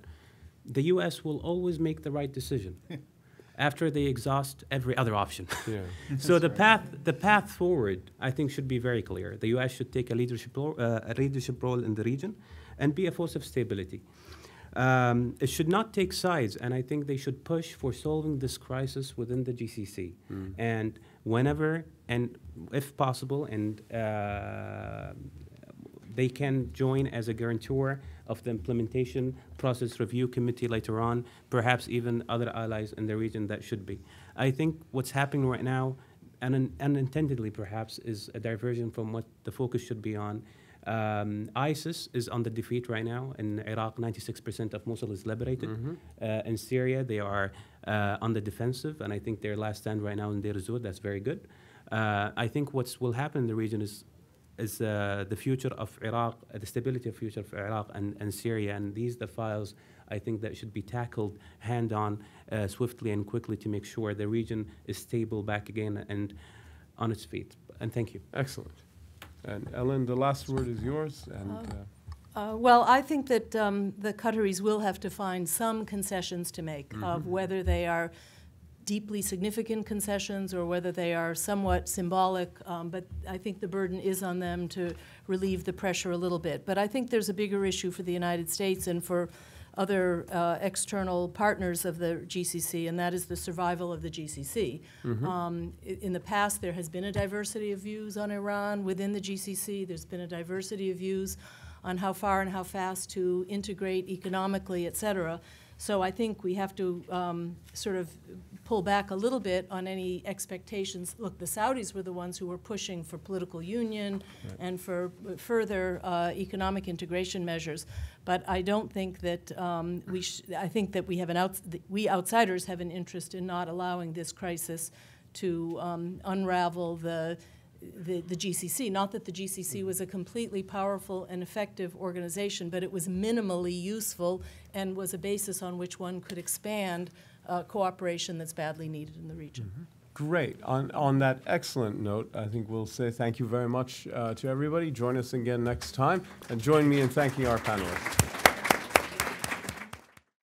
the U.S. will always make the right decision after they exhaust every other option. Yeah. so the path, the path forward, I think, should be very clear. The U.S. should take a leadership role, uh, a leadership role in the region, and be a force of stability. Um, it should not take sides, and I think they should push for solving this crisis within the GCC. Mm. And whenever and if possible, and uh, they can join as a guarantor of the implementation process review committee later on, perhaps even other allies in the region that should be. I think what's happening right now, and un- unintendedly perhaps, is a diversion from what the focus should be on. Um, ISIS is on the defeat right now. In Iraq, 96% of Mosul is liberated. Mhm. Uh, in Syria, they are uh, on the defensive, and I think their last stand right now in Deir ez-Zor, that's very good. Uh, I think what will happen in the region is is uh, the future of Iraq, uh, the stability of future of Iraq and, and Syria, and these the files I think that should be tackled hand on, uh, swiftly and quickly to make sure the region is stable back again and on its feet. And thank you. Excellent. And Ellen, the last word is yours. And Um, uh, Uh, Well, I think that um, the Qataris will have to find some concessions to make, of Mhm. whether they are deeply significant concessions or whether they are somewhat symbolic, um, but I think the burden is on them to relieve the pressure a little bit. But I think there's a bigger issue for the United States and for other uh, external partners of the GCC, and that is the survival of the GCC. Mhm. Um, in the past, there has been a diversity of views on Iran within the GCC. There's been a diversity of views on how far and how fast to integrate economically, et cetera. So I think we have to um, sort of pull back a little bit on any expectations. Look, the Saudis were the ones who were pushing for political union Right. and for further uh, economic integration measures. But I don't think that um, we. Sh- I think that we have an outs- we outsiders have an interest in not allowing this crisis to um, unravel the, the the GCC. Not that the GCC was a completely powerful and effective organization, but it was minimally useful and was a basis on which one could expand uh, cooperation that's badly needed in the region. Great. On, on that excellent note, I think we'll say thank you very much uh, to everybody. Join us again next time, and join me in thanking our panelists.